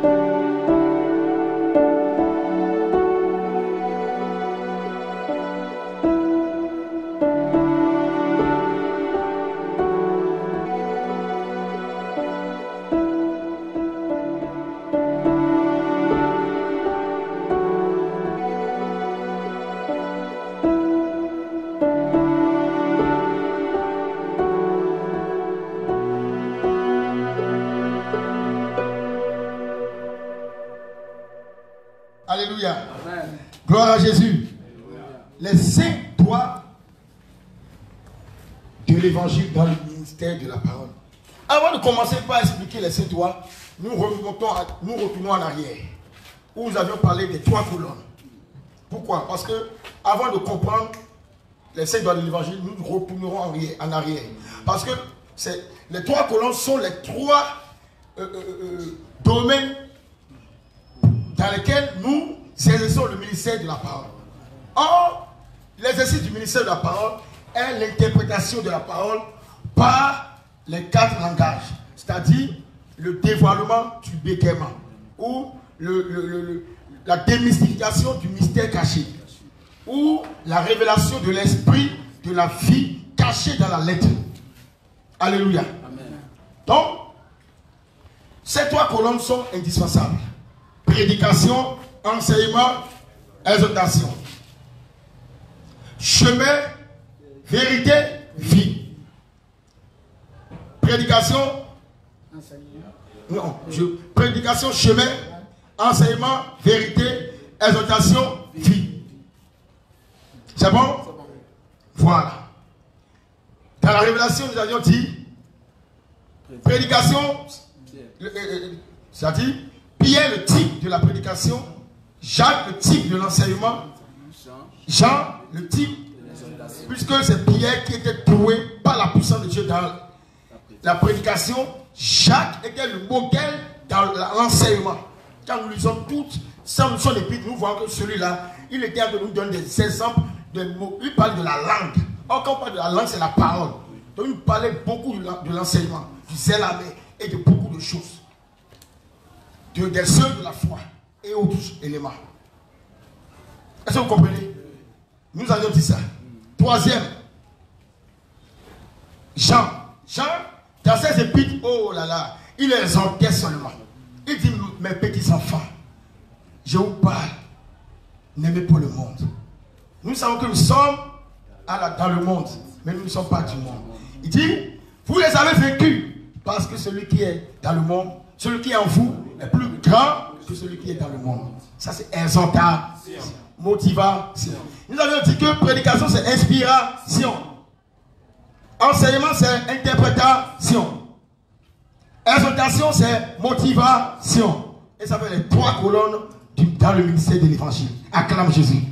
Gloire de la parole. Avant de commencer par expliquer les cinq doigts, nous retournons en arrière. Où nous avions parlé des trois colonnes. Pourquoi? Parce que avant de comprendre les cinq doigts de l'évangile, nous retournerons en arrière. Parce que les trois colonnes sont les trois euh, euh, euh, domaines dans lesquels nous exerçons le ministère de la parole. Or, l'exercice du ministère de la parole est l'interprétation de la parole par les quatre langages, c'est-à-dire le dévoilement du bégaiement ou la démystification du mystère caché ou la révélation de l'esprit de la vie cachée dans la lettre. Alléluia. Donc, ces trois colonnes sont indispensables. Prédication, enseignement, exhortation. Chemin, vérité, vie. Prédication, non, prédication, chemin, enseignement, vérité, exhortation, vie. C'est bon? Voilà. Dans la révélation, nous avions dit prédication, c'est-à-dire Pierre le type de la prédication, Jacques le type de l'enseignement, Jean le type, puisque c'est Pierre qui était doué par la puissance de Dieu dans la prédication, Jacques était le modèle dans l'enseignement. Quand nous lisons toutes son épître, nous voyons que celui-là, il était à nous donner des exemples de mots. Il parle de la langue. Or, quand on parle de la langue, c'est la parole. Donc, il parlait beaucoup de l'enseignement, du zèle et de beaucoup de choses de, des de la foi et autres éléments. Est-ce que vous comprenez? Nous avions dit ça. Troisième, Jean. Jean, dans ses épîtres, oh là là, il exhortait seulement. Il dit, mes petits enfants, je vous parle, n'aimez pas le monde. Nous savons que nous sommes dans le monde, mais nous ne sommes pas du monde. Il dit, vous les avez vaincus, parce que celui qui est dans le monde, celui qui est en vous, est plus grand que celui qui est dans le monde. Ça, c'est exhortation, motivation. Nous avions dit que prédication, c'est inspiration. Enseignement, c'est interprétation. Exhortation, c'est motivation. Et ça fait les trois colonnes dans le ministère de l'évangile. Acclame Jésus.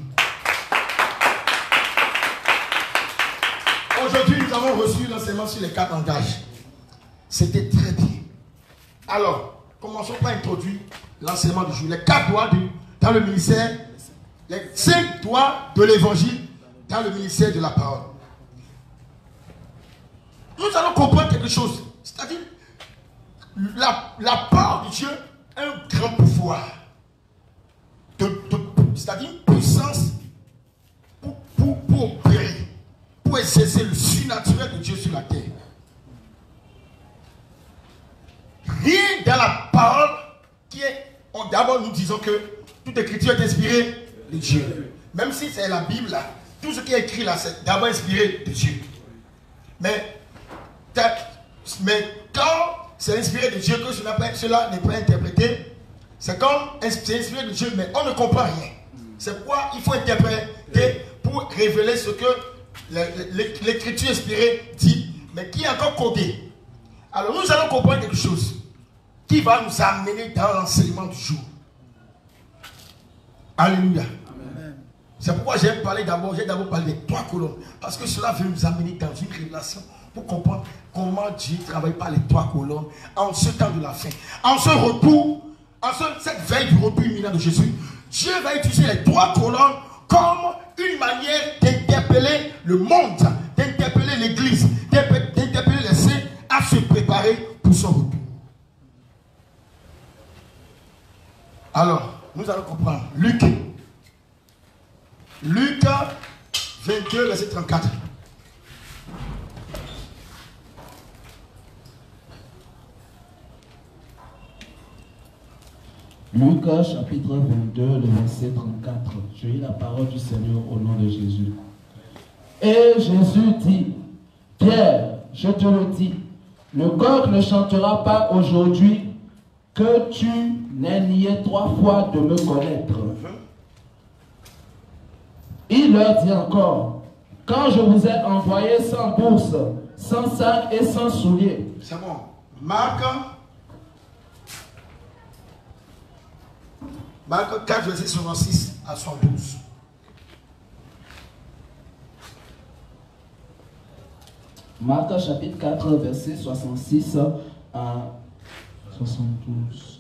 Aujourd'hui, nous avons reçu l'enseignement sur les quatre langages. C'était très bien. Alors, commençons par introduire l'enseignement du jour. Les quatre doigts dans le ministère, les cinq doigts de l'évangile dans le ministère de la parole. Nous allons comprendre quelque chose. C'est-à-dire, la, la part de Dieu a un grand pouvoir. C'est-à-dire une puissance pour, pour, pour opérer, pour exercer le surnaturel de Dieu sur la terre. Rien dans la parole qui est. D'abord, nous disons que toute écriture est inspirée de Dieu. Même si c'est la Bible, tout ce qui est écrit là, c'est d'abord inspiré de Dieu. Mais, mais quand c'est inspiré de Dieu que cela n'est pas interprété, c'est comme c'est inspiré de Dieu, mais on ne comprend rien. C'est pourquoi il faut interpréter pour révéler ce que l'écriture inspirée dit, mais qui est encore codé. Alors nous allons comprendre quelque chose qui va nous amener dans l'enseignement du jour. Alléluia. C'est pourquoi j'ai parlé d'abord, j'ai d'abord parlé des trois colonnes. Parce que cela veut nous amener dans une révélation pour comprendre comment Dieu travaille par les trois colonnes en ce temps de la fin. En ce retour, en cette veille du retour imminent de Jésus, Dieu va utiliser les trois colonnes comme une manière d'interpeller le monde, d'interpeller l'Église, d'interpeller les saints à se préparer pour son retour. Alors, nous allons comprendre. Luc. Luc 22, verset 34. Luc chapitre 22, le verset 34. Je lis la parole du Seigneur au nom de Jésus. Et Jésus dit, Pierre, je te le dis, le coq ne chantera pas aujourd'hui que tu n'aies nié trois fois de me connaître. Il leur dit encore, quand je vous ai envoyé sans bourse, sans sac et sans souliers. C'est bon. Marc. Marc 4, verset 66 à 112. Marc chapitre 4, verset 66 à 72.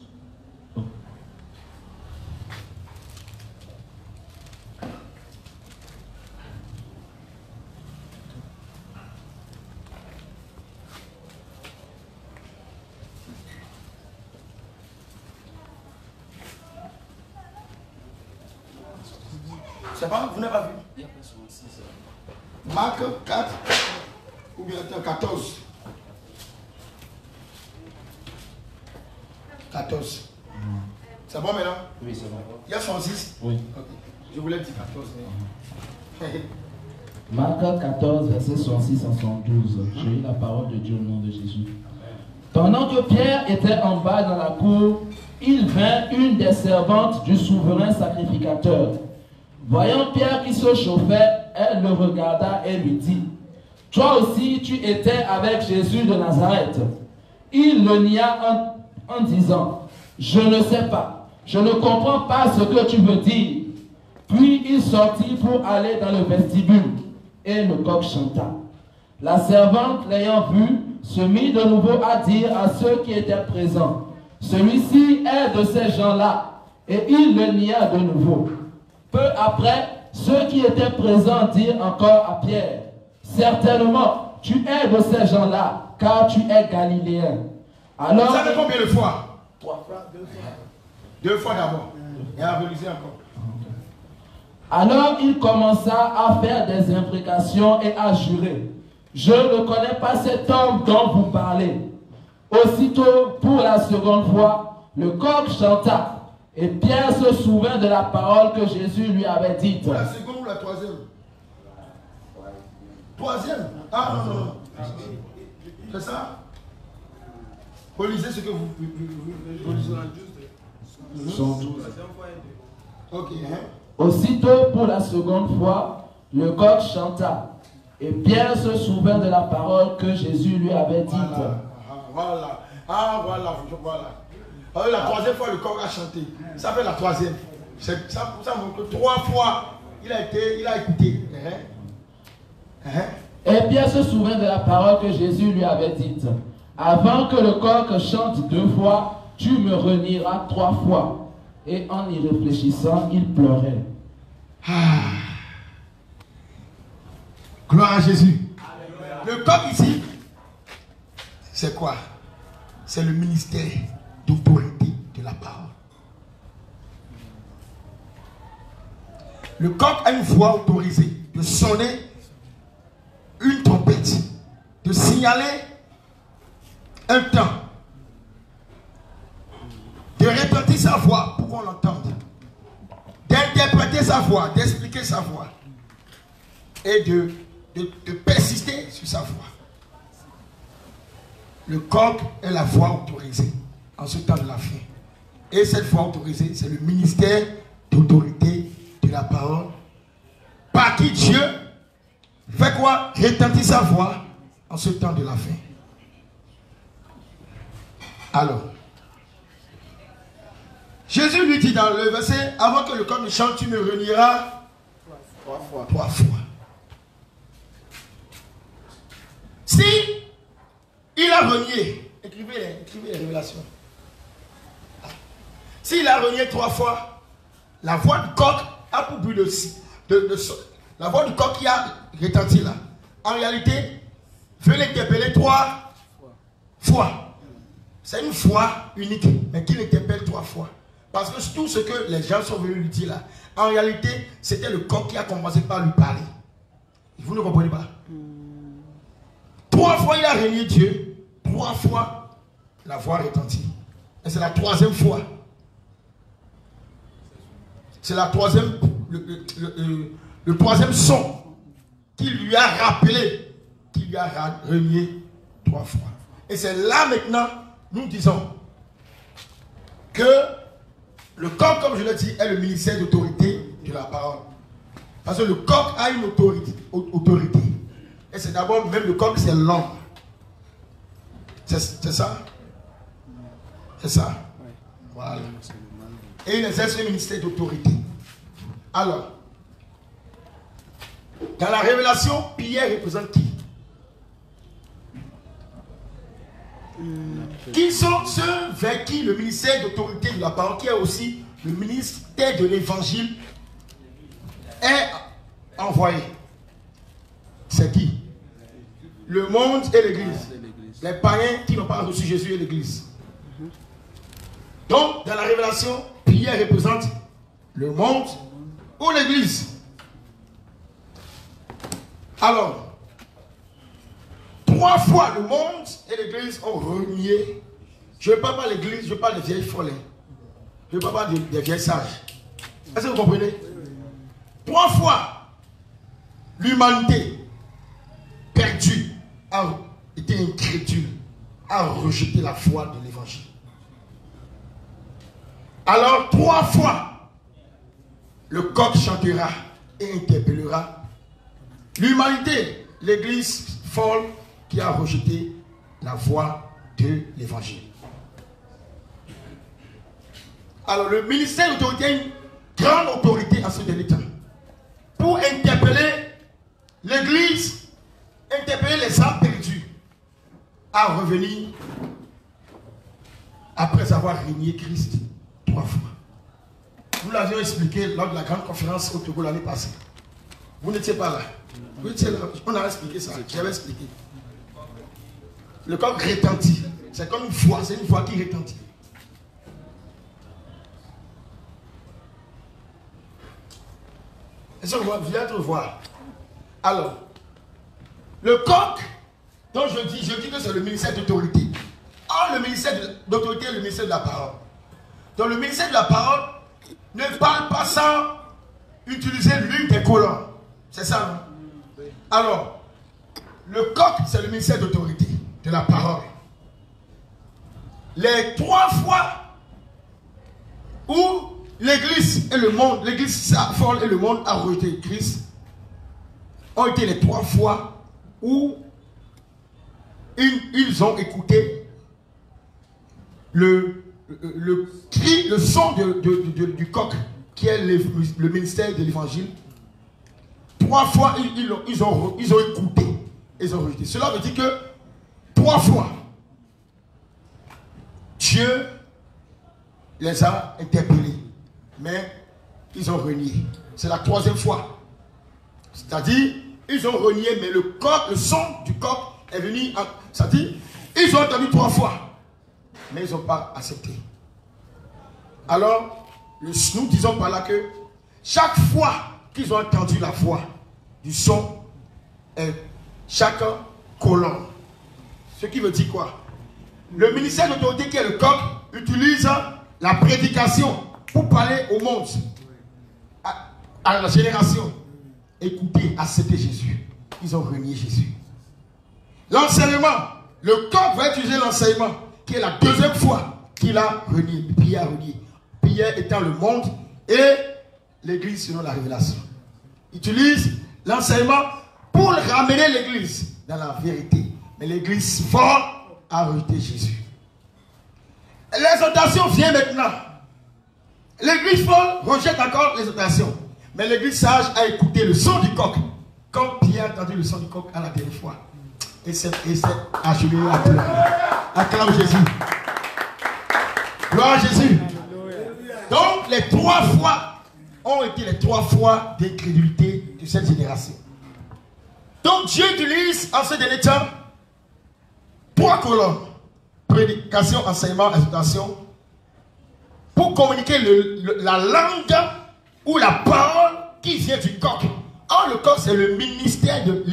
J'ai eu la parole de Dieu au nom de Jésus. Pendant que Pierre était en bas dans la cour, il vint une des servantes du souverain sacrificateur. Voyant Pierre qui se chauffait, elle le regarda et lui dit, Toi aussi tu étais avec Jésus de Nazareth. Il le nia en disant, Je ne sais pas, je ne comprends pas ce que tu veux dire. Puis il sortit pour aller dans le vestibule et le coq chanta. La servante, l'ayant vu, se mit de nouveau à dire à ceux qui étaient présents, Celui-ci est de ces gens-là, et il le nia de nouveau. Peu après, ceux qui étaient présents dirent encore à Pierre, Certainement, tu es de ces gens-là, car tu es galiléen. Alors, Ça fait combien de fois? Trois fois, deux fois. Deux fois d'abord. Et à encore. Alors il commença à faire des imprécations et à jurer. Je ne connais pas cet homme dont vous parlez. Aussitôt, pour la seconde fois, le coq chanta. Et Pierre se souvint de la parole que Jésus lui avait dite. Pour la seconde ou la troisième Troisième Ah non, non. C'est ça Relisez ce que vous. Ok. hein. Aussitôt, pour la seconde fois, le coq chanta. Et Pierre se souvint de la parole que Jésus lui avait dite. Voilà. Ah, voilà. Ah, voilà. voilà. Alors, la troisième fois, le corps a chanté. Ça fait la troisième. Ça, ça montre trois fois, il a été, il a écouté. Hein? Hein? Et Pierre se souvint de la parole que Jésus lui avait dite. Avant que le coq chante deux fois, tu me renieras trois fois. Et en y réfléchissant, il pleurait. Gloire à Jésus. Le coq ici, c'est quoi? C'est le ministère d'autorité de la parole. Le coq a une voix autorisée de sonner une trompette, de signaler un temps, de répéter sa voix pour qu'on l'entende, d'interpréter sa voix, d'expliquer sa voix et de, de, persister sur sa voix. Le coq est la voix autorisée en ce temps de la fin. Et cette voix autorisée, c'est le ministère d'autorité de la parole par qui Dieu fait quoi Retentit sa voix en ce temps de la fin. Alors, Jésus lui dit dans le verset, avant que le coq ne chante, tu me renieras Trois fois. trois fois. Si il a renié, écrivez, écrivez les révélations. S'il a renié trois fois, la voix du coq a pour but de, de- la voix du coq qui a retenti là. En réalité, veut l'interpeller trois fois. C'est une fois unique, mais qu'il interpelle trois fois. Parce que tout ce que les gens sont venus lui dire là, en réalité, c'était le coq qui a commencé par lui parler. Vous ne comprenez pas Trois fois, il a régné Dieu. Trois fois, la voix retentit. Et c'est la troisième fois. C'est la troisième, le, troisième son qui lui a rappelé, qui lui a régné trois fois. Et c'est là maintenant, nous disons que le coq, comme je l'ai dit, est le ministère d'autorité de la parole. Parce que le coq a une autorité. Et c'est d'abord, même le coq, c'est l'homme. C'est ça? C'est ça? Voilà. Et il exerce le ministère d'autorité. Alors, dans la révélation, Pierre représente qui? Qui sont ceux vers qui le ministère d'autorité de la parole, qui est aussi le ministère de l'évangile, est envoyé? C'est qui? Le monde et l'église. Les païens qui n'ont pas reçu Jésus et l'église. Donc, dans la révélation, Pierre représente le monde ou l'église. Alors, Trois fois, le monde et l'église ont renié. Je ne parle pas de l'église, je parle des vieilles folles. Je ne parle pas des, vieilles sages. Est-ce que vous comprenez? Trois fois, l'humanité perdue a été incrédule, a rejeté la foi de l'évangile. Alors, trois fois, le coq chantera et interpellera l'humanité, l'église folle qui a rejeté la voie de l'évangile. Alors le ministère a une grande autorité à ce dernier temps pour interpeller l'Église, interpeller les âmes perdues à revenir après avoir régné Christ trois fois. Nous l'avions expliqué lors de la grande conférence au Togo l'année passée. Vous n'étiez pas là. Vous étiez là. On a expliqué ça. J'avais expliqué. Le corps retentit. C'est comme une voix, c'est une voix qui retentit. Est-ce que vous viens de voir Alors, le coq, dont je dis, je dis que c'est le ministère d'autorité. Ah, le ministère d'autorité le ministère de la parole. Donc le ministère de la parole ne parle pas sans utiliser l'une des colonnes. C'est ça, non Alors, le coq, c'est le ministère d'autorité de la parole. Les trois fois où l'église et le monde, l'église folle et le monde a rejeté Christ, ont été les trois fois où ils, ont écouté le, cri, le son du coq, qui est le, ministère de l'évangile. Trois fois, ils, ils, ont, ils, ont, ils ont écouté, ils ont rejeté. Cela veut dire que trois fois, Dieu les a interpellés, mais ils ont renié. C'est la troisième fois. C'est-à-dire, ils ont renié, mais le son du coq est venu. C'est-à-dire, ils ont entendu trois fois, mais ils n'ont pas accepté. Alors, nous disons par là que chaque fois qu'ils ont entendu la voix du son, chaque colonne ce qui veut dire quoi? Le ministère d'autorité qui est le coq utilise la prédication pour parler au monde, à, la génération. Écoutez, acceptez Jésus. Ils ont renié Jésus. L'enseignement, le coq va utiliser l'enseignement, qui est la deuxième fois qu'il a renié. Pierre a renié. Pierre étant le monde et l'église selon la révélation. Il utilise l'enseignement pour ramener l'église dans la vérité. Mais l'église forte a rejeté Jésus. L'exhortation vient maintenant. L'église folle rejette encore l'exhortation. Mais l'église sage a écouté le son du coq. Comme Pierre a entendu le son du coq à la dernière fois. Et c'est achevé à pleurer. Acclame Jésus. Gloire à Jésus. Donc les trois fois ont été les trois fois d'incrédulité de cette génération. Donc Dieu utilise en ce dernier temps Trois colonnes. Prédication, enseignement, exhortation. pour communiquer le- la langue ou la parole qui vient du coq. Or, le coq, c'est le ministère de,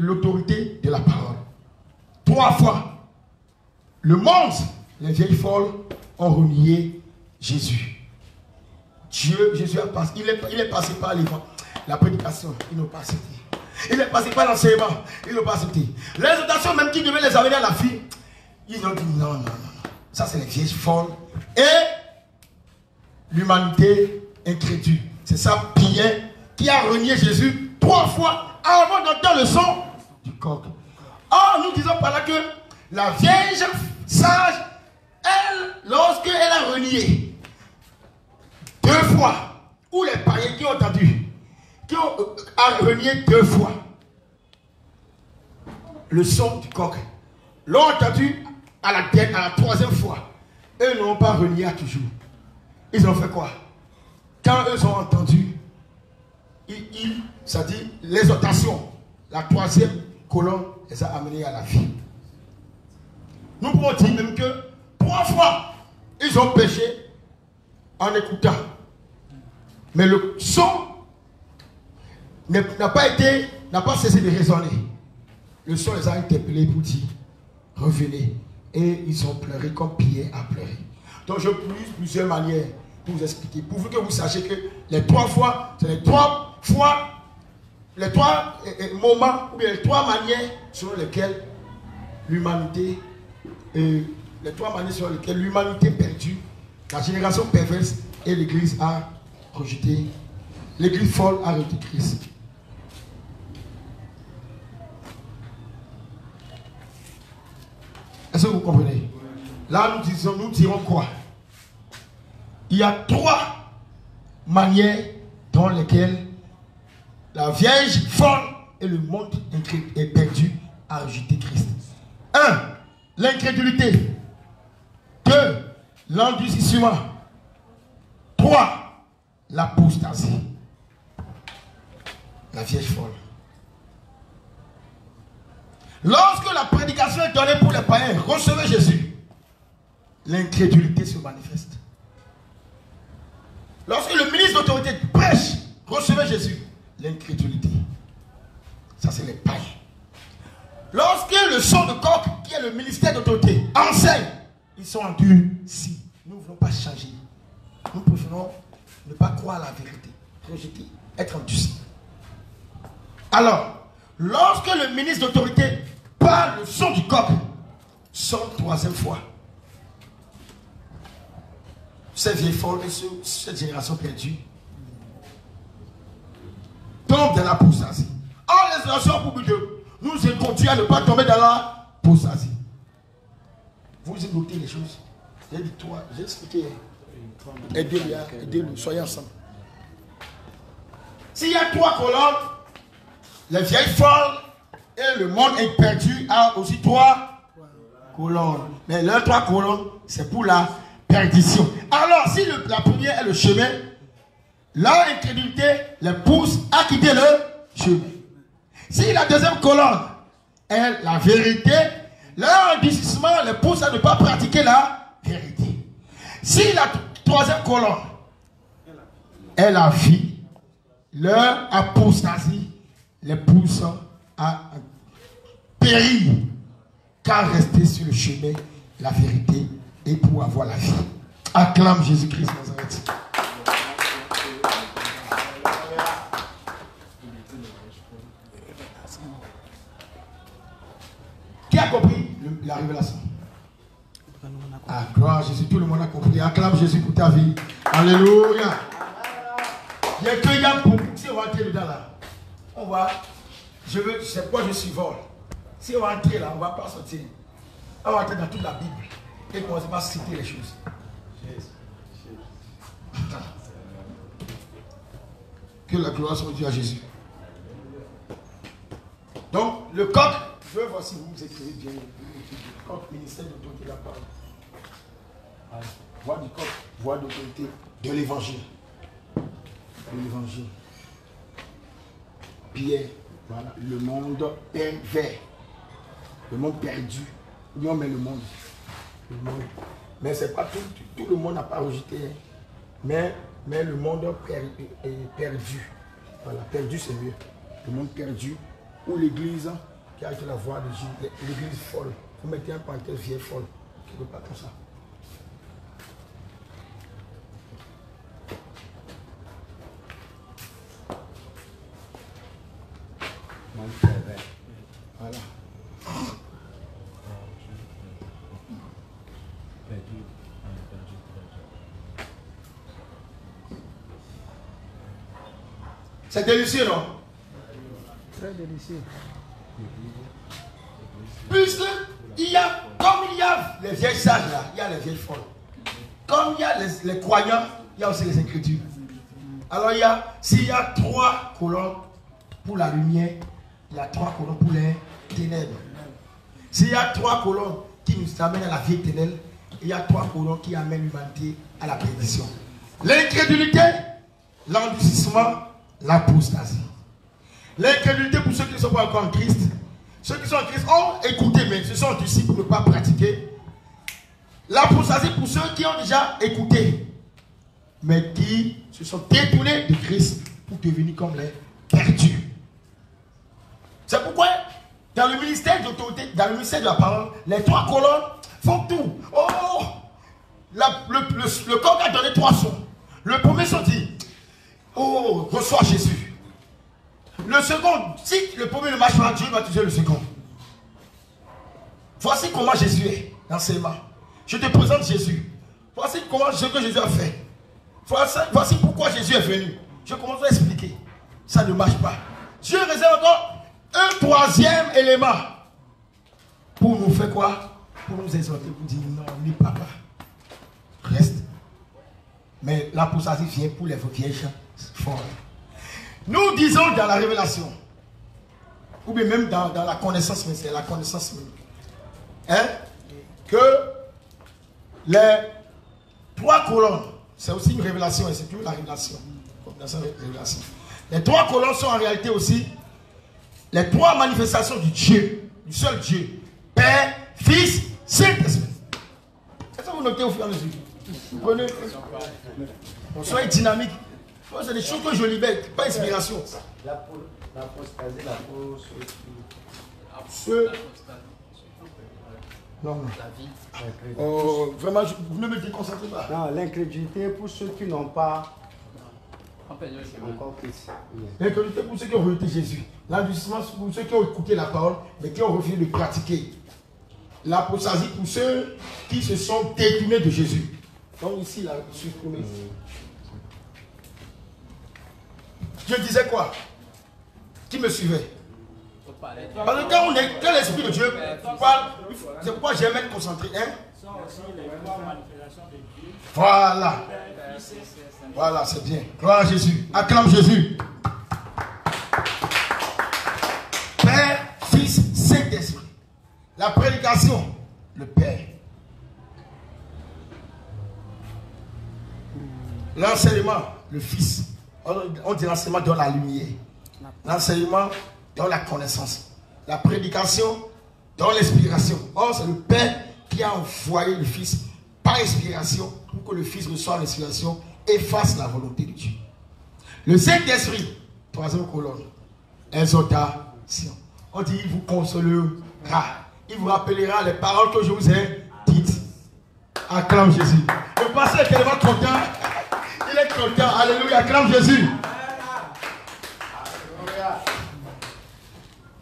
l'autorité de la parole. Trois fois, le monde, les vieilles folles, ont renié Jésus. Dieu, Jésus a passé, il est, il passé par l'évangile, la prédication, ils n'ont pas accepté. Il est passé par l'enseignement, ils n'ont pas accepté. L'exhortation même qui devait les amener à la vie, ils ont dit non, non, non. Ça, c'est les vieilles folles. Et l'humanité incrédule. C'est ça, Pierre, qui a renié Jésus trois fois avant d'entendre le son du coq. Or, nous disons par là que la Vierge sage, elle, lorsqu'elle a renié deux fois, ou les païens qui ont entendu, qui ont euh, renié deux fois le son du coq, l'ont entendu à la, à la troisième fois. Eux n'ont pas renié à toujours. Ils ont fait quoi? Quand eux ont entendu, ils, ça dit l'exhortation, la troisième colonne les a amenés à la vie. Nous pouvons dire même que trois fois, ils ont péché en écoutant. Mais le son n'a n'a pas été, n'a pas cessé de résonner. Le son les a interpellés pour dire, revenez. Et ils ont pleuré comme Pierre a pleuré. Donc je plus plusieurs manières pour vous expliquer. Pour que vous sachiez que les trois fois, c'est les trois fois, les trois euh, euh, moments, ou bien les trois manières selon lesquelles l'humanité, euh, les trois manières selon lesquelles l'humanité perdue, la génération perverse et l'église a rejeté, l'église folle a rejeté Christ. Est-ce que vous comprenez? Là, nous disons, nous dirons quoi? Il y a trois manières dans lesquelles la Vierge folle et le monde est perdu à rejeter Christ. Un, l'incrédulité. Deux, l'endurcissement. Trois, l'apostasie. La Vierge folle. Lorsque la prédication est donnée pour les païens, recevez Jésus. L'incrédulité se manifeste. Lorsque le ministre d'autorité prêche, recevez Jésus. L'incrédulité. Ça, c'est les païens. Lorsque le son de coq, qui est le ministère d'autorité, enseigne, ils sont endurcis. Nous ne voulons pas changer. Nous préférons ne pas croire la vérité. Rejeter, être endurcis. Alors, lorsque le ministre d'autorité parle le son du coq, son troisième fois, cette vieille folle et ce- cette génération perdue tombe dans la poussasie. En les relations pour de nous conduire à ne pas tomber dans la poussasie. Vous notez les choses. J'ai dit toi, j'ai expliqué. Aidez-le, hein, aidez-le, soyez ensemble. S'il y a trois colonnes, les vieilles folles et le monde est perdu a aussi trois colonnes. Mais leurs trois colonnes, c'est pour la perdition. Alors, si la première est le chemin, leur incrédulité les pousse à quitter le chemin. Si la deuxième colonne est la vérité, leur endurcissement les pousse à ne pas pratiquer la vérité. Si la troisième colonne est la vie, leur apostasie les pousse à périr, car rester sur le chemin, la vérité, et pour avoir la vie. Acclame Jésus-Christ Nazareth. Qui a compris la révélation? Ah, gloire Jésus, tout le monde a compris. Acclame Jésus pour ta vie. Alléluia. Il y a que Yann pour. Si on va dedans là, on va. Je veux, c'est quoi je suis vol. Si on va entrer là, on ne va pas sortir. On va entrer dans toute la Bible et commencer par citer les choses. Que la gloire soit due à Jésus. Donc, le coq, je veux voir si vous écrivez bien le coq, ministère d'autorité de la parole. Voix du coq, voix d'autorité de l'évangile. De l'évangile. Pierre, voilà, le monde pervers. Le monde perdu. Où on met le monde Le monde Mais c'est pas tout, tout, le monde n'a pas rejeté. hein. Mais, mais le monde est perdu. Voilà, perdu c'est mieux. Le monde perdu. Ou l'église qui a été la voix de Jésus. L'église folle. Vous mettez un parenthèse vieille folle. Qui ne veut pas comme ça. Voilà. C'est délicieux, non? Très délicieux. Puisque il y a, comme il y a les vieilles sages là, il y a les vieilles folles. Comme il y a les, les croyants, il y a aussi les écritures. Alors il y a, s'il y a trois colonnes pour la lumière, il y a trois colonnes pour les ténèbres. S'il y a trois colonnes qui nous amènent à la vie éternelle, il y a trois colonnes qui amènent l'humanité à la perdition. L'incrédulité, l'endurcissement, l'apostasie. L'incrédulité pour ceux qui ne sont pas encore en Christ. Ceux qui sont en Christ ont écouté, mais se sont endurcis pour ne pas pratiquer. L'apostasie pour ceux qui ont déjà écouté, mais qui se sont détournés de Christ pour devenir comme les perdus. C'est pourquoi, dans le ministère d'autorité, dans le ministère de la parole, les trois colonnes font tout. Oh le, le corps a donné trois sons. Le premier son dit Oh, reçois Jésus. Le second, si le premier ne marche pas, Dieu va utiliser le second. Voici comment Jésus est dans ses mains. Je te présente Jésus. Voici comment ce que Jésus a fait. Voici, pourquoi Jésus est venu. Je commence à expliquer. Ça ne marche pas. Dieu réserve encore un troisième élément. Pour nous faire quoi? Pour nous exhorter, pour dire non, ni papa. Reste. Mais l'apostasie vient pour les vieilles Nous disons dans la révélation, ou bien même dans, la connaissance, mais c'est la connaissance même, hein, que les trois colonnes, c'est aussi une révélation, et c'est toujours la révélation. Les trois colonnes sont en réalité aussi les trois manifestations du Dieu, du seul Dieu, Père, Fils, Saint-Esprit. Est-ce que vous notez au fur Vous prenez? On dynamique. Oh, C'est des choses que je libère, pas inspiration. L'apostasie, la pour ceux. Ceux- Non, non. Oh, vraiment, je- vous ne me déconcentrez pas. Non, l'incrédulité pour ceux qui n'ont pas encore Christ. L'incrédulité pour ceux qui ont rejeté Jésus. L'endurcissement pour ceux qui ont écouté la parole, mais qui ont refusé de pratiquer. L'apostasie pour ceux qui se sont détournés de Jésus. Donc ici, là, supprimé. Je disais quoi? Qui me suivait? Parce que quand, on est, quand l'Esprit de Dieu parle, c'est pourquoi j'aime être concentré. Hein? Voilà. Voilà, c'est bien. Gloire à Jésus. Acclame Jésus. Père, Fils, Saint-Esprit. La prédication, le Père. L'enseignement, le Fils. On dit l'enseignement dans la lumière. L'enseignement dans la connaissance. La prédication dans l'inspiration. Or, c'est le Père qui a envoyé le Fils par inspiration pour que le Fils reçoive l'inspiration et fasse la volonté de Dieu. Le Saint-Esprit, troisième colonne, exhortation. On dit, il vous consolera. Il vous rappellera les paroles que je vous ai dites. Acclame Jésus. Le pasteur est tellement content. Alléluia. Acclame Jésus.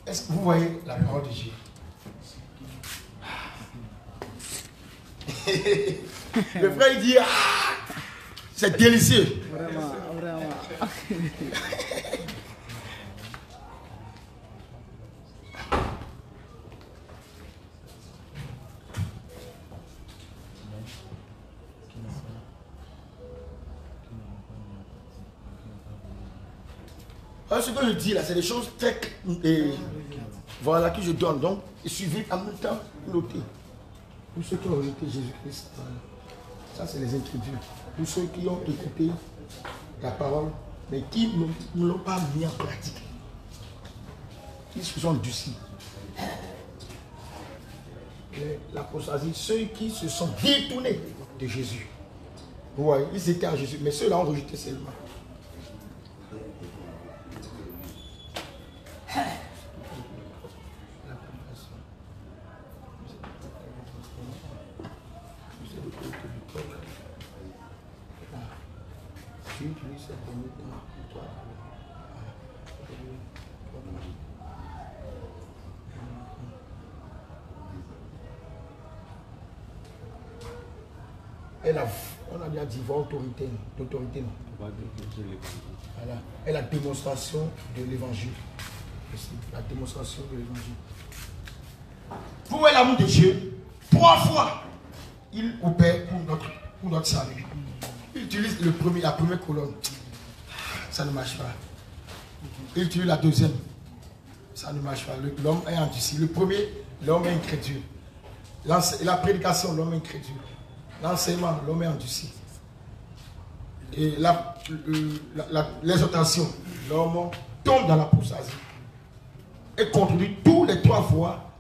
Est-ce que vous voyez la parole de Dieu? Le frère il dit Ah, c'est délicieux. Vraiment, vraiment. Alors, ce que je dis là, c'est des choses très. Et, voilà, que je donne. Donc, suivez en même temps, notez. Pour ceux qui ont rejeté Jésus-Christ, ça c'est les Écritures. Pour ceux qui ont écouté la parole, mais qui ne, l'ont pas mis en pratique. Ils se sont les- l'apostasie, ceux qui se sont détournés de Jésus. Vous voyez, ils étaient en Jésus, mais ceux-là ont rejeté seulement. Tu utilises cette technique pour toi. Elle a, on a bien dit, autorité, d'autorité. non? Voilà. Et la démonstration de l'évangile. La démonstration de l'évangile. Vous voyez l'amour de Dieu, trois fois, il opère pour notre, pour notre salut. Il utilise le premier, la première colonne. Ça ne marche pas. Il utilise la deuxième. Ça ne marche pas. L'homme est endurci. Le premier, l'homme est incrédule. La prédication, l'homme est incrédule. L'enseignement, l'homme est endurci. Et la- la- la- l'homme tombe dans l'apostasie. Et contribue tous les trois fois,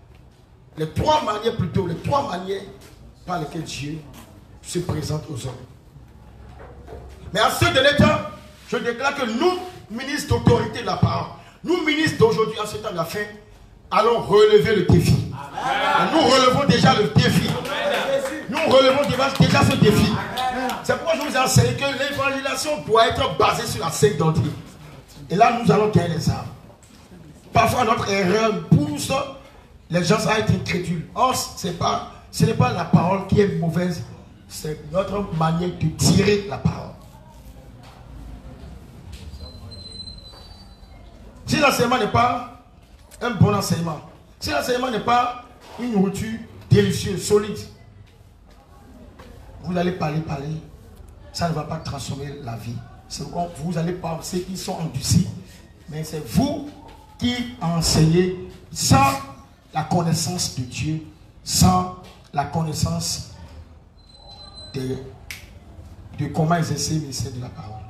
les trois manières plutôt, les trois manières par lesquelles Dieu se présente aux hommes. Mais à ce dernier temps, je déclare que nous, ministres d'autorité de la parole, nous, ministres d'aujourd'hui, en ce temps de la fin, allons relever le défi. Nous relevons déjà le défi. Nous relevons déjà, ce défi. C'est pourquoi je vous ai enseigné que l'évangélisation doit être basée sur la sainte doctrine. Et là, nous allons gagner les âmes. Parfois, notre erreur pousse les gens à être incrédules. Or, pas, ce n'est pas la parole qui est mauvaise, c'est notre manière de tirer la parole. Si l'enseignement n'est pas un bon enseignement, si l'enseignement n'est pas une nourriture délicieuse, solide, vous allez parler, parler, ça ne va pas transformer la vie. Vous allez penser qu'ils sont endurcis, mais c'est vous qui enseignez sans la connaissance de Dieu, sans la connaissance de, de comment exercer le ministère de la parole.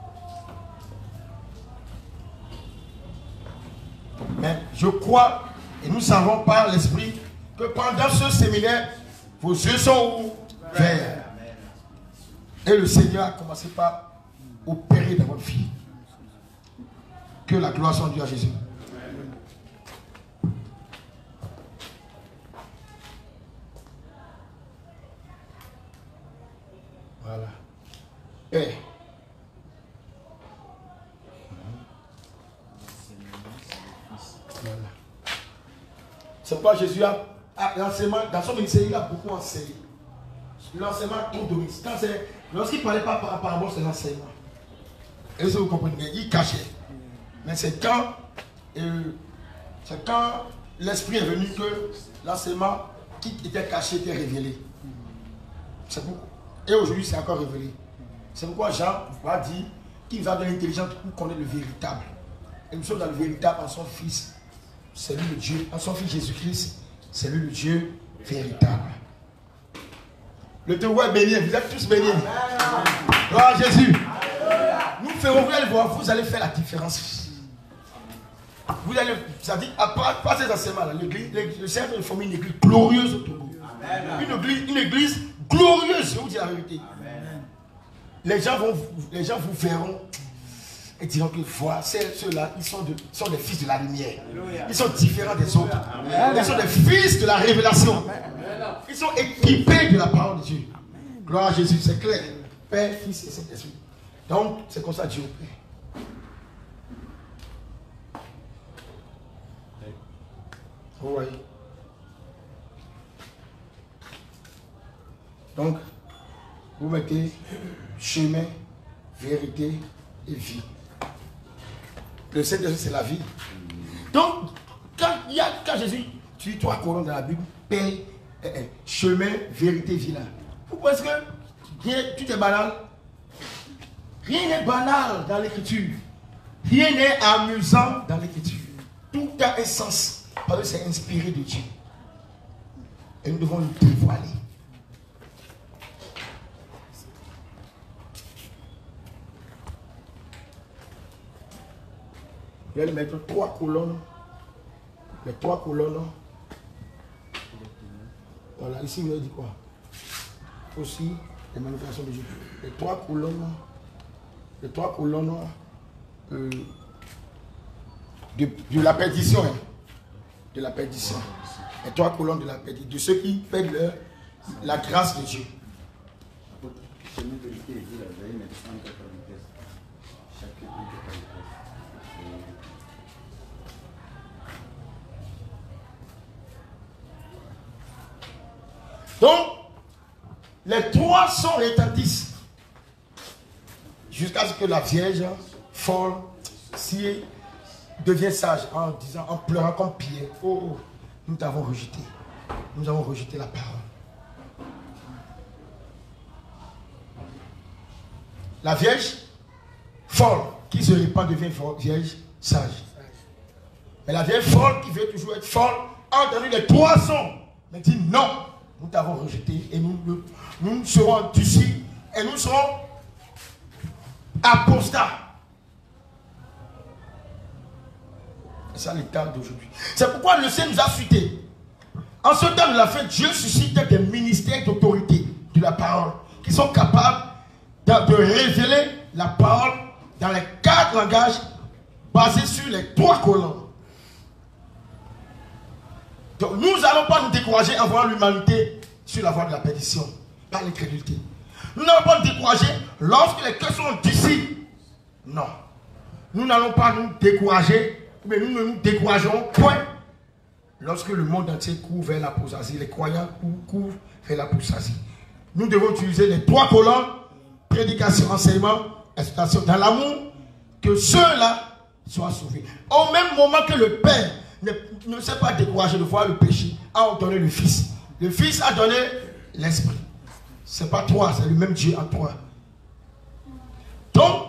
Mais je crois, et nous savons par l'Esprit, que pendant ce séminaire, vos yeux sont ouverts. Et le Seigneur a commencé par opérer dans votre vie. Que la gloire soit due à Jésus. Voilà. Et Voilà. C'est pourquoi Jésus a, l'enseignement, dans son ministère, il a beaucoup enseigné. L'enseignement trop c'est- Lorsqu'il ne parlait pas par parabole, c'est l'enseignement. Et ça, vous comprenez? Il cachait. Mais c'est quand, euh, c'est quand l'Esprit est venu que l'enseignement qui était caché était révélé. C'est pourquoi. Et aujourd'hui, c'est encore révélé. C'est pourquoi Jean va dire qu'il nous a donné l'intelligence pour connaître le véritable. Et nous sommes dans le véritable en son Fils. C'est lui le Dieu. En son Fils Jésus-Christ, c'est lui le Dieu véritable. Le terroir est béni. Vous êtes tous bénis. Gloire à Jésus. Nous ferons, vous allez voir, vous allez faire la différence. Vous allez, ça dit, à part, pas ces enseignements-là, le Seigneur a formé une église glorieuse au Togo. Une église, une église glorieuse, je vous dis la vérité. Les gens, vont, vous- les gens vous verront et diront que voilà, ceux-là, ils sont, de- sont des fils de la lumière. Ils sont différents des autres. Ils sont des fils de la révélation. Ils sont équipés de la parole de Dieu. Gloire à Jésus, c'est clair. Père, Fils et Saint-Esprit. Donc, c'est comme ça Dieu opère. Vous Donc, vous mettez chemin, vérité et vie. Le Saint-Esprit, c'est la vie. Donc, quand, il y a, quand Jésus tue trois colonnes dans la Bible, paix, eh, eh, chemin, vérité, vie là. Pourquoi est-ce que tout est banal? Rien n'est banal dans l'écriture. Rien n'est amusant dans l'écriture. Tout a un sens. Parce que c'est inspiré de Dieu. Et nous devons le dévoiler. Je vais mettre trois colonnes. Les trois colonnes. Voilà, ici vous avez dit quoi? Aussi, les manifestations de Jésus. Les trois colonnes, les trois colonnes euh, de, de la perdition. hein. De la perdition. Les trois colonnes de la perdition. De ceux qui perdent la grâce de Dieu. Donc, les trois sons retentissent jusqu'à ce que la Vierge folle, si devient sage en disant, en pleurant comme Pierre, oh, oh, nous t'avons rejeté, nous avons rejeté la parole. La Vierge folle qui se répand devient Vierge sage. Mais la vieille folle qui veut toujours être folle a entendu les trois sons. Mais dit non, nous t'avons rejeté et nous, nous, serons endurcis et nous serons apostats. C'est ça l'état d'aujourd'hui. C'est pourquoi le Seigneur nous a fuité. En ce temps de la fin, Dieu suscite des ministères d'autorité de la parole qui sont capables de, de révéler la parole dans les quatre langages basés sur les trois colonnes. Donc nous n'allons pas nous décourager en voyant l'humanité sur la voie de la perdition, par l'incrédulité. Nous n'allons pas nous décourager lorsque les cœurs sont d'ici. Non. Nous n'allons pas nous décourager, mais nous ne nous découragerons point lorsque le monde entier court vers l'apostasie, les croyants cou- courent vers l'apostasie. Nous devons utiliser les trois colonnes, prédication, enseignement, exhortation, dans l'amour, que ceux-là soient sauvés. Au même moment que le Père ne, ne s'est pas découragé de voir le péché, a donné le Fils. Le Fils a donné l'Esprit. Ce n'est pas toi, c'est le même Dieu en toi. Donc,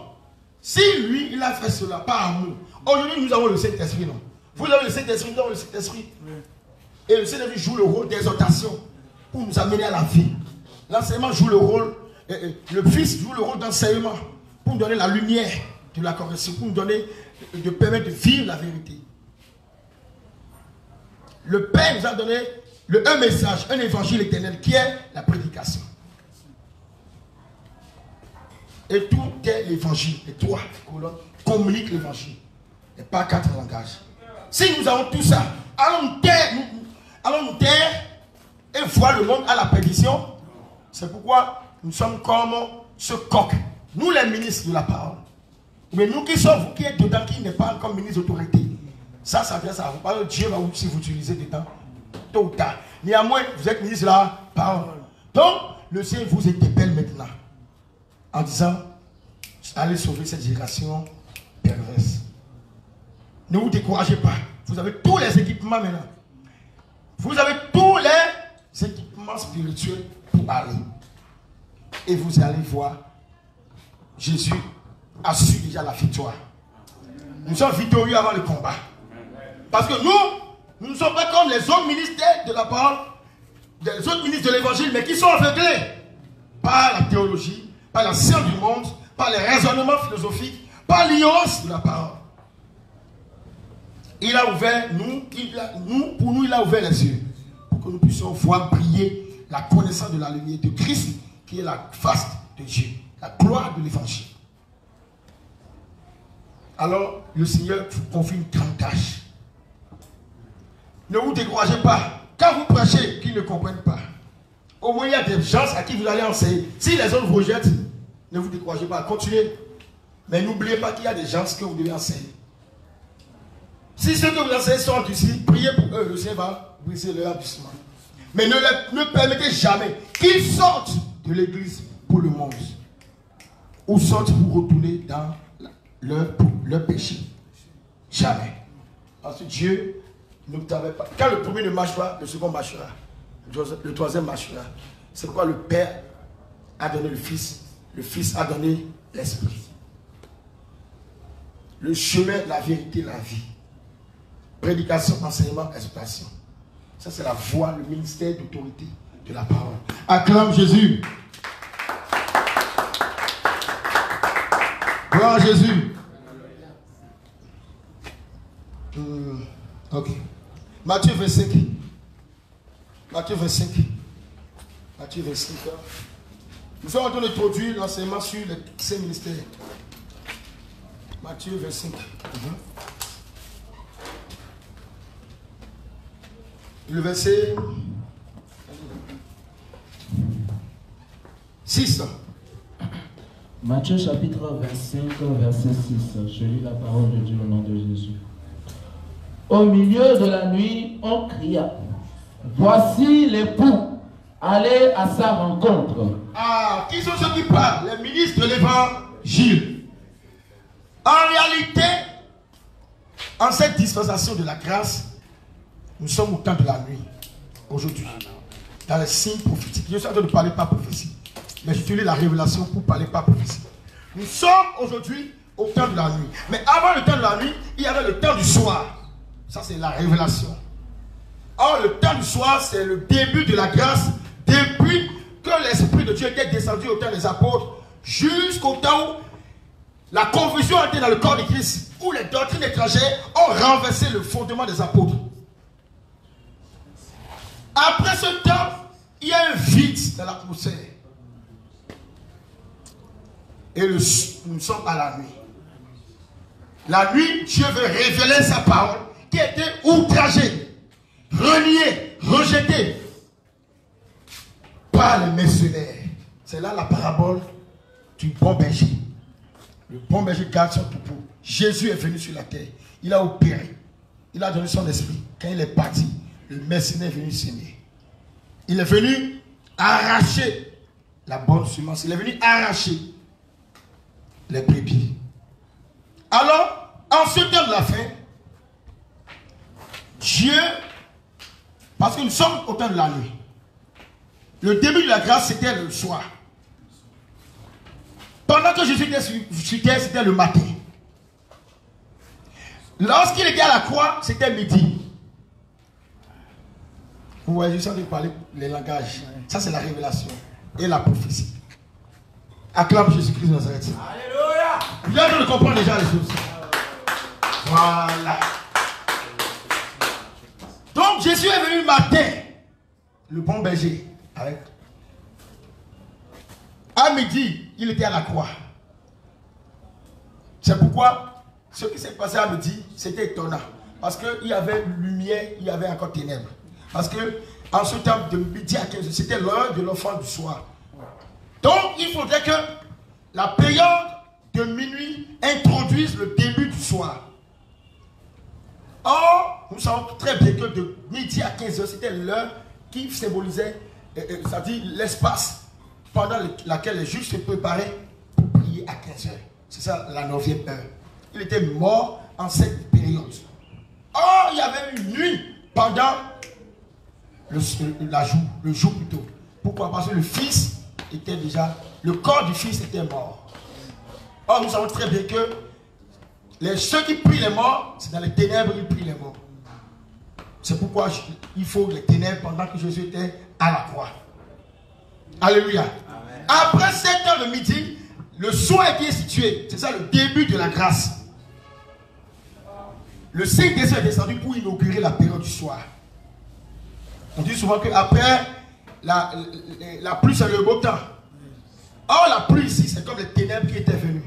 si lui, il a fait cela par amour, aujourd'hui nous avons le Saint-Esprit, non? Vous avez le Saint-Esprit, nous avons le Saint-Esprit. Et le Saint-Esprit joue le rôle d'exhortation pour nous amener à la vie. L'enseignement joue le rôle, le Fils joue le rôle d'enseignement pour nous donner la lumière de la correction, pour nous donner, de permettre de vivre la vérité. Le Père nous a donné le, un message, un évangile éternel qui est la prédication. Et tout est l'évangile. Les trois colonnes communiquent l'évangile. Et pas quatre langages. Si nous avons tout ça, allons nous taire, allons et voir le monde à la perdition. C'est pourquoi nous sommes comme ce coq. Nous les ministres de la parole. Mais nous qui sommes, vous qui êtes dedans, qui n'est pas comme ministre d'autorité. Ça à vous. Parce que Dieu va aussi vous utiliser dedans. Tôt ou tard. Néanmoins, vous êtes ministre de la parole. Donc, le Seigneur vous interpelle maintenant. En disant, allez sauver cette génération perverse. Ne vous découragez pas. Vous avez tous les équipements maintenant. Vous avez tous les équipements spirituels pour aller. Et vous allez voir, Jésus a su déjà la victoire. Nous sommes victorieux avant le combat. Parce que nous, nous ne sommes pas comme les autres ministères de la parole, les autres ministres de l'évangile, mais qui sont aveuglés par la théologie, par la science du monde, par les raisonnements philosophiques, par l'ignorance de la parole. Il a ouvert, nous, pour nous, il a ouvert les yeux pour que nous puissions voir briller la connaissance de la lumière de Christ, qui est la face de Dieu, la gloire de l'évangile. Alors, le Seigneur confie une grande tâche. Ne vous découragez pas. Quand vous prêchez, qu'ils ne comprennent pas. Au moins, il y a des gens à qui vous allez enseigner. Si les autres vous rejettent, ne vous découragez pas. Continuez. Mais n'oubliez pas qu'il y a des gens que vous devez enseigner. Si ceux que vous enseignez sont endurcis, priez pour eux. Le Seigneur va briser leur endurcissement. Mais ne, ne permettez jamais qu'ils sortent de l'église pour le monde. Ou sortent pour retourner dans leur, leur péché. Jamais. Parce que Dieu Quand le premier ne marche pas, le second marchera. Le troisième marchera. C'est pourquoi le Père a donné le Fils. Le Fils a donné l'Esprit. Le chemin, la vérité, la vie. Prédication, enseignement, exhortation. Ça, c'est la voie, le ministère d'autorité de la parole. Acclame Jésus. Gloire à Jésus. Hmm, ok. Matthieu 25. Matthieu 25. Matthieu 25. hein. Nous sommes en train d'introduire l'enseignement sur les ministères. Matthieu 25. Mhm. Le verset 6. Matthieu chapitre 25, verset 6. Je lis la parole de Dieu au nom de Jésus. Au milieu de la nuit, on cria, Voici l'époux, allez à sa rencontre. Ah, qui sont ceux qui parlent Les ministres de l'évangile. En réalité, en cette dispensation de la grâce, nous sommes au temps de la nuit, aujourd'hui, dans les signes prophétiques. Je suis en train de parler par prophétie, mais j'utilise la révélation pour parler par prophétie. Nous sommes aujourd'hui au temps de la nuit. Mais avant le temps de la nuit, il y avait le temps du soir. Ça, c'est la révélation. Or, le temps du soir, c'est le début de la grâce depuis que l'Esprit de Dieu était descendu au temps des apôtres jusqu'au temps où la confusion été dans le corps de Christ, où les doctrines étrangères ont renversé le fondement des apôtres. Après ce temps, il y a un vide dans l'atmosphère. Et nous sommes à la nuit. La nuit, Dieu veut révéler sa parole qui a été outragée, reniée, rejetée par les mercenaires. C'est là la parabole du bon berger. Le bon berger garde son troupeau. Jésus est venu sur la terre. Il a opéré. Il a donné son esprit. Quand il est parti, le mercenaire est venu s'aimer. Il est venu arracher la bonne semence. Il est venu arracher les brebis. Alors, en ce temps de la fin, Dieu, parce que nous sommes au temps de la nuit, le début de la grâce, c'était le soir. Pendant que Jésus était sur, terre, c'était le matin. Lorsqu'il était à la croix, c'était midi. Vous voyez, je de parler les langages. Ça, c'est la révélation et la prophétie. Acclame Jésus-Christ de Nazareth. Alléluia. Train de comprendre déjà les choses. Voilà. Jésus est venu matin, le bon berger, avec. À midi, il était à la croix. C'est pourquoi ce qui s'est passé à midi, c'était étonnant. Parce qu'il y avait lumière, il y avait encore ténèbres. Parce que en ce temps de midi à 15 c'était l'heure de l'enfant du soir. Donc il faudrait que la période de minuit introduise le début du soir. Or, nous savons très bien que de midi à 15 heures, c'était l'heure qui symbolisait, euh, euh, c'est-à-dire l'espace pendant le- laquelle les juifs se préparaient pour prier à 15 heures. C'est ça la neuvième heure. Il était mort en cette période. Or, il y avait une nuit pendant le, la jour, le jour plutôt. Pourquoi? Parce que le fils était déjà, le corps du fils était mort. Or, nous savons très bien que les, ceux qui prient les morts, c'est dans les ténèbres qu'ils prient les morts. C'est pourquoi je- il faut les ténèbres pendant que Jésus était à la croix. Alléluia. Après 7 heures de midi, le soir est institué. C'est ça le début de la grâce. Le Saint-Esprit est descendu pour inaugurer la période du soir. On dit souvent qu'après la, la, la pluie, c'est le beau temps. Or, la pluie ici, c'est comme les ténèbres qui étaient venues.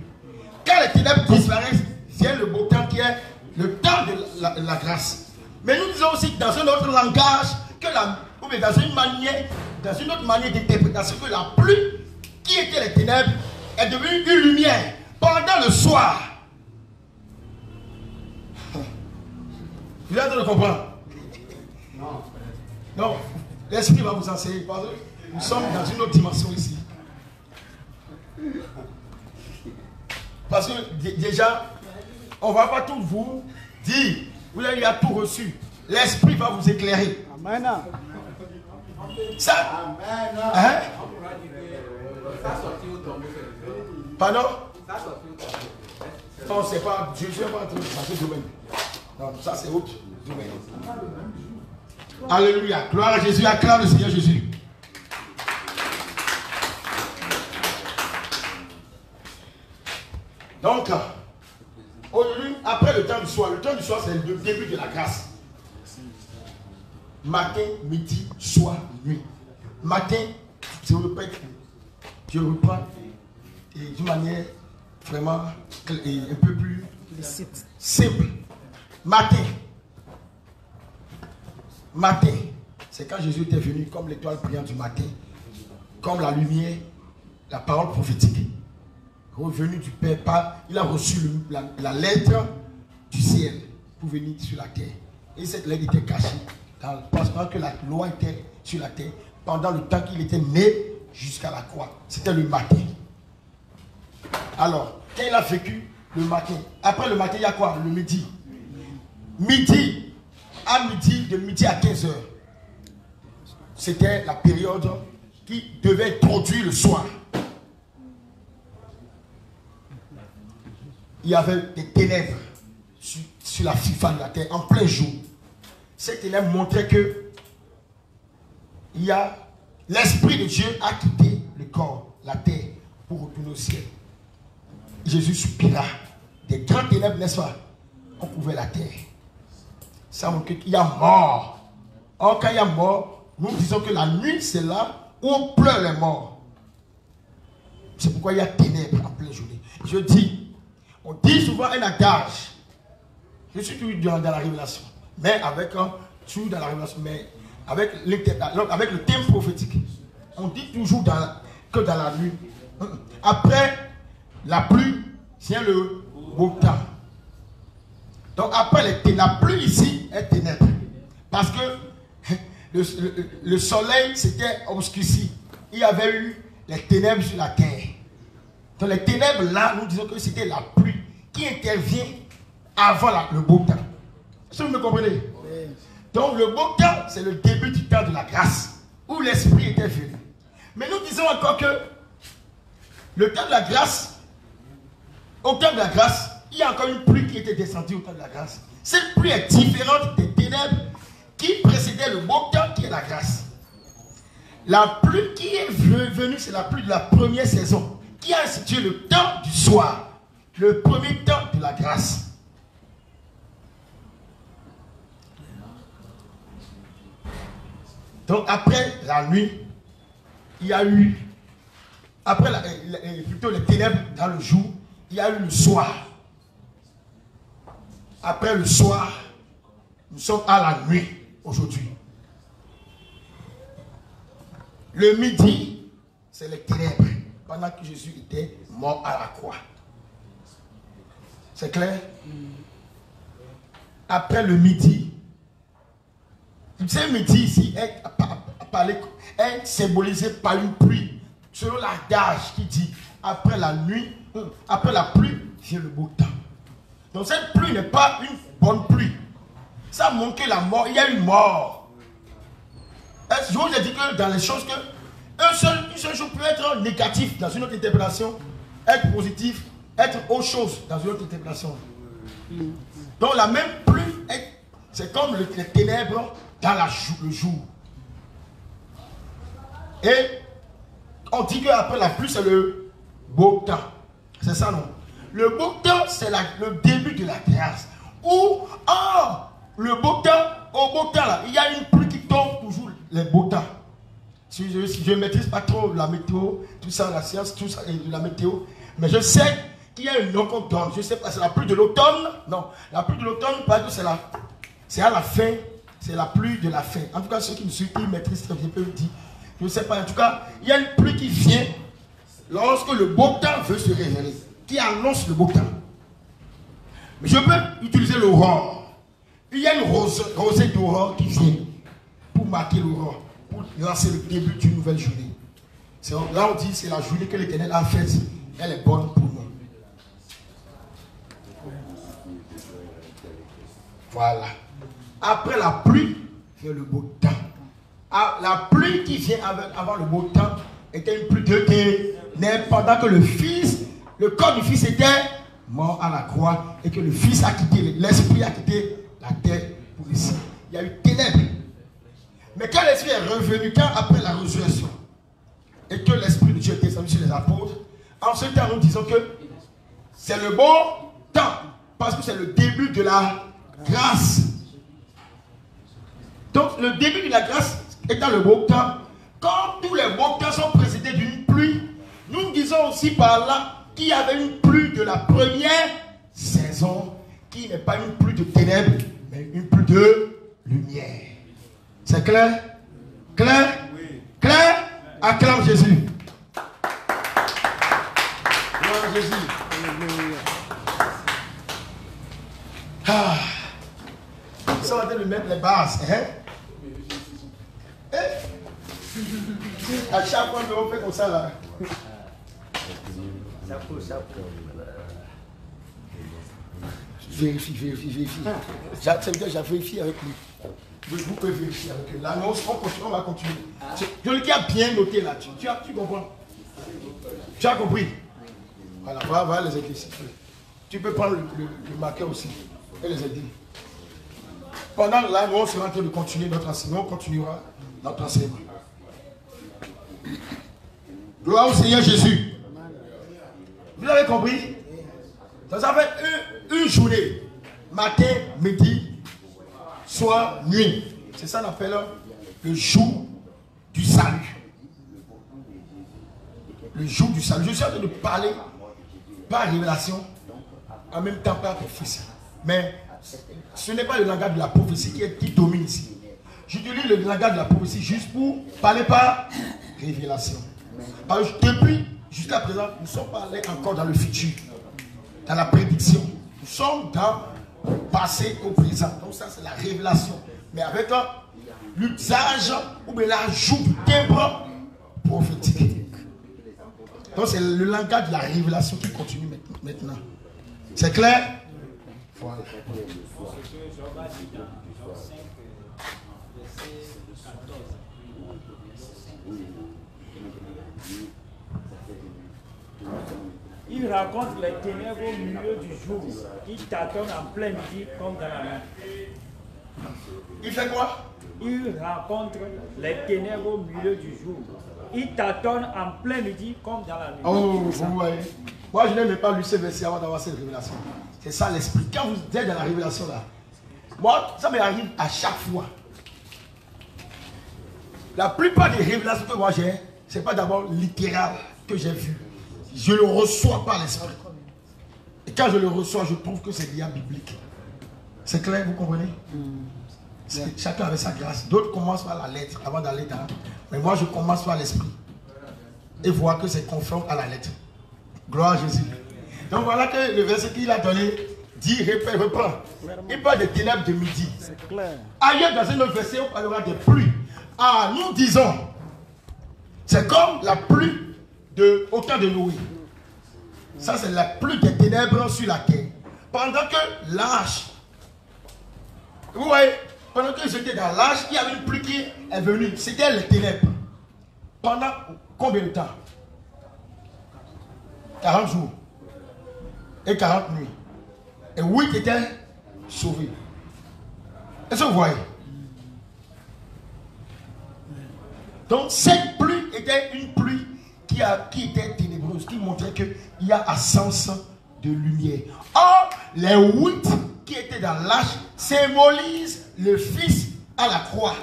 Quand les ténèbres disparaissent, vient le beau temps qui est le temps de la, grâce. Mais nous disons aussi dans un autre langage, que ou bien dans une manière, dans une autre manière d'interprétation, que la pluie qui était les ténèbres est devenue une lumière pendant le soir. Vous êtes de comprendre? Non, l'esprit va vous enseigner. Parce que nous sommes dans une autre dimension ici. Parce que dé- déjà, on ne va pas tout vous dire. Vous avez déjà tout reçu. L'esprit va vous éclairer. Amen. Ça. Hein? Pardon? Non, c'est pas. Je ne suis pas en train de passer ce domaine. Non, ça c'est autre domaine. Alléluia. Gloire à Jésus. Acclame le Seigneur Jésus. Donc, aujourd'hui, après le temps du soir, le temps du soir, c'est le début de la grâce. Matin, midi, soir, nuit. Matin, je répète, je reprends d'une manière vraiment un peu plus simple. Matin. Matin. C'est quand Jésus était venu comme l'étoile brillante du matin, comme la lumière, la parole prophétique. Revenu du Père, il a reçu la lettre du ciel pour venir sur la terre. Et cette lettre était cachée dans, pendant que la loi était sur la terre, pendant le temps qu'il était né jusqu'à la croix. C'était le matin. Alors, quand il a vécu le matin, après le matin, il y a quoi? Le midi. Midi, à midi, de midi à 15 heures. C'était la période qui devait introduire le soir. Il y avait des ténèbres sur, la surface de la terre en plein jour. Ces ténèbres montraient que l'esprit de Dieu a quitté le corps, la terre, pour retourner au ciel. Jésus soupira. Des grandes ténèbres, n'est-ce pas On couvrait la terre. Ça montre qu'il y a mort. Or, quand il y a mort, nous disons que la nuit, c'est là où on pleure les morts. C'est pourquoi il y a ténèbres en pleine journée. Je dis, on dit souvent un adage. Je suis toujours dans, la révélation. Mais avec un, toujours dans la révélation, mais avec, avec le thème prophétique. On dit toujours que dans la nuit. Après la pluie, c'est le beau temps. Donc après la pluie ici est ténèbres. Parce que le, le- le soleil s'était obscurci. Il y avait eu les ténèbres sur la terre. Donc les ténèbres là, nous disons que c'était la pluie qui intervient avant le beau temps. Est-ce que vous me comprenez Donc le beau temps, c'est le début du temps de la grâce, où l'Esprit était venu. Mais nous disons encore que le temps de la grâce, au temps de la grâce, il y a encore une pluie qui était descendue au temps de la grâce. Cette pluie est différente des ténèbres qui précédaient le beau temps qui est la grâce. La pluie qui est venue, c'est la pluie de la première saison, qui a institué le temps du soir, le premier temps de la grâce. Donc après la nuit, il y a eu, après plutôt les ténèbres dans le jour, il y a eu le soir. Après le soir, nous sommes à la nuit aujourd'hui. Le midi, c'est les ténèbres, pendant que Jésus était mort à la croix. C'est clair? Après le midi, ce midi ici est, symbolisé par une pluie. Selon l'adage qui dit, après la nuit, hum, après la pluie, vient le beau temps. Donc cette pluie n'est pas une bonne pluie. Ça montre que la mort, il y a une mort. Je vous ai dit que dans les choses que un seul, une seule chose peut être négatif dans une autre interprétation, être positif, être autre chose dans une autre interprétation. Donc la même pluie, est- c'est comme le- les ténèbres dans la le jour. Et on dit qu'après la pluie, c'est le beau temps. C'est ça, non? Le beau temps, c'est le début de la grâce. Ou, ah, le beau temps, au beau temps, là, il y a une pluie qui tombe toujours, les beaux temps. Si je si je ne maîtrise pas trop la météo, tout ça, la science, tout ça, et la météo, mais je sais qu'il y a un nom qu'on donne. Je sais pas, c'est la pluie de l'automne. Non, la pluie de l'automne, parce que c'est c'est à la fin, c'est la pluie de la fin. En tout cas, ceux qui me suivent, qui maîtrisent très bien, peuvent dire. Je ne sais pas, en tout cas, il y a une pluie qui vient lorsque le beau temps veut se révéler, qui annonce le beau temps. Mais je peux utiliser l'aurore. Il y a une rose, rosée d'aurore qui vient pour marquer l'aurore, pour lancer le début d'une nouvelle journée. Là, on dit c'est la journée que l'Éternel a faite. Elle est bonne pour nous. Voilà. Après la pluie, vient le beau temps. Ah, la pluie qui vient avant le beau temps était une pluie de ténèbres pendant que le Fils, le corps du Fils était mort à la croix et que le Fils a quitté, l'Esprit a quitté la terre pour ici. Il y a eu ténèbres. Mais quand l'Esprit est revenu, quand après la résurrection, et que l'Esprit de Dieu est descendu sur les apôtres, en ce temps, nous disons que c'est le bon temps, parce que c'est le début de la grâce. Donc, le début de la grâce étant le beau temps, Quand tous les beaux cœurs sont précédés d'une pluie, nous disons aussi par là qu'il y avait une pluie de la première saison, qui n'est pas une pluie de ténèbres, mais une pluie de lumière. C'est clair? Clair? Clair? Acclame Jésus. Gloire Jésus. Ah. Ça va te mettre les bases. Hein? Eh? À chaque fois on fait comme ça là. Chapeau, chapeau. Vérifie, vérifie, vérifie. C'est bien, j'ai vérifié avec lui. Vous, pouvez vérifier avec lui. L'annonce, on, continue, on va continuer. Le dis à bien noté là. Tu, tu, as, tu comprends? Tu as compris? Voilà, voilà, voilà les aider si tu veux. Tu peux prendre le, le- le marqueur aussi et les aider. Pendant l'annonce, on est en train de continuer notre enseignement. On continuera notre enseignement. Gloire au Seigneur Jésus. Vous avez compris? Ça, ça fait une, une journée. Matin, midi, soir, nuit. C'est ça qu'on appelle le jour du salut. Le jour du salut. Je suis en train de parler par révélation, en même temps par prophétie. Mais ce n'est pas le langage de la prophétie qui, est- qui domine ici. J'utilise le langage de la prophétie juste pour parler par révélation. Parce que depuis, jusqu'à présent, nous ne sommes pas allés encore dans le futur, dans la prédiction. Nous sommes dans le passé au présent. Donc ça, c'est la révélation. Mais avec l'usage ou bien l'ajout timbre prophétique. Donc c'est le langage de la révélation qui continue maintenant. C'est clair? Il raconte les ténèbres au milieu du jour. Il tâtonne en plein midi comme dans la nuit. Il fait quoi? Il rencontre les ténèbres au milieu du jour. Il tâtonne en plein midi comme dans la nuit. Oh, vous voyez. Moi, je n'aime pas lu ces versets avant d'avoir cette révélation. C'est ça l'esprit. Quand vous êtes dans la révélation là, moi, ça m'arrive à chaque fois. La plupart des révélations que moi j'ai, ce n'est pas d'abord littéral que j'ai vu. Je le reçois par l'esprit. Et quand je le reçois, je trouve que c'est bien biblique. C'est clair, vous comprenez? C'est- Chacun avec sa grâce. D'autres commencent par la lettre avant d'aller dans. Mais moi, je commence par l'esprit. Et voir que c'est conforme à la lettre. Gloire à Jésus. Donc voilà que le verset qu'il a donné dit, reprend. Il parle des ténèbres de midi. Ailleurs dans un autre verset, on parlera des pluies. Ah, nous disons, c'est comme la pluie de, au temps de Noé. Ça, c'est la pluie des ténèbres sur la terre. Pendant que l'âge, vous voyez, pendant que j'étais dans l'âge, il y avait une pluie qui est venue. C'était les ténèbres. Pendant combien de temps? 40 jours et 40 nuits. Et 8 étaient sauvés. Est-ce que vous voyez? Donc cette pluie était une pluie qui, a, qui était ténébreuse, qui montrait qu'il y a absence de lumière. Or, les huit qui étaient dans l'âge symbolisent le Fils à la croix,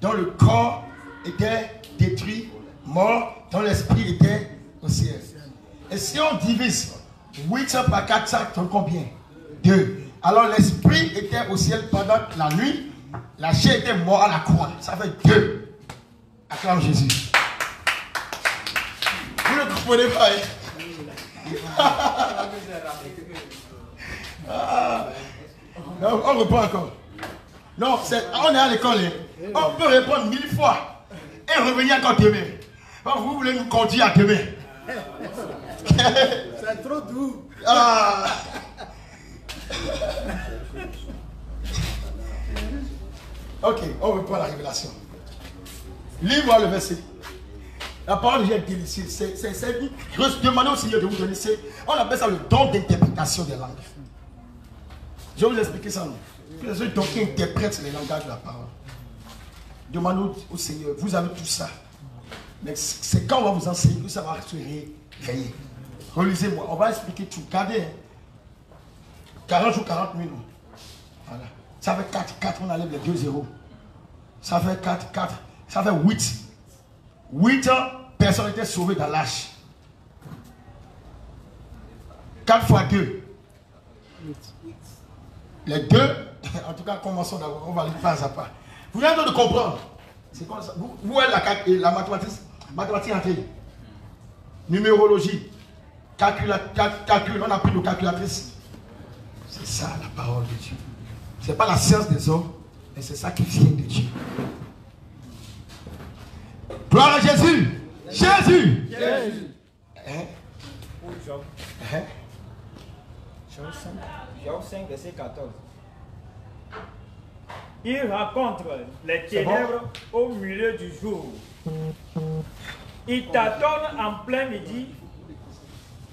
dont le corps était détruit, mort, dont l'esprit était au ciel. Et si on divise 8 par 4, ça donne combien? 2. Alors l'esprit était au ciel pendant la nuit, la chair était mort à la croix. Ça fait 2. Acclame Jésus. Vous ne comprenez pas. hein? On reprend encore. Non, on est à l'école. hein. On peut répondre mille fois et revenir encore demain. Vous voulez nous conduire à demain. C'est trop doux. Ah. Ok, on reprend la révélation. Lis-moi le verset. La parole est délicieuse. C'est, c'est, c'est, demandez au Seigneur de vous donner. c'est- on appelle ça le don d'interprétation des langues. Je vais vous expliquer ça. non? C'est ce don qui interprète les langages de la parole. Demandez au, Seigneur. Vous avez tout ça. Mais c'est c'est quand on va vous enseigner que ça va se réveiller. Relisez-moi. On va expliquer tout. Regardez. hein. 40 jours, 40 minutes. Voilà. Ça fait 4, 4, on enlève les 2 zéros. Ça fait 4, 4, ça fait 8. Huit personnes étaient sauvées dans l'âge. 4 fois 2. Les deux, en tout cas, commençons d'abord. On va aller pas à pas. Vous venez de comprendre. C'est quoi ça? Vous, vous êtes la, la mathématique, mathématique. Numérologie. Calcul, cal- calcul, on a pris nos calculatrices. C'est ça la parole de Dieu. Ce n'est pas la science des hommes, mais c'est ça qui vient de Dieu. Gloire à Jésus. Jésus. Hein? Pour Job, Hein? Job 5, Job 5, verset 14. Il rencontre les bon? ténèbres au milieu du jour. Il tâtonne en plein midi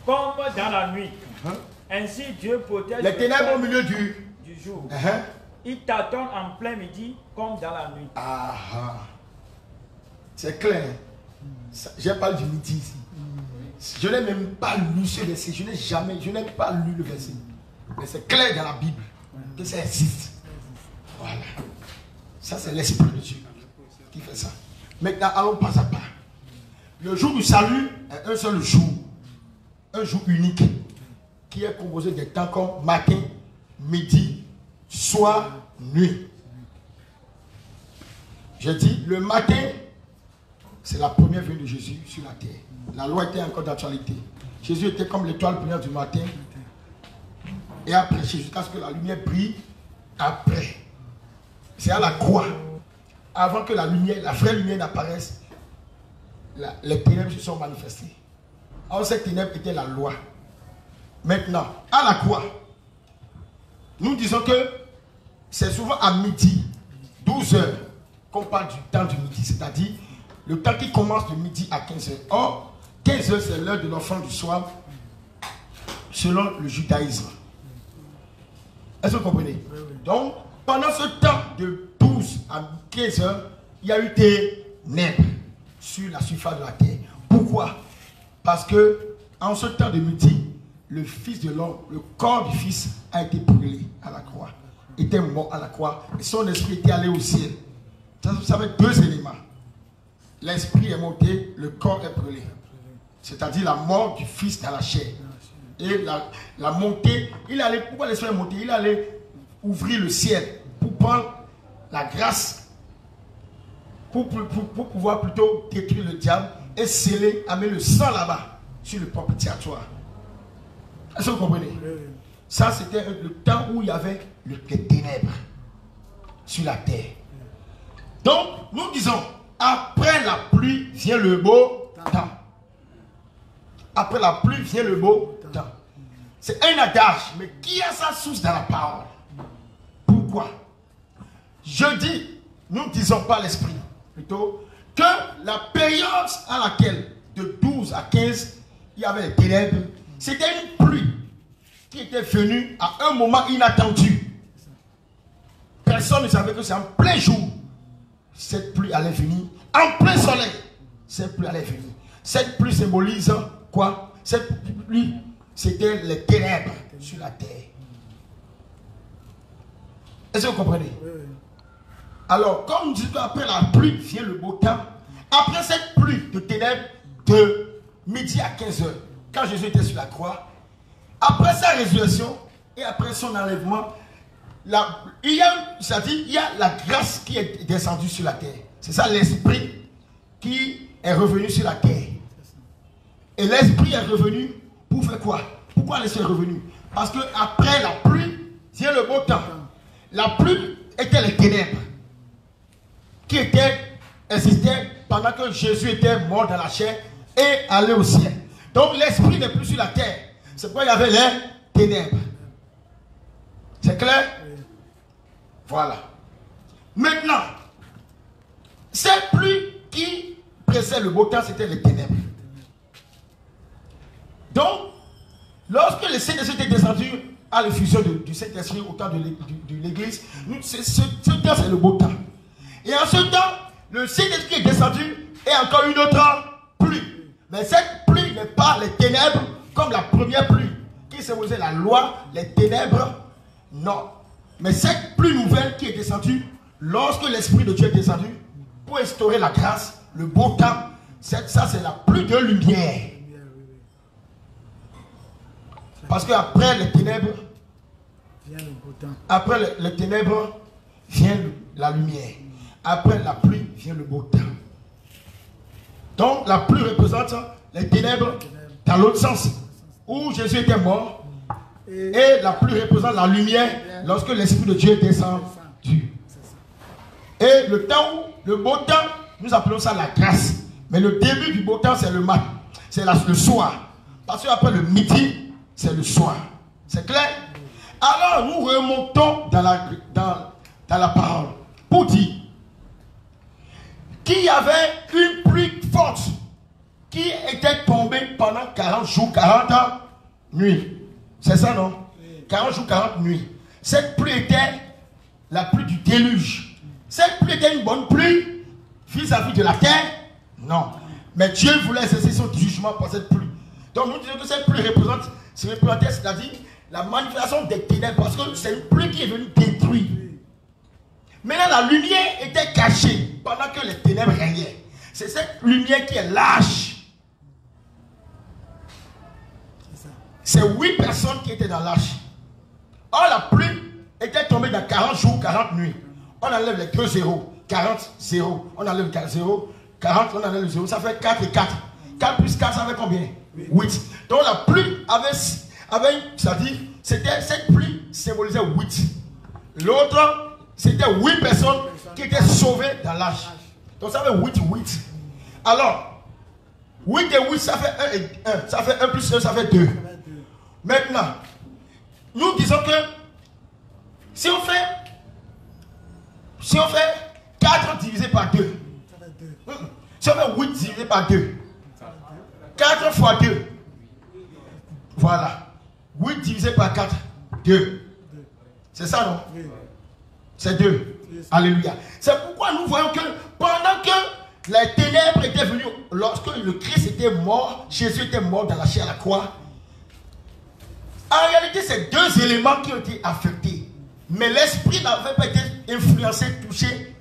comme dans la nuit. Hein? Ainsi Dieu protège Les le ténèbres au milieu du. du jour. Hein? Il tâtonne en plein midi comme dans la nuit. Ah, ah. C'est clair. J'ai parlé du midi ici. Je n'ai même pas lu ce verset. Je n'ai jamais, je n'ai pas lu le verset. Mais c'est clair dans la Bible que ça existe. Voilà. Ça, c'est l'Esprit de Dieu qui fait ça. Maintenant, allons pas à pas. Le jour du salut est un seul jour. Un jour unique. Qui est composé des temps comme matin, midi, soir, nuit. Je dis, le matin, c'est la première venue de Jésus sur la terre. La loi était encore d'actualité. Jésus était comme l'étoile brillante du matin. Et après, jusqu'à ce que la lumière brille. Après, c'est à la croix. Avant que la lumière, la vraie lumière n'apparaisse, les ténèbres se sont manifestées. Alors, cette ténèbre était la loi. Maintenant, à la croix, nous disons que c'est souvent à midi, 12 heures, qu'on parle du temps du midi, c'est-à-dire le temps qui commence de midi à 15 heures. Or, 15 heures, c'est l'heure de l'enfant du soir, selon le judaïsme. Est-ce que vous comprenez? Donc, pendant ce temps de 12 à 15 heures, il y a eu des ténèbres sur la surface de la terre. Pourquoi? Parce que en ce temps de midi, le Fils de l'homme, le corps du Fils a été brûlé à la croix, était mort à la croix, et son esprit était allé au ciel. Ça, ça fait deux éléments. L'esprit est monté, le corps est brûlé. C'est-à-dire la mort du Fils dans la chair. Et la, montée, il allait, pourquoi l'esprit est monté? Il allait ouvrir le ciel pour prendre la grâce, pour pouvoir plutôt détruire le diable et sceller, amener le sang là-bas, sur le propitiatoire. Est-ce que vous comprenez? Ça, c'était le temps où il y avait le, les ténèbres sur la terre. Donc, nous disons, après la pluie vient le beau temps. Après la pluie vient le beau temps. C'est un adage, mais qui a sa source dans la parole? Pourquoi? Je dis, nous ne disons pas l'esprit, plutôt, que la période à laquelle, de 12 à 15, il y avait les ténèbres, c'était une pluie qui était venue à un moment inattendu. Personne ne savait que c'est en plein jour. Cette pluie allait venir en plein soleil. Cette pluie allait venir. Cette pluie symbolise quoi? Cette pluie, c'était les ténèbres sur la terre. Est-ce que vous comprenez? Alors, comme disons après la pluie vient le beau temps, après cette pluie de ténèbres de midi à 15 heures, quand Jésus était sur la croix, après sa résurrection et après son enlèvement, il, y a, il y a la grâce qui est descendue sur la terre. C'est ça l'esprit qui est revenu sur la terre. Et l'esprit est revenu pour faire quoi? Pourquoi l'esprit est revenu? Parce que après la pluie vient le beau temps. La pluie était les ténèbres qui étaient, existaient pendant que Jésus était mort dans la chair et allé au ciel. Donc l'esprit n'est plus sur la terre. C'est pourquoi il y avait les ténèbres. C'est clair? Voilà. Maintenant, cette pluie qui précède le beau temps, c'était les ténèbres. Donc, lorsque le Saint-Esprit était descendu à l'effusion du Saint-Esprit au temps de l'Église, c'est- ce temps, c'est le beau temps. Et en ce temps, le Saint-Esprit est descendu et encore une autre pluie. Mais cette pluie n'est pas les ténèbres comme la première pluie qui symbolisait la loi, les ténèbres? Non. Mais cette pluie nouvelle qui est descendue, lorsque l'Esprit de Dieu est descendu pour instaurer la grâce, le beau temps, Ça, c'est la pluie de lumière. Parce qu'après les ténèbres, Viens le beau temps. après les, ténèbres, vient la lumière. Après la pluie, vient le beau temps. Donc, la pluie représente les ténèbres dans l'autre sens, où Jésus était mort. Et la pluie représente la lumière lorsque l'Esprit de Dieu descend. Et le temps où, le beau temps, nous appelons ça la grâce. Mais le début du beau temps, c'est le mat. C'est le soir. Parce qu'après le midi, c'est le soir. C'est clair? Alors nous remontons dans la, dans, dans la parole pour dire qu'il y avait une pluie forte qui était tombée pendant 40 jours, 40 nuits. C'est ça, non? 40 jours, 40 nuits. Cette pluie était la pluie du déluge. Cette pluie était une bonne pluie vis-à-vis de la terre? Non. Mais Dieu voulait exercer son jugement par cette pluie. Donc nous disons que cette pluie représente, c'est-à-dire la manifestation des ténèbres, parce que c'est une pluie qui est venue détruire. Maintenant, la lumière était cachée pendant que les ténèbres régnaient. C'est cette lumière qui est lâche. C'est huit personnes qui étaient dans l'arche. Or, la pluie était tombée dans 40 jours, 40 nuits. On enlève les deux zéros. 40, 0. On enlève 4 0. 40, on enlève le 0. Ça fait 4 et 4. 4 plus 4, ça fait combien? 8. Donc la pluie avait, avait c'est-à-dire, c'était, cette pluie symbolisait 8. L'autre, c'était 8 personnes qui étaient sauvées dans l'arche. Donc ça fait 8, 8. Alors, 8 et 8, ça fait 1 et 1. Ça fait 1 plus 1, ça fait 2. Maintenant, nous disons que si on fait si on fait 4 divisé par 2, ça fait deux. si on fait 8 divisé par 2, 4 fois 2, voilà. 8 divisé par 4, 2. C'est ça, non? C'est 2. Alléluia. C'est pourquoi nous voyons que pendant que les ténèbres étaient venues, lorsque le Christ était mort, Jésus était mort dans la chair à la croix, en réalité, c'est deux éléments qui ont été affectés. Mais l'esprit n'avait pas été influencé, touché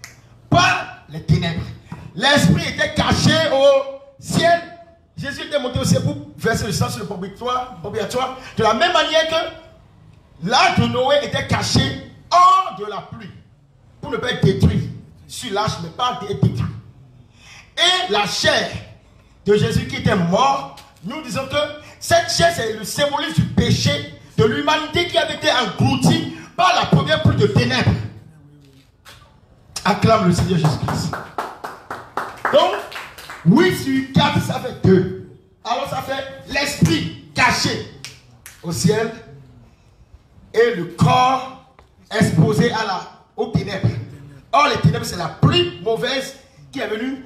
par les ténèbres. L'esprit était caché au ciel. Jésus était monté au ciel pour verser le sang sur le probatoire. De la même manière que l'arche de Noé était caché hors de la pluie. Pour ne pas être détruit. Sur l'arche, mais pas être détruit. Et la chair de Jésus qui était mort, nous disons que cette chair, c'est le symbolisme du péché de l'humanité qui avait été engloutie par la première pluie de ténèbres. Acclame le Seigneur Jésus-Christ. Donc, 8 sur 4, ça fait 2. Alors, ça fait l'esprit caché au ciel et le corps exposé à la, aux ténèbres. Or, les ténèbres, c'est la pluie mauvaise qui est venue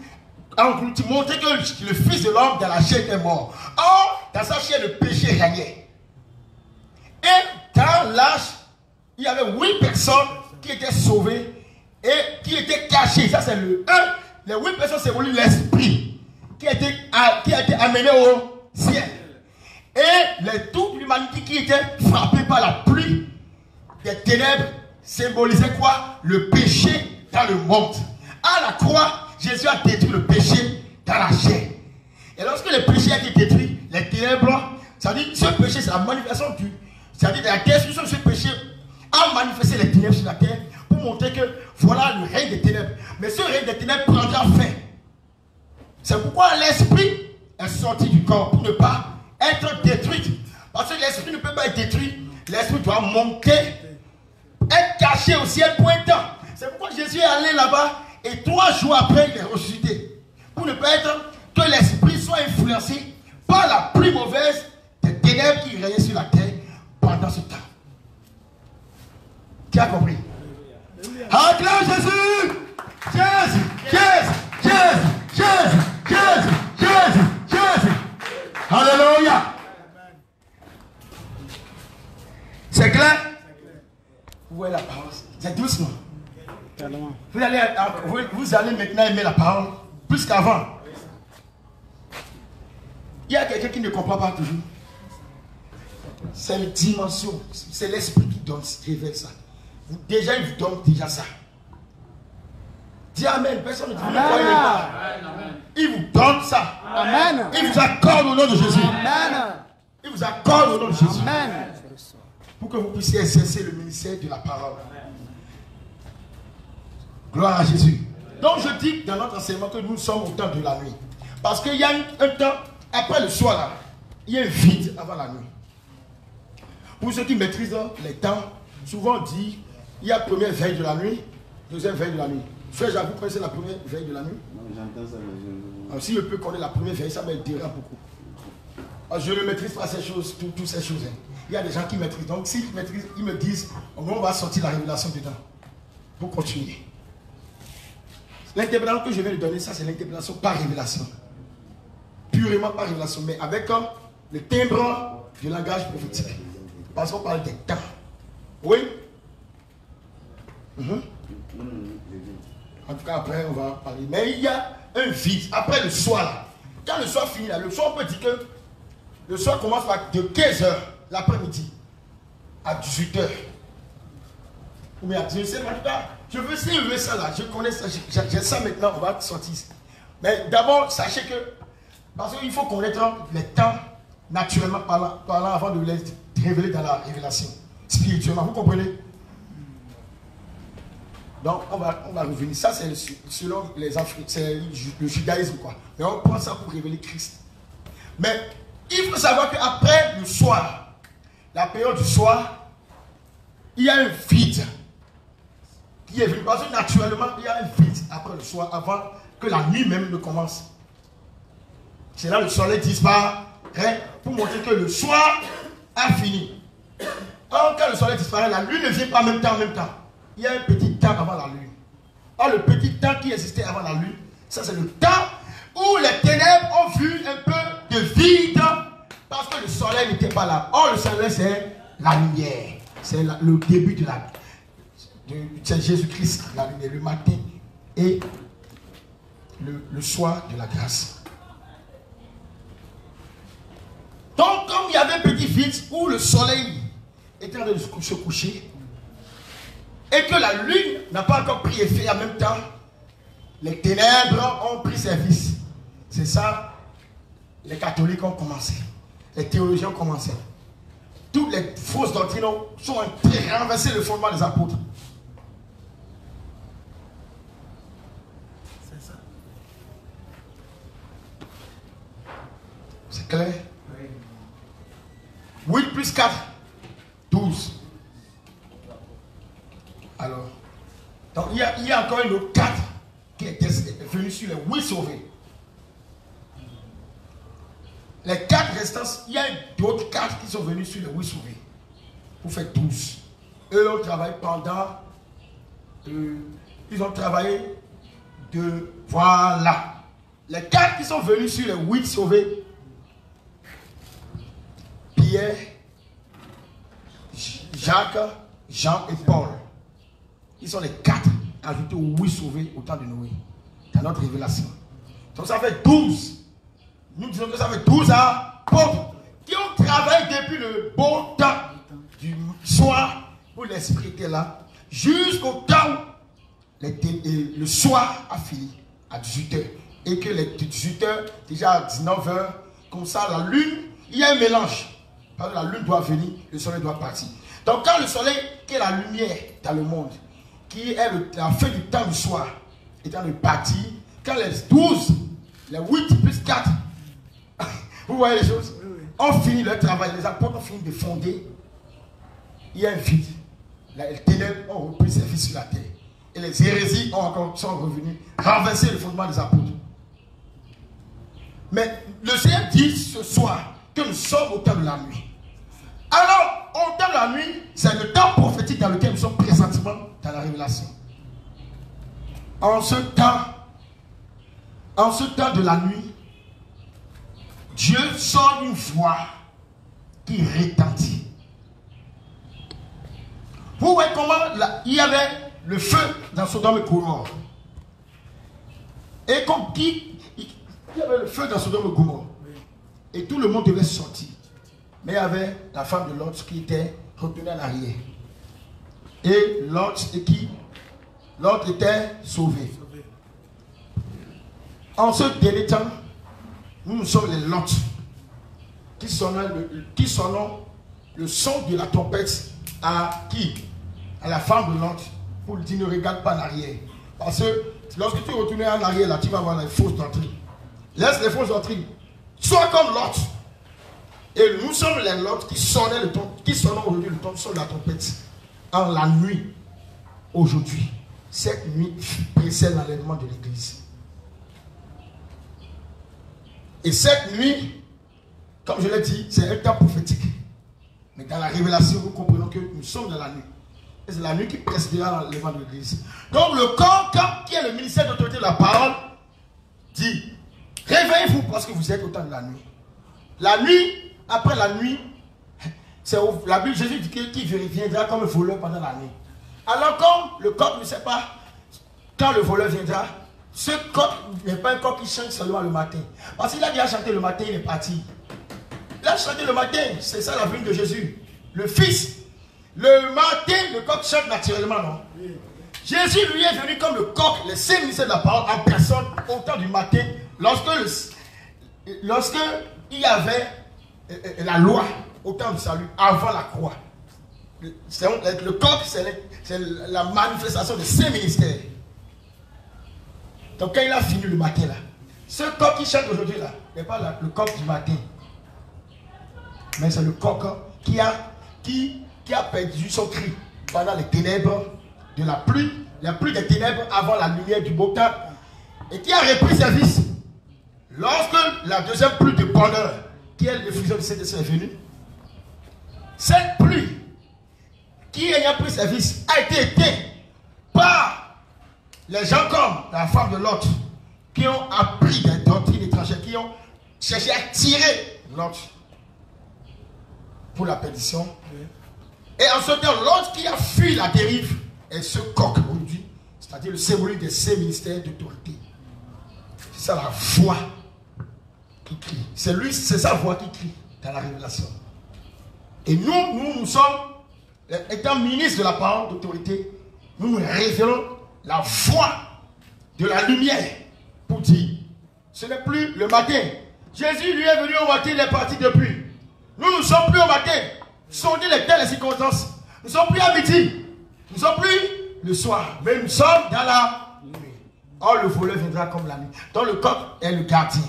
engloutir, montrer que le Fils de l'homme dans la chair était mort. Or, dans sa chair, le péché régnait. Et dans l'âge, il y avait huit personnes qui étaient sauvées et qui étaient cachées. Ça, c'est le 1. Les huit personnes, c'est l'esprit qui a, été, qui a été amené au ciel. Et les, toute l'humanité qui était frappée par la pluie des ténèbres symbolisait quoi? Le péché dans le monde. À la croix, Jésus a détruit le péché dans la chair. Et lorsque le péché a été détruit, les ténèbres, ça dit ce péché, c'est la manifestation du. C'est-à-dire la destruction de ce péché a manifesté les ténèbres sur la terre pour montrer que voilà le règne des ténèbres. Mais ce règne des ténèbres prendra fin. C'est pourquoi l'esprit est sorti du corps pour ne pas être détruit. Parce que l'esprit ne peut pas être détruit. L'esprit doit monter, être caché au ciel pour un temps. C'est pourquoi Jésus est allé là-bas et trois jours après, il est ressuscité. Pour ne pas être que l'esprit soit influencé par la plus mauvaise des ténèbres qui régnaient sur la terre pendant ce temps. Tu as compris? Acclame Jésus! Jésus! Jésus! Jésus! Jésus! Jésus! Jésus! Jésus! Alléluia. C'est clair? Vous voyez la parole? C'est doucement. Vous allez, vous, vous allez maintenant aimer la parole plus qu'avant. Il y a quelqu'un qui ne comprend pas toujours. C'est une dimension. C'est l'esprit qui donne, révèle ça. Vous- déjà, il vous donne déjà ça. Dis Amen. Personne ne dit pas. Il vous donne ça. Amen. Il vous accorde au nom de Jésus. Amen. Il vous accorde au nom de Jésus. Amen. Pour que vous puissiez exercer le ministère de la parole. Gloire à Jésus. Donc je dis dans notre enseignement que nous sommes au temps de la nuit. Parce qu'il y a un, temps, après le soir là, il y a un vide avant la nuit. Pour ceux qui maîtrisent les temps, souvent on dit, il y a première veille de la nuit, deuxième veille de la nuit. Frère, j'avoue que c'est la première veille de la nuit. Non, j'entends ça, mais je Alors, si je peux connaître la première veille, ça m'aidera beaucoup. Alors, je ne maîtrise pas ces choses, tout- toutes ces choses. hein. Il y a des gens qui maîtrisent. Donc, s'ils maîtrisent, ils me disent, on va sortir la révélation dedans. Pour continuer. L'interprétation que je vais lui donner, ça, c'est l'interprétation par révélation. Purement par révélation, mais avec le timbre du langage prophétique. Parce qu'on parle des temps. Oui? Mhm. En tout cas, après, on va parler. Mais il y a un vide. Après le soir, quand le soir finit, là, le soir, on peut dire que le soir commence par de 15h l'après-midi à 18h. Ou bien à 18h, en tout cas, je veux si je ça là, je connais ça, j'ai ça maintenant, on va sortir. Mais d'abord, sachez que, parce qu'il faut connaître les temps, naturellement parlant, avant de les révéler dans la révélation, spirituellement, vous comprenez? Donc, on va, on va revenir. Ça, c'est selon les Africains, c'est le judaïsme, quoi. Mais on prend ça pour révéler Christ. Mais il faut savoir qu'après le soir, la période du soir, il y a un vide qui est venu. Parce que naturellement, il y a un vide après le soir, avant que la nuit même ne commence. C'est là le soleil disparaît hein, pour montrer que le soir a fini. Or, quand le soleil disparaît, la lune ne vient pas en même temps, en même temps. Il y a un petit temps avant la lune. Or, le petit temps qui existait avant la lune, ça c'est le temps où les ténèbres ont vu un peu de vide parce que le soleil n'était pas là. Or, le soleil c'est la lumière. C'est le début de la. C'est Jésus-Christ, la lumière, le matin et le, le soir de la grâce. Donc, comme il y avait un petit vide où le soleil était en train de se coucher, et que la lune n'a pas encore pris effet en même temps, les ténèbres ont pris service. C'est ça, les catholiques ont commencé, les théologiens ont commencé. Toutes les fausses doctrines ont- sont en train de renverser le fondement des apôtres. C'est ça. C'est clair? 8 plus 4, 12. Alors, donc il y a, il y a encore une autre 4 qui est venue sur les 8 sauvés. Les 4 restants, il y a d'autres 4 qui sont venus sur les 8 sauvés. Pour faire 12. Eux ont travaillé pendant. euh, ils ont travaillé de. Voilà. Les 4 qui sont venus sur les 8 sauvés Pierre, Jacques, Jean et Paul. Ils sont les quatre ajoutés aux huit sauvés au temps de Noé. Dans notre révélation. Donc ça fait 12. Nous disons que ça fait 12 apôtres qui ont travaillé depuis le beau temps du soir où l'esprit était là, jusqu'au temps où et le soir a fini à 18h. Et que les 18h, déjà à 19h, comme ça, la lune, il y a un mélange. Parce que la lune doit venir, le soleil doit partir. Donc quand le soleil, qui est la lumière dans le monde, qui est la fin du temps du soir, est en train de partir, quand les 12, les 8 plus 4, vous voyez les choses, ont fini leur travail, les apôtres ont fini de fonder, il y a un vide. Les ténèbres ont repris service sur la terre. Et les hérésies ont encore, sont revenus renverser le fondement des apôtres. Mais le Seigneur dit ce soir que nous sommes au temps de la nuit. Alors, au temps de la nuit, c'est le temps prophétique dans lequel nous sommes présentement dans la révélation. En ce temps, en ce temps de la nuit, Dieu sort une voix qui retentit. Vous voyez comment il y avait le feu dans Sodome et Gomorrhe. Et comme qui il y avait le feu dans Sodome et. Et tout le monde devait sortir. Mais il y avait la femme de Lot qui était retenue à l'arrière. Et Lot et qui? Lot était sauvé. En ce dernier temps, nous, nous sommes les Lot qui sonnent le, qui sonnent le son de la trompette à qui? À la femme de Lot pour lui dire ne regarde pas en arrière. Parce que lorsque tu retournes en arrière, là, tu vas voir les fausses doctrines. Laisse les fausses doctrines. Sois comme Lot. Et nous sommes les Lot qui sonnaient le ton, qui sonnent aujourd'hui le ton de la trompette en la nuit aujourd'hui. Cette nuit précède l'enlèvement de l'église. Et cette nuit, comme je l'ai dit, c'est un temps prophétique. Mais dans la révélation, nous comprenons que nous sommes dans la nuit. Et c'est la nuit qui précédera l'enlèvement de l'église. Donc le corps, qui est le ministère d'autorité de la parole, dit Réveillez-vous parce que vous êtes au temps de la nuit. La nuit, après la nuit, c'est la Bible, Jésus dit que- qui viendra comme un voleur pendant la nuit. Alors comme le coq ne sait pas quand le voleur viendra, ce coq n'est pas un coq qui chante seulement le matin. Parce qu'il a déjà chanté le matin, il est parti. Il a chanté le matin, c'est ça la venue de Jésus. Le Fils. Le matin, le coq chante naturellement, non? Jésus lui est venu comme le coq, le saint ministère de la parole en personne au temps du matin, lorsque, lorsque il y avait euh, euh, la loi au temps du salut, avant la croix. Le, coq, c'est la manifestation de saint ministère. Donc quand il a fini le matin là, ce coq qui chante aujourd'hui là, n'est pas le coq du matin. Mais c'est le coq qui a, qui, qui a perdu son cri pendant les ténèbres de la pluie, la pluie des ténèbres avant la lumière du beau temps, et qui a repris service. Lorsque la deuxième pluie de bonheur, qui est l'effusion de cette est venue, cette pluie qui ayant pris service a été éteinte par les gens comme la femme de l'autre, qui ont appris des doctrines étrangères, qui ont cherché à tirer l'autre pour la perdition. Et en ce temps, l'autre qui a fui la dérive est ce coq aujourd'hui, c'est-à-dire le symbole des ces ministères d'autorité. C'est ça la voix qui crie. C'est lui, c'est sa voix qui crie dans la révélation. Et nous, nous, nous sommes, étant ministres de la parole d'autorité, nous nous révélons la voix de la lumière pour dire, ce n'est plus le matin. Jésus lui est venu au matin, il est parti depuis. Nous ne sommes plus au matin. Sondez les telles circonstances. Nous ne sommes plus à midi. Nous sommes plus le soir. Mais nous sommes dans la nuit. Or, le voleur viendra comme la nuit. Donc, le coq est le gardien.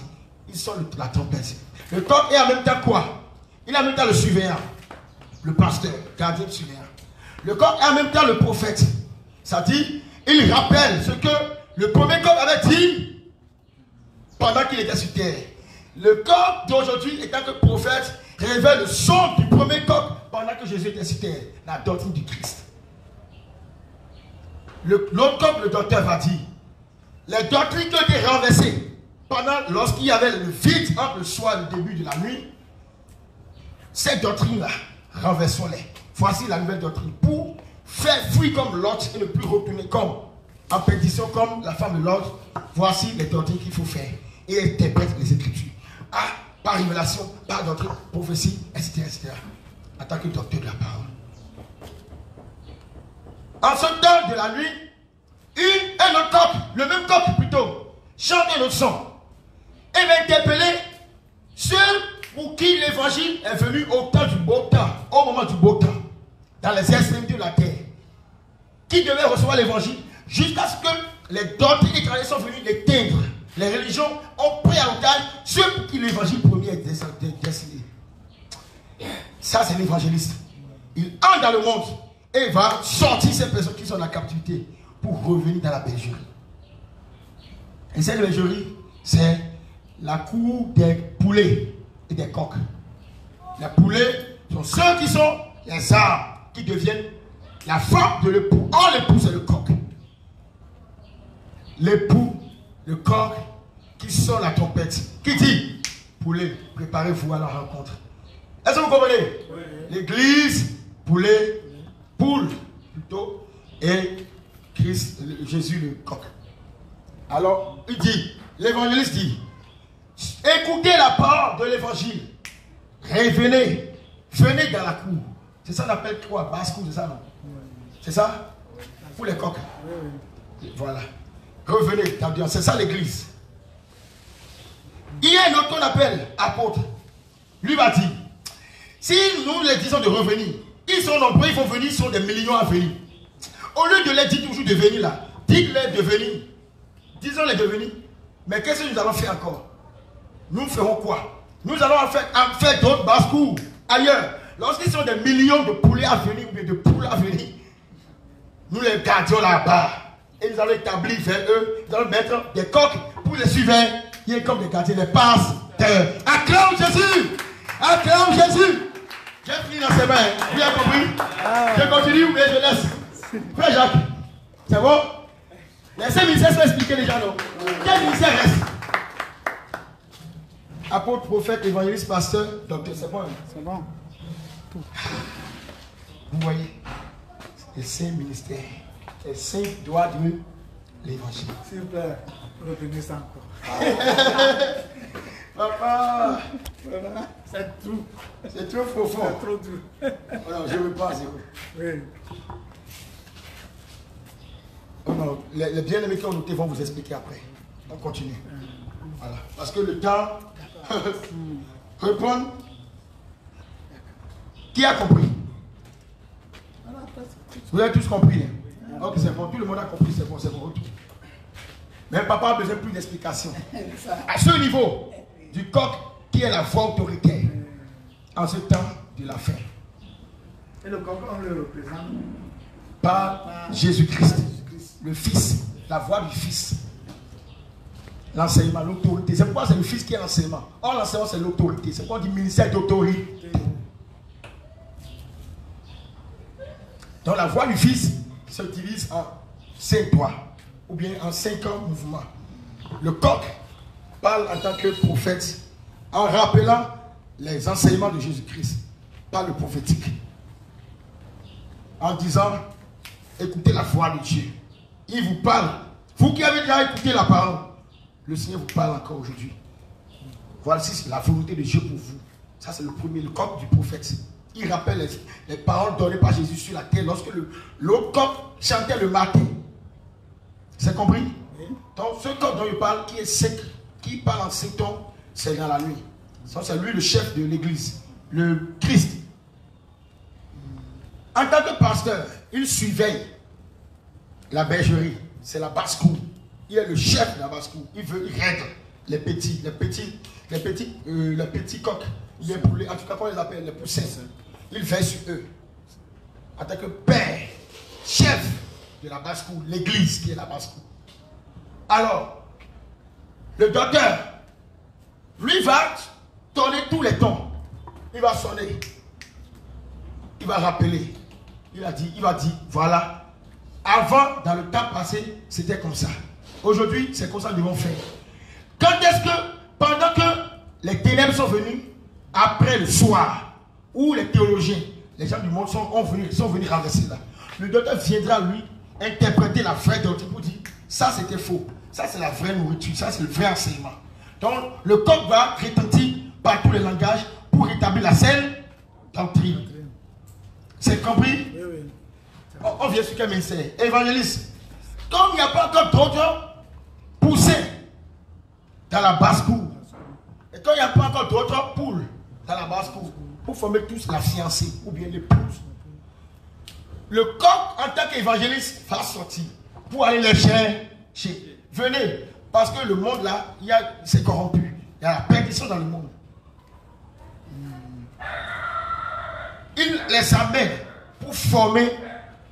Il sort le- la trompette. Le coq est en même temps quoi? Il est en même temps le surveillant. Le pasteur, gardien surveillant. Le coq est en même temps le prophète. Ça dit, il rappelle ce que le premier coq avait dit pendant qu'il était sur terre. Le coq d'aujourd'hui, étant que prophète, révèle le son du premier coq pendant que Jésus était sur terre. La doctrine du Christ. L'autre coq, le docteur va dire, les doctrines qui ont été renversées pendant, lorsqu'il y avait le vide entre le soir et le début de la nuit, ces doctrines-là, renversons-les. Voici la nouvelle doctrine. Pour faire fuir comme l'autre et ne plus retourner comme en perdition comme la femme de l'autre, voici les doctrines qu'il faut faire. Et interprète les Écritures. Ah, par révélation, par doctrine, prophétie, etc. etc. En tant que docteur de la parole. En ce temps de la nuit, une, un autre coq, le même coq plutôt, chante autre son. Et va interpeller ceux pour qui l'évangile est venu au temps du beau temps, au moment du beau temps, dans les extrémités de la terre. Qui devait recevoir l'évangile jusqu'à ce que les doctrines étrangères sont venues l'éteindre. Les religions ont pris à otage ceux qui l'évangile premier est destiné. Ça, c'est l'évangéliste. Il entre dans le monde et va sortir ces personnes qui sont en captivité pour revenir dans la bergerie. Et cette bergerie, c'est la cour des poulets et des coqs. Les poulets sont ceux qui sont les arbres qui deviennent la femme de l'époux. Or, l'époux, c'est le coq. L'époux, le coq, qui sort la trompette, qui dit Poulet, préparez-vous à la rencontre. Est-ce que vous comprenez? L'église, poulet, poule plutôt, et Christ, le- Jésus le coq. Alors, il dit, l'évangéliste dit, écoutez la parole de l'évangile, revenez, venez dans la cour. C'est ça qu'on appelle quoi Basse-cour, c'est ça non? C'est ça? Pour les coqs. Voilà. Revenez, dans Dieu. c'est ça l'église. Il y a un autre qu'on appelle apôtre. Lui va dire, si nous les disons de revenir, ils sont nombreux, ils vont venir, ils sont des millions à venir. Au lieu de les dire toujours de venir là, dites-les de venir. Disons-les de venir. Mais qu'est-ce que nous allons faire encore? Nous ferons quoi? Nous allons faire, faire d'autres basses-cours ailleurs. Lorsqu'ils sont des millions de poulets à venir, de poules à venir, nous les gardions là-bas. Et nous allons établir vers eux, nous allons mettre des coques pour les suivre. Il est comme des gardiens, les passes. Acclame Jésus Acclame Jésus J'ai fini dans ses mains. Vous avez compris? Je continue bien je laisse? Frère Jacques, c'est bon? Cinq ministères sont expliqués déjà, non? Quel ministère reste? Apôtre, prophète, évangéliste, pasteur, docteur, c'est bon. hein? C'est bon. Vous voyez, les cinq ministères, les cinq doigts de l'évangile. S'il vous plaît, retenez ça encore. Papa, c'est tout. c'est trop profond. C'est trop dur. Je ne veux pas, c'est vrai. Oui. Oh non, les, les bien-aimés qui ont noté vont vous expliquer après. On continue. Voilà. Parce que le temps répondre. Qui a compris? Vous avez tous compris. hein? Ok, c'est bon. Tout le monde a compris, c'est bon, c'est bon. Mais papa a besoin plus d'explications. À ce niveau, du coq qui est la voix autoritaire en ce temps de la fin. Et le coq, on le représente? par Jésus-Christ, le Fils, la voix du Fils. L'enseignement, l'autorité. C'est pourquoi c'est le Fils qui est l'enseignement. Or, l'enseignement, c'est l'autorité. C'est pourquoi on dit ministère d'autorité. Donc, la voix du Fils se divise en cinq doigts, ou bien en cinq mouvements. Le coq parle en tant que prophète, en rappelant les enseignements de Jésus-Christ par le prophétique en disant écoutez la voix de Dieu. Il vous parle. Vous qui avez déjà écouté la parole, le Seigneur vous parle encore aujourd'hui. Voici la volonté de Dieu pour vous. Ça, c'est le premier, le coq du prophète. Il rappelle les, les paroles données par Jésus sur la terre lorsque le, coq chantait le matin. C'est compris? Donc, ce coq dont il parle, qui est sec, qui parle en cinq tons, c'est dans la nuit. Ça, C'est lui le chef de l'église, le Christ. En tant que pasteur, il surveille la bergerie. C'est la basse-cour. Il est le chef de la basse-cour. Il veut, règle les petits, les petits, les petits, euh, les petits coqs, les poulets, en tout cas, comment on les appelle, les poussins. Il veille sur eux. En tant que père, chef de la basse-cour, l'église qui est la basse-cour. Alors, le docteur, lui va donner tous les tons. Il va sonner. Il va rappeler. Il a dit, il va dire, voilà. Avant, dans le temps passé, c'était comme ça. Aujourd'hui, c'est comme ça qu'ils vont faire. Quand est-ce que, pendant que les ténèbres sont venues, après le soir, où les théologiens, les gens du monde sont, ont venu, sont venus renverser là, le docteur viendra, lui, interpréter la vraie doctrine pour dire, ça c'était faux, ça c'est la vraie nourriture, ça c'est le vrai enseignement. Donc, le coq va retentir par tous les langages pour rétablir la saine doctrine. C'est compris? Oui, oui. on, on vient sur quel ministère? Évangéliste. Comme il n'y a pas encore d'autres poussés dans la basse-cour, et quand il n'y a pas encore d'autres poules dans la basse-cour, pour former tous la fiancée ou bien l'épouse, le coq, en tant qu'évangéliste, va sortir pour aller les chercher. Venez, parce que le monde là, c'est corrompu. Il y a la perdition dans le monde. Il les amène pour former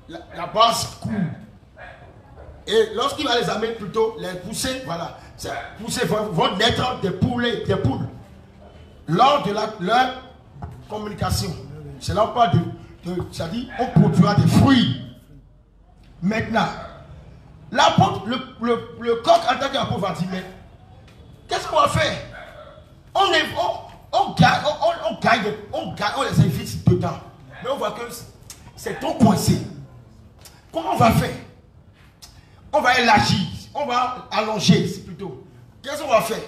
la, basse cour. Et lorsqu'il va les amener plutôt, les pousser, voilà, ces pousser vont, vont naître des poulets, des poules. Lors de la- leur communication, c'est là parle de, de c'est-à-dire on produira des fruits. Maintenant, l'apôtre, le, le, le coq en tant qu'apôtre va dire, mais qu'est-ce qu'on va faire? On, est, on, on gagne, on, on- gagne, on gagne, les invite dedans. Mais on voit que c'est trop coincé. Comment on va faire? On va élargir, on va allonger plutôt. Qu'est-ce qu'on va faire?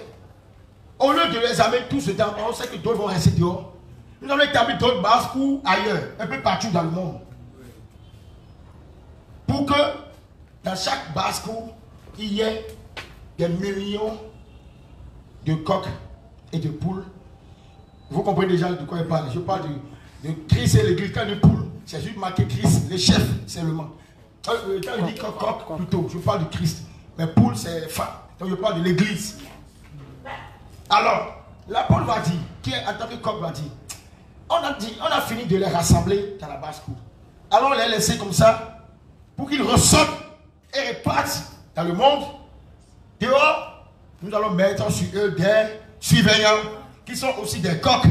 Au lieu de les amener tous dedans, on sait que d'autres vont rester dehors. Nous allons établir d'autres bases ou ailleurs, un peu partout dans le monde. Pour que dans chaque basse-cour, il y ait des millions de coqs et de poules. Vous comprenez déjà de quoi je parle. Je parle de, de Christ et l'église. Quand une poule, c'est juste marqué Christ, le chef seulement. Euh, euh, Quand je dis coq, coq, plutôt, je parle de Christ. Mais poule, c'est femme. Donc je parle de l'église. Alors, l'apôtre va dire, qui est en tant que coq va dire, on a, dit, on a fini de les rassembler dans la basse-cour. Alors les laisser comme ça pour qu'ils ressortent et repartent dans le monde. Dehors, nous allons mettre sur eux des surveillants qui sont aussi des coqs.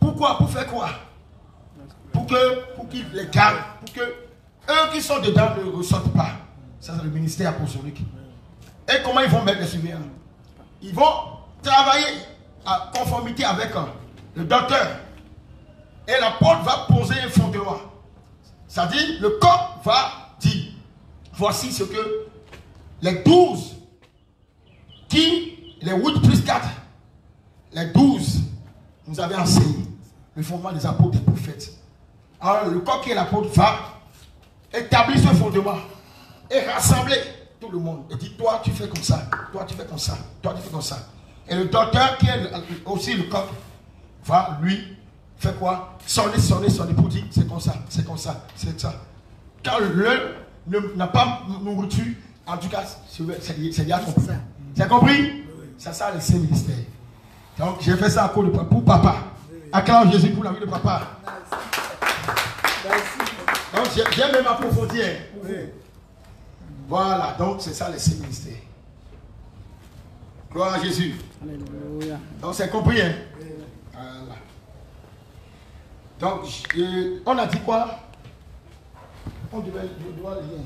Pourquoi? Pour faire quoi? Pour pour qu'ils les gardent, pour que eux qui sont dedans ne ressortent pas. Ça, c'est le ministère apostolique. Et comment ils vont mettre les surveillants? Ils vont travailler en conformité avec euh, le docteur. Et l'apôtre va poser un fondement. C'est-à-dire, le corps va dire, voici ce que les douze qui, les 8 plus 4, les douze, nous avaient enseigné le fondement des apôtres et des prophètes. Alors, le corps qui est l'apôtre va établir ce fondement et rassembler tout le monde. Et dit, toi, tu fais comme ça, toi, tu fais comme ça, toi, tu fais comme ça. Et le docteur, qui est aussi le coq, va lui faire quoi? Sonner, sonner, sonner pour dire, c'est comme ça, c'est comme ça, c'est ça. Quand l'un n'a pas nourriture, en tout cas, c'est c'est- c'est bien compris. As compris? C'est ça le Saint ministère. Donc, j'ai fait ça à cause de pour papa. Acclame Jésus pour la vie de papa. Donc, j'ai même approfondi. hein. Voilà, donc c'est ça le Saint ministère. Gloire à Jésus. Donc, c'est compris, hein. Donc, euh, on a dit quoi? On devait, je dois lire.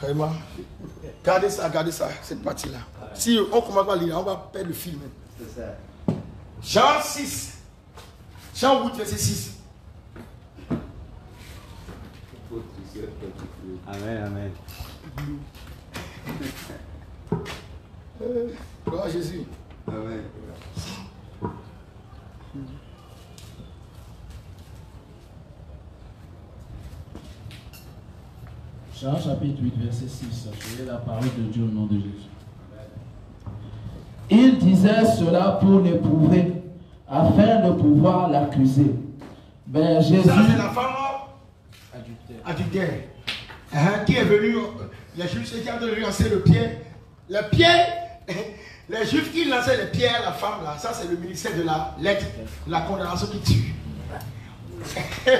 Vraiment? Gardez ça, gardez ça, cette partie-là. Si on commence à lire, on va perdre le film. C'est ça. Jean 6. Jean 8, verset 6. Amen, amen. Gloire à Jésus. Amen. Jean chapitre 8, verset 6. Je la parole de Dieu au nom de Jésus. Il disait cela pour l'éprouver, afin de pouvoir l'accuser. Mais Jésus, Ça, c'est la femme adultère. Hein, qui est venue, euh, les juifs ceux qui ont lui lancer le pied. Le pied, les juifs qui lançaient les pieds à la femme, là, ça c'est le ministère de la lettre, la condamnation qui tue. c'est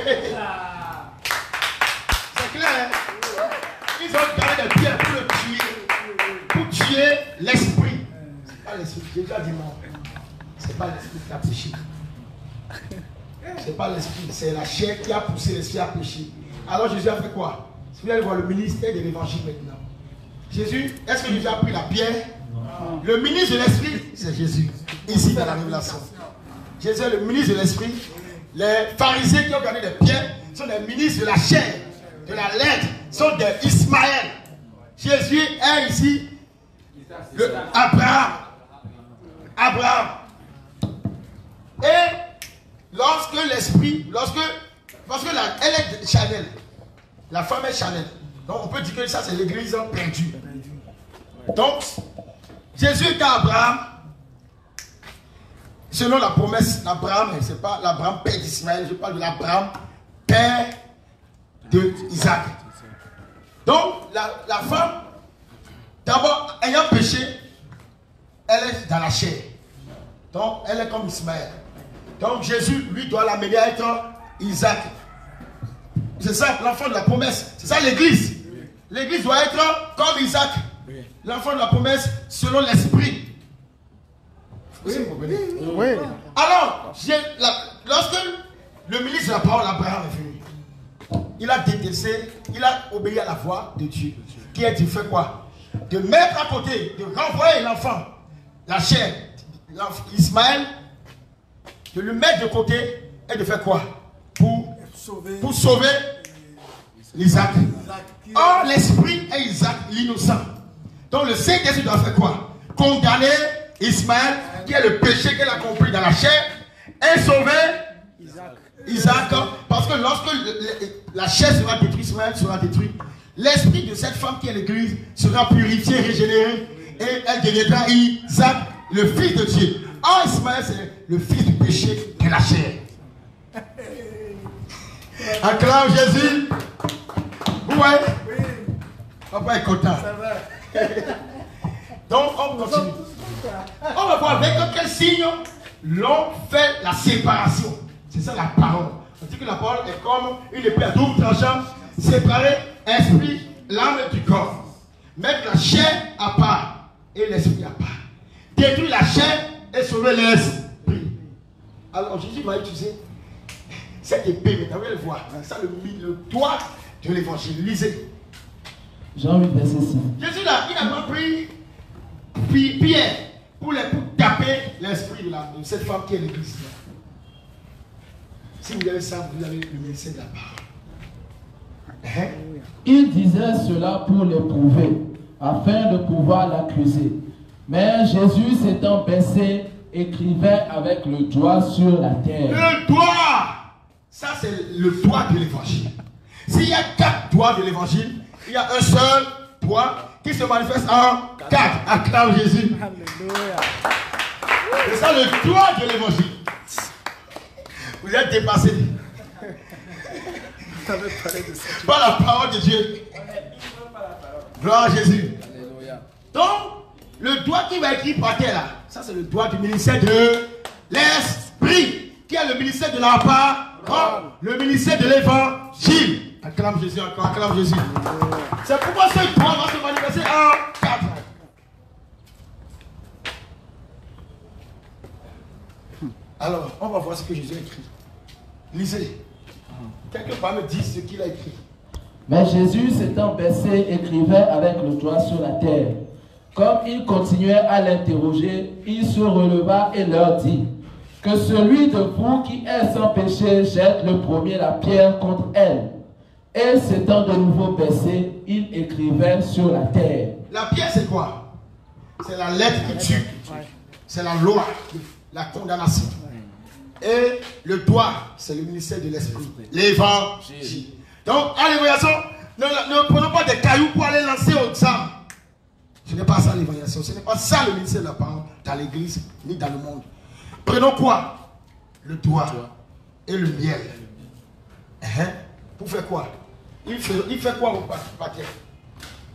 clair, hein? Ils ont donné des pieds pour le tuer, pour tuer l'esprit. C'est pas l'esprit, j'ai déjà dit non. C'est pas l'esprit qui a péché. C'est pas l'esprit, c'est la chair qui a poussé l'esprit à pécher. Alors Jésus a fait quoi? Si vous allez voir le ministère de l'évangile maintenant. Jésus, est-ce que Jésus a pris la pierre? Le ministre de l'esprit, c'est Jésus. Ici dans la révélation. Jésus est le ministre de l'esprit. Les pharisiens qui ont gardé des pierres sont des ministres de la chair, de la lettre, sont des Ismaël. Jésus est ici le Abraham. Abraham. Et lorsque l'esprit, lorsque, parce que la, elle est Chanel, la femme est Chanel. Donc on peut dire que ça c'est l'église perdue. Donc, Jésus est à Abraham, selon la promesse d'Abraham, et c'est pas l'Abraham père d'Ismaël, je parle de l'Abraham père de Isaac. Donc, la, la femme, d'abord, ayant péché, elle est dans la chair. Donc, elle est comme Ismaël. Donc, Jésus, lui, doit l'amener à être Isaac. C'est ça, l'enfant de la promesse. C'est ça l'église. L'église doit être comme Isaac. L'enfant de la promesse selon l'esprit. Vous comprenez? Oui. alors, j'ai- la- lorsque le ministre de la parole Abraham est venu, il a détesté, il a obéi à la voix de Dieu. Qui a dit fait quoi? De mettre à côté, de renvoyer l'enfant, la chair, Ismaël, de le mettre de côté et de faire quoi? Pour, pour sauver l'Isaac. Or, l'esprit est Isaac, l'innocent. Donc, le Saint-Esprit doit faire quoi? Condamner Ismaël, qui est le péché qu'elle a compris dans la chair, et sauver Isaac. Parce que lorsque la chair sera détruite, Ismaël sera détruit, l'esprit de cette femme qui est l'église sera purifié, régénéré, Et elle deviendra Isaac, le fils de Dieu. Ah, Ismaël, c'est le fils du péché de la chair. Acclame Jésus. Vous voyez? Papa est content. Donc, on continue. On va voir avec quel signe l'on fait la séparation. C'est ça la parole. On dit que la parole est comme une épée à double tranchant, séparer esprit, l'âme du corps. Mettre la chair à part et l'esprit à part. Détruire la chair et sauver l'esprit. Alors Jésus va utiliser cette épée, mais vous allez le voir. Ça, le, le doigt de l'évangile. Lisez. Jean 8, verset 6. Jésus, là, il n'a pas pris Pi- Pierre pour, les- pour taper l'esprit de, de cette femme qui est l'église. Si vous avez ça, vous avez le ministère de la parole. Hein? Il disait cela pour l'éprouver, afin de pouvoir l'accuser. Mais Jésus s'étant baissé, écrivait avec le doigt sur la terre. Le doigt Ça, c'est le doigt de l'évangile. S'il y a quatre doigts de l'évangile, il y a un seul doigt qui se manifeste en quatre. Acclame Jésus. Alléluia. C'est ça le doigt de l'évangile. Vous êtes dépassés Vous avez parlé de ça. par la parole de Dieu. Gloire à Jésus. Alléluia. Donc, le doigt qui va écrit par terre là, ça c'est le doigt du ministère de l'Esprit, qui est le ministère de la parole, le ministère de l'évangile. Acclame Jésus encore, acclame Jésus. C'est pourquoi ce doigt va se manifester en quatre. Alors, on va voir ce que Jésus a écrit. Lisez. Quelqu'un va me dire ce qu'il a écrit. Mais Jésus s'étant baissé, écrivait avec le doigt sur la terre. Comme il continuait à l'interroger, il se releva et leur dit, Que celui de vous qui est sans péché jette le premier la pierre contre elle. Et s'étant de nouveau baissé, il écrivait sur la terre. La pierre, c'est quoi? C'est la lettre qui tue. C'est la loi, la condamnation. Et le doigt, c'est le ministère de l'Esprit. L'évangile. Donc, à l'évaluation, ne, ne prenons pas des cailloux pour aller lancer au examen. Ce n'est pas ça l'évaluation. Ce n'est pas ça le ministère de la parole dans l'église ni dans le monde. Prenons quoi? Le doigt et le miel. Hein? Pour faire quoi? Il fait, il fait quoi au pa- paquet?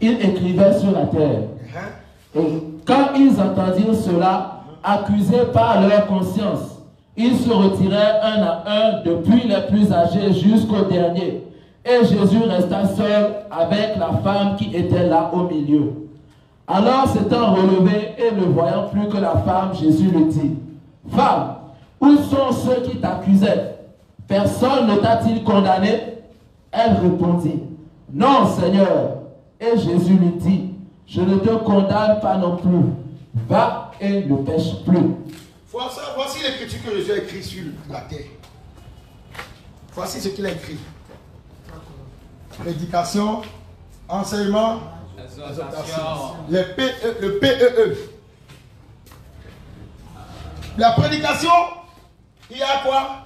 Il écrivait sur la terre. Hein? Et quand ils entendirent cela, accusés par leur conscience, ils se retiraient un à un, depuis les plus âgés jusqu'au dernier. Et Jésus resta seul avec la femme qui était là au milieu. Alors s'étant relevé et ne voyant plus que la femme, Jésus lui dit, Femme, où sont ceux qui t'accusaient? Personne ne t'a-t-il condamné Elle répondit, Non, Seigneur. Et Jésus lui dit, Je ne te condamne pas non plus. Va et ne pêche plus. Voici, l'écriture que Jésus a écrite sur la terre. Voici ce qu'il a écrit. Prédication, enseignement, Exhortation. le PE, le PEE. La prédication, il y a quoi?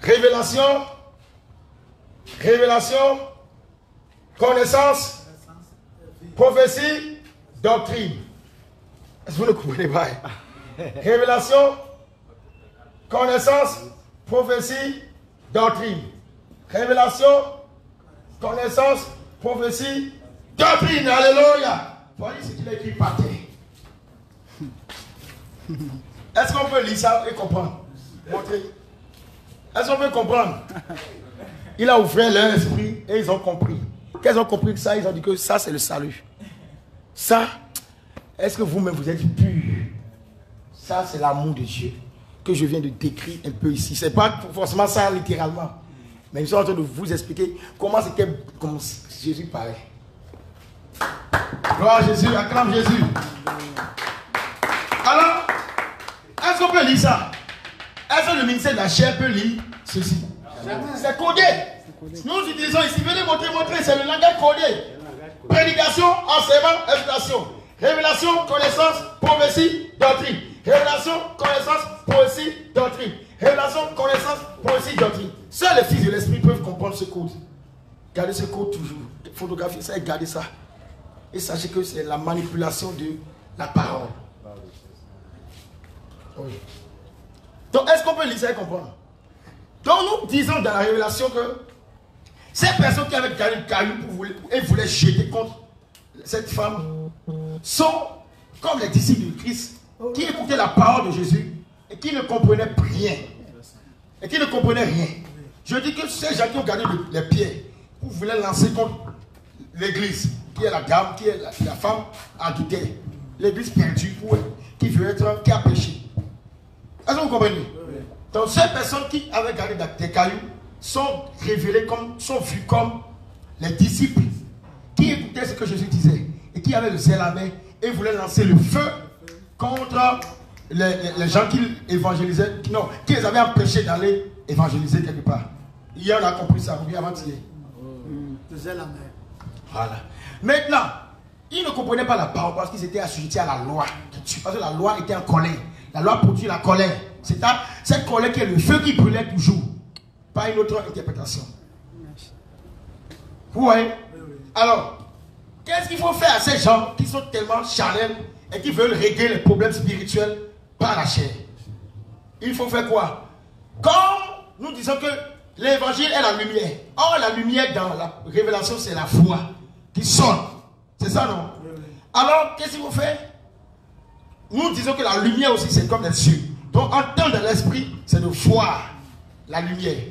Révélation, révélation, connaissance, prophétie, doctrine. Vous ne comprenez pas Révélation, connaissance, prophétie, doctrine. Révélation, connaissance, prophétie, doctrine. Alléluia. Voyez ce qu'il a écrit par terre. Est-ce qu'on peut lire ça et comprendre? Montrez. Est-ce qu'on peut comprendre? Il a ouvert leur esprit et ils ont compris. Quand ils ont compris que ça, ils ont dit que ça, c'est le salut. Ça, est-ce que vous-même vous êtes pur? Ça, c'est l'amour de Dieu que je viens de décrire un peu ici. C'est pas forcément ça littéralement. Mais je suis en train de vous expliquer comment c'était comment Jésus parlait. Gloire à Jésus, acclame Jésus. Alors, est-ce qu'on peut lire ça? Est-ce que le ministère de la chair peut lire ceci? C'est codé. Nous utilisons ici, venez montrer, montrer, c'est le langage codé. Prédication, enseignement, explication. Révélation, connaissance, prophétie, doctrine. Révélation, connaissance, prophétie, doctrine. Révélation, connaissance, prophétie, doctrine. Seuls les fils de l'esprit peuvent comprendre ce code. Gardez ce code toujours. Photographiez ça et gardez ça. Et sachez que c'est la manipulation de la parole. Oui. Donc, est-ce qu'on peut lire ça et comprendre? Donc, nous disons dans la révélation que ces personnes qui avaient gagné le caillou pour et voulaient jeter contre cette femme sont comme les disciples de Christ qui écoutaient la parole de Jésus et qui ne comprenaient rien. Et qui ne comprenaient rien. Je dis que ces gens qui ont gardé le- les pieds, vous voulez lancer contre l'église, qui est la dame, qui est la, femme adultère, l'église perdue, qui veut être, qui a péché? Est-ce que vous comprenez? Donc ces personnes qui avaient gardé des cailloux sont révélées comme, sont vues comme les disciples qui écoutaient ce que Jésus disait et qui avaient le zèle à main et voulaient lancer le feu contre les, les- les gens qui évangélisaient, non, qui les avaient empêchés d'aller évangéliser quelque part. Hier, on a compris ça, oui, avant-hier. Tu faisais la mer. Voilà. Maintenant, ils ne comprenaient pas la parole parce qu'ils étaient assujettis à la loi. Parce que la loi était en colère. La loi produit la colère. C'est à- cette colère qui est le feu qui brûlait toujours. Pas une autre interprétation. Vous voyez? Alors, qu'est-ce qu'il faut faire à ces gens qui sont tellement charnels et qui veulent régler les problèmes spirituels par la chair? Il faut faire quoi? Comme nous disons que l'évangile est la lumière. Or, la lumière dans la révélation, c'est la foi qui sonne. C'est ça, non? Alors, qu'est-ce qu'il faut faire? Nous disons que la lumière aussi, c'est comme les yeux. Donc, entendre l'esprit, c'est de voir la lumière.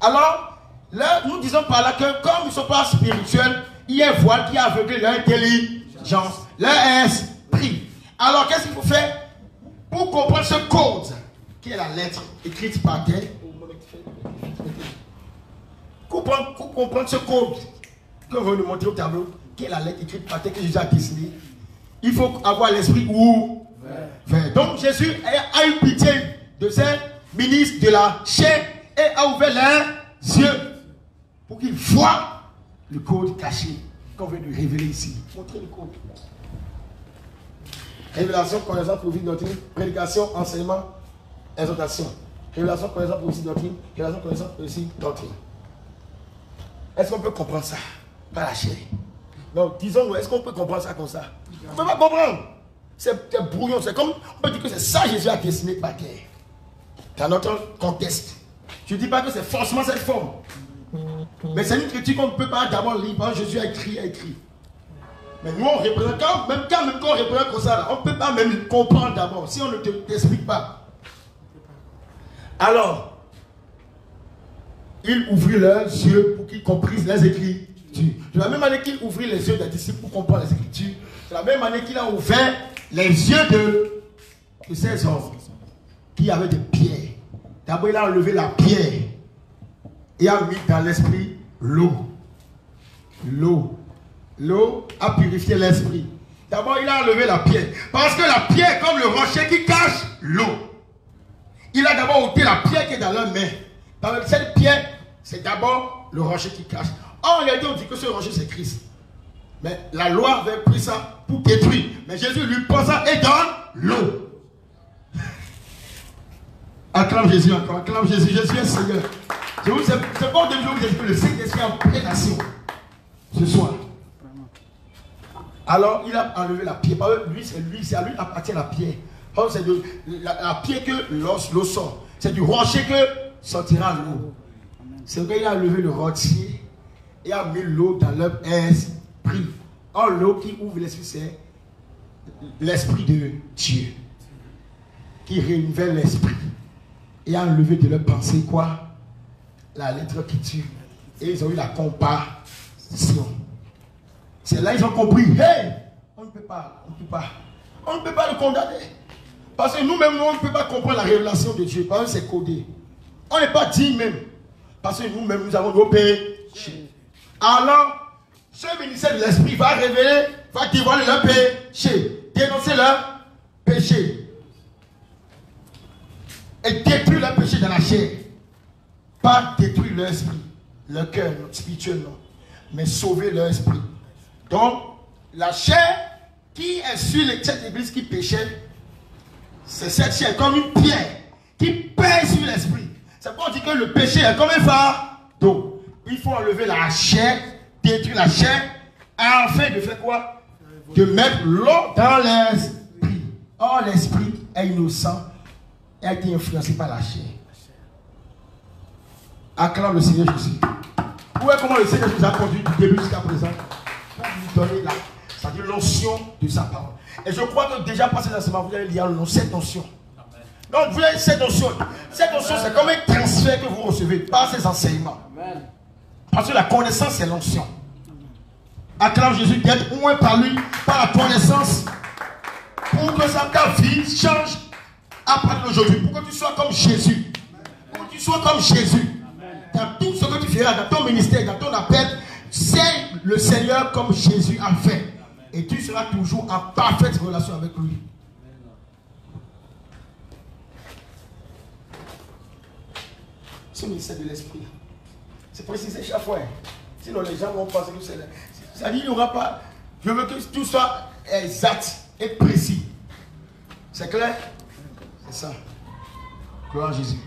Alors, là, nous disons par là que comme ils ne sont pas spirituels, il y a un voile qui a aveuglé leur intelligence, leur esprit. Alors, qu'est-ce qu'il faut faire pour comprendre ce code, qui est la lettre écrite par terre Comprendre, pour comprendre ce code que veut nous montrer au tableau, qui est la lettre écrite par terre que Jésus a dessinée, il faut avoir l'esprit ouvert. Donc Jésus a a eu pitié de ces ministres de la chair et a ouvert leurs yeux pour qu'ils voient le code caché qu'on veut nous révéler ici. Montrez le code. Révélation, connaissance, profil, doctrine, prédication, enseignement, exhortation. Révélation, connaissance, profil, doctrine, révélation, connaissance, profil, doctrine. Est-ce qu'on peut comprendre ça? Par la chair. Donc, disons-nous, est-ce qu'on peut comprendre ça comme ça? On ne peut pas comprendre. C'est brouillon. C'est comme, on peut dire que c'est ça Jésus a dessiné par terre. Dans notre contexte. Je ne dis pas que c'est forcément cette forme. Mais c'est une critique qu'on ne peut pas d'abord lire. Jésus a écrit, a écrit. Mais nous, on représente, même quand même quand on représente comme ça, on ne peut pas même comprendre d'abord, si on ne te- t'explique pas. Alors, il ouvrit leurs yeux pour qu'ils comprennent les Écritures. De la même manière qu'il ouvrit les yeux des disciples pour comprendre les Écritures, de la même manière qu'il a ouvert les yeux de, de ces hommes qui avaient des pierres. D'abord, il a enlevé la pierre et a mis dans l'esprit l'eau. L'eau. L'eau a purifié l'esprit. D'abord, il a enlevé la pierre. Parce que la pierre comme le rocher qui cache l'eau. Il a d'abord ôté la pierre qui est dans leur main. Que cette pierre, c'est d'abord le rocher qui cache. En réalité, on dit que ce rocher, c'est Christ. Mais la loi avait pris ça pour détruire. Mais Jésus lui prend ça et donne l'eau. Acclame Jésus encore. Acclame Jésus. Jésus est Seigneur. C'est bon de dire que le Saint-Esprit pleine action ce soir. Alors, il a enlevé la pierre. Lui, c'est lui, c'est à lui appartient la pierre. Que c'est de la, la pierre que l'eau sort. C'est du rocher que sortira l'eau. C'est vrai, il a enlevé le rocher et a mis l'eau dans leur esprit. Or, l'eau qui ouvre l'esprit, c'est l'esprit de Dieu. Qui renouvelle l'esprit. Et a enlevé de leur pensée quoi? La lettre qui tue. Et ils ont eu la compassion. C'est là qu'ils ont compris. Hey, on ne peut pas, on ne peut pas. On ne peut pas le condamner. Parce que nous-mêmes, nous, on ne peut pas comprendre la révélation de Dieu. Parce que c'est codé. On n'est pas digne même. Parce que nous-mêmes, nous avons nos péchés. Alors, ce ministère de l'Esprit va révéler, va dévoiler leur péché, dénoncer leur péché. Et détruire leur péché dans la chair. Pas détruire leur esprit, leur cœur non, spirituel, non. Mais sauver leur esprit. Donc, la chair qui est sur cette église qui péchait, c'est cette chair comme une pierre qui pèse sur l'esprit. C'est pour dire que le péché est comme un fardeau. Il faut enlever la chair, détruire la chair, afin de faire quoi? De mettre l'eau dans l'esprit. Or, l'esprit est innocent a été influencé par la chair. Acclame le Seigneur Jésus. Où est comment le Seigneur nous a conduit du début jusqu'à présent? Pour donner la, c'est-à-dire l'onction de sa parole. Et je crois que déjà passé dans ce moment, vous allez lire cette onction. Donc, vous avez cette onction. Cette onction, c'est comme un transfert que vous recevez par ces enseignements. Parce que la connaissance, c'est l'onction. Acclame Jésus d'être moins par lui, par la connaissance, pour que ta vie change à partir d'aujourd'hui. Pour que tu sois comme Jésus. Pour que tu sois comme Jésus. Dans tout ce que tu feras, dans ton ministère, dans ton appel, c'est le Seigneur comme Jésus a fait. Et tu seras toujours en parfaite relation avec lui. Ce ministère de l'esprit, c'est précisé chaque fois. Sinon, les gens vont penser que c'est. Ça dit, il n'y aura pas. Je veux que tout soit exact et précis. C'est clair? C'est ça. Gloire à Jésus.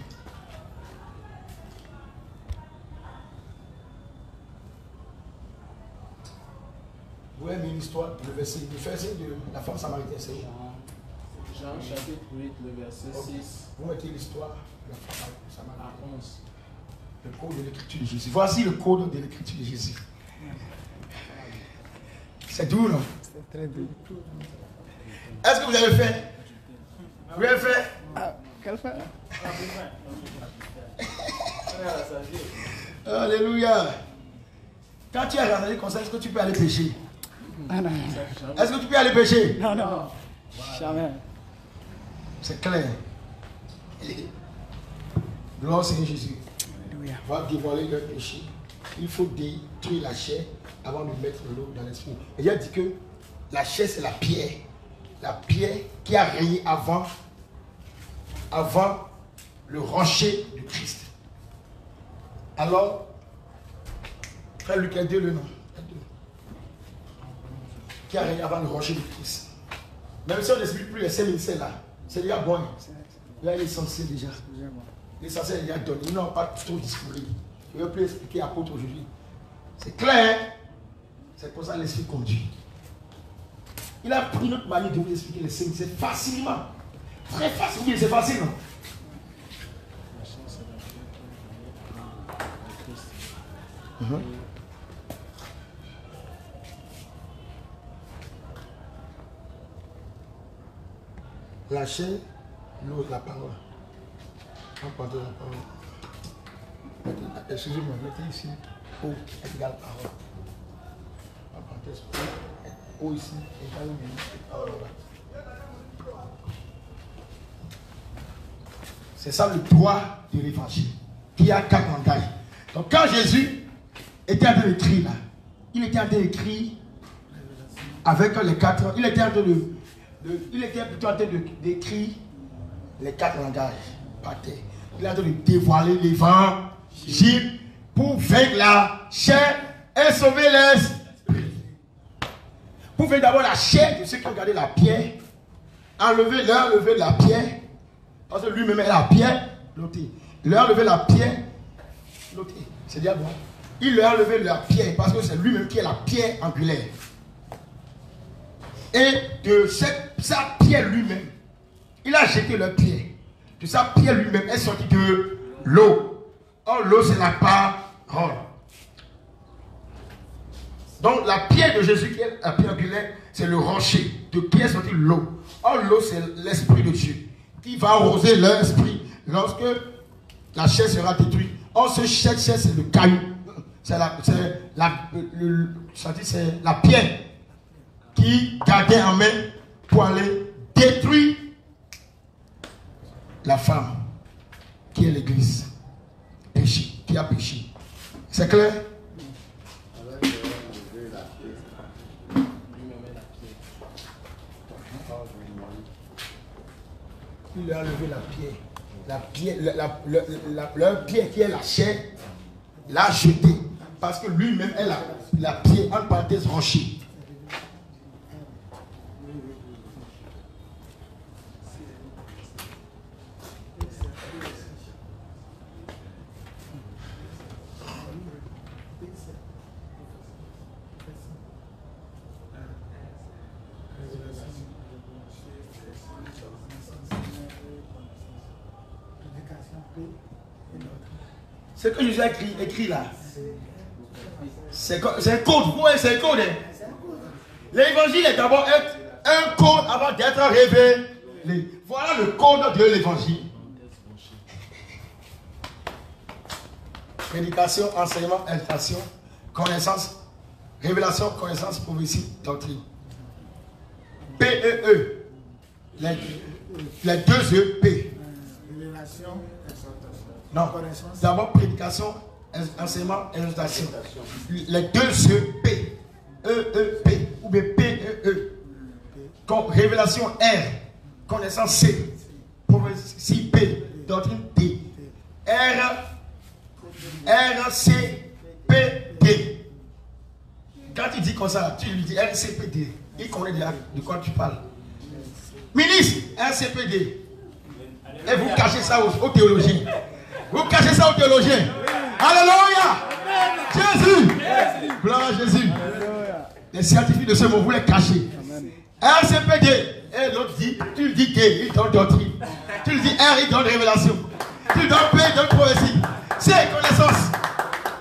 Vous avez mis l'histoire, le verset, le verset de la femme samaritaine, c'est où Jean chapitre 8, le verset Ok. 6 Vous mettez l'histoire de la femme samaritaine. à 11. Le code de l'écriture de Jésus. Voici le code de l'écriture de Jésus. C'est doux, non? C'est très bien. Est-ce que vous avez fait? Vous avez fait? Quelle fois Alléluia. Quand tu es rasé comme ça, est-ce que tu peux aller pécher Ah non. Est-ce que tu peux aller pécher Non, non. Jamais. C'est clair. Gloire au Seigneur Jésus. Alléluia. va dévoiler leur péché. Il faut détruire la chair avant de mettre l'eau dans l'esprit. Il a dit que la chair, c'est la pierre. La pierre qui a régné avant, avant le rocher du Christ. Alors, frère Luc, aidez le nom. Qui a régné avant le rocher du Christ. Même si on n'explique plus les cinq ministères là, c'est déjà bon. Là, il est censé déjà. L'essentiel est déjà donné. N'ont pas trop discouru. Je ne vais plus expliquer apôtre aujourd'hui. C'est clair. hein? C'est pour ça que l'esprit conduit. Il a pris notre manière de vous expliquer les signes. C'est facilement. Très facile. Oui, c'est facile. non? Mhm. La chair, l'eau, la parole. De la parole. Excusez-moi, mettez ici eau égale parole. Eau ici égale parole C'est ça le droit de l'évangile qui a quatre langages. Donc quand Jésus était en train d'écrire là, il était en train d'écrire avec les quatre. Il était en train de, il était plutôt en train d'écrire les quatre langages par terre. Il est en train de dévoiler pour vaincre la chair et sauver l'esprit. Pour vaincre d'abord la chair de ceux qui ont gardé la pierre, enlever leur enlever la pierre, parce que lui-même est la pierre, l'autre. Il leur a enlevé la pierre, l'autre. C'est bien bon. Il leur a enlevé la pierre parce que c'est lui-même qui est la pierre angulaire. Et de cette, sa pierre lui-même, il a jeté leur pierre. De sa pierre lui-même est sorti de l'eau. Or, l'eau, c'est la parole. Donc, la pierre de Jésus, qui est la pierre angulaire, c'est le rocher. De qui est sorti l'eau? Or, l'eau, c'est l'esprit de Dieu. Qui va arroser l'esprit lorsque la chair sera détruite. Or, ce chair, chair, c'est le caillou. C'est la, la, c'est la pierre qui gardait en main pour aller détruire la femme qui est l'église. Péché, qui a péché. C'est clair? Il leur a levé la pierre. La pierre, la, la- le- la- leur pierre qui est la chair, l'a jeté. Parce que lui-même est la, la pierre, en parenthèse, rocher. Ce que Jésus a écrit, là, c'est un code. Voyez, c'est un code. hein. L'évangile est d'abord un, un code avant d'être révélé. Voilà le code de l'évangile. Prédication, enseignement, invitation, connaissance, révélation, connaissance, prophétie, doctrine. P-E-E. Les, les deux E, P. Révélation, exhortation. Non. D'abord, prédication, en- enseignement, exhortation. Les deux E, P. E, E, P. Ou bien P, E, révélation, R. Connaissance, C. Prophétie, P. Doctrine, D. R, R, C, P, D. Quand il dit comme ça, tu lui dis RCPD. Il connaît de quoi tu parles. Ministre, RCPD. Et vous cachez ça aux théologiens. Vous cachez ça aux théologiens. Alléluia. Jésus. Gloire à Jésus. Les scientifiques de ce mot, vous les cachez. RCPD. Et l'autre dit, tu lui dis D, il donne doctrine. Tu lui dis R, il donne révélation. Tu donnes P, il donne prophétie. C, connaissance.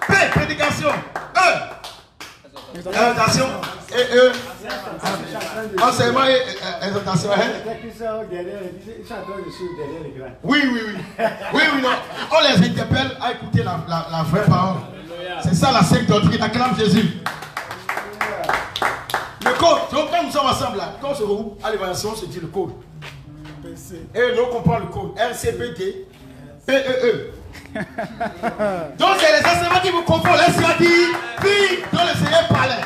P, prédication. E, exhortation. Et E, enseignement et euh, hein. Suivre derrière l'écran. Oui, oui, oui. Oui, oui, non. On les interpelle à écouter la, la, vraie parole. C'est ça la secte doctrine. Acclame Jésus. Le code. Donc, quand nous sommes ensemble là, quand on se regroupe à l'évaluation, on se dit le code. Et nous, on comprend le code. RCPD, PEE. Donc, c'est les enseignements qui vous confondent. Les scientifiques, puis, dont le Seigneur parlait.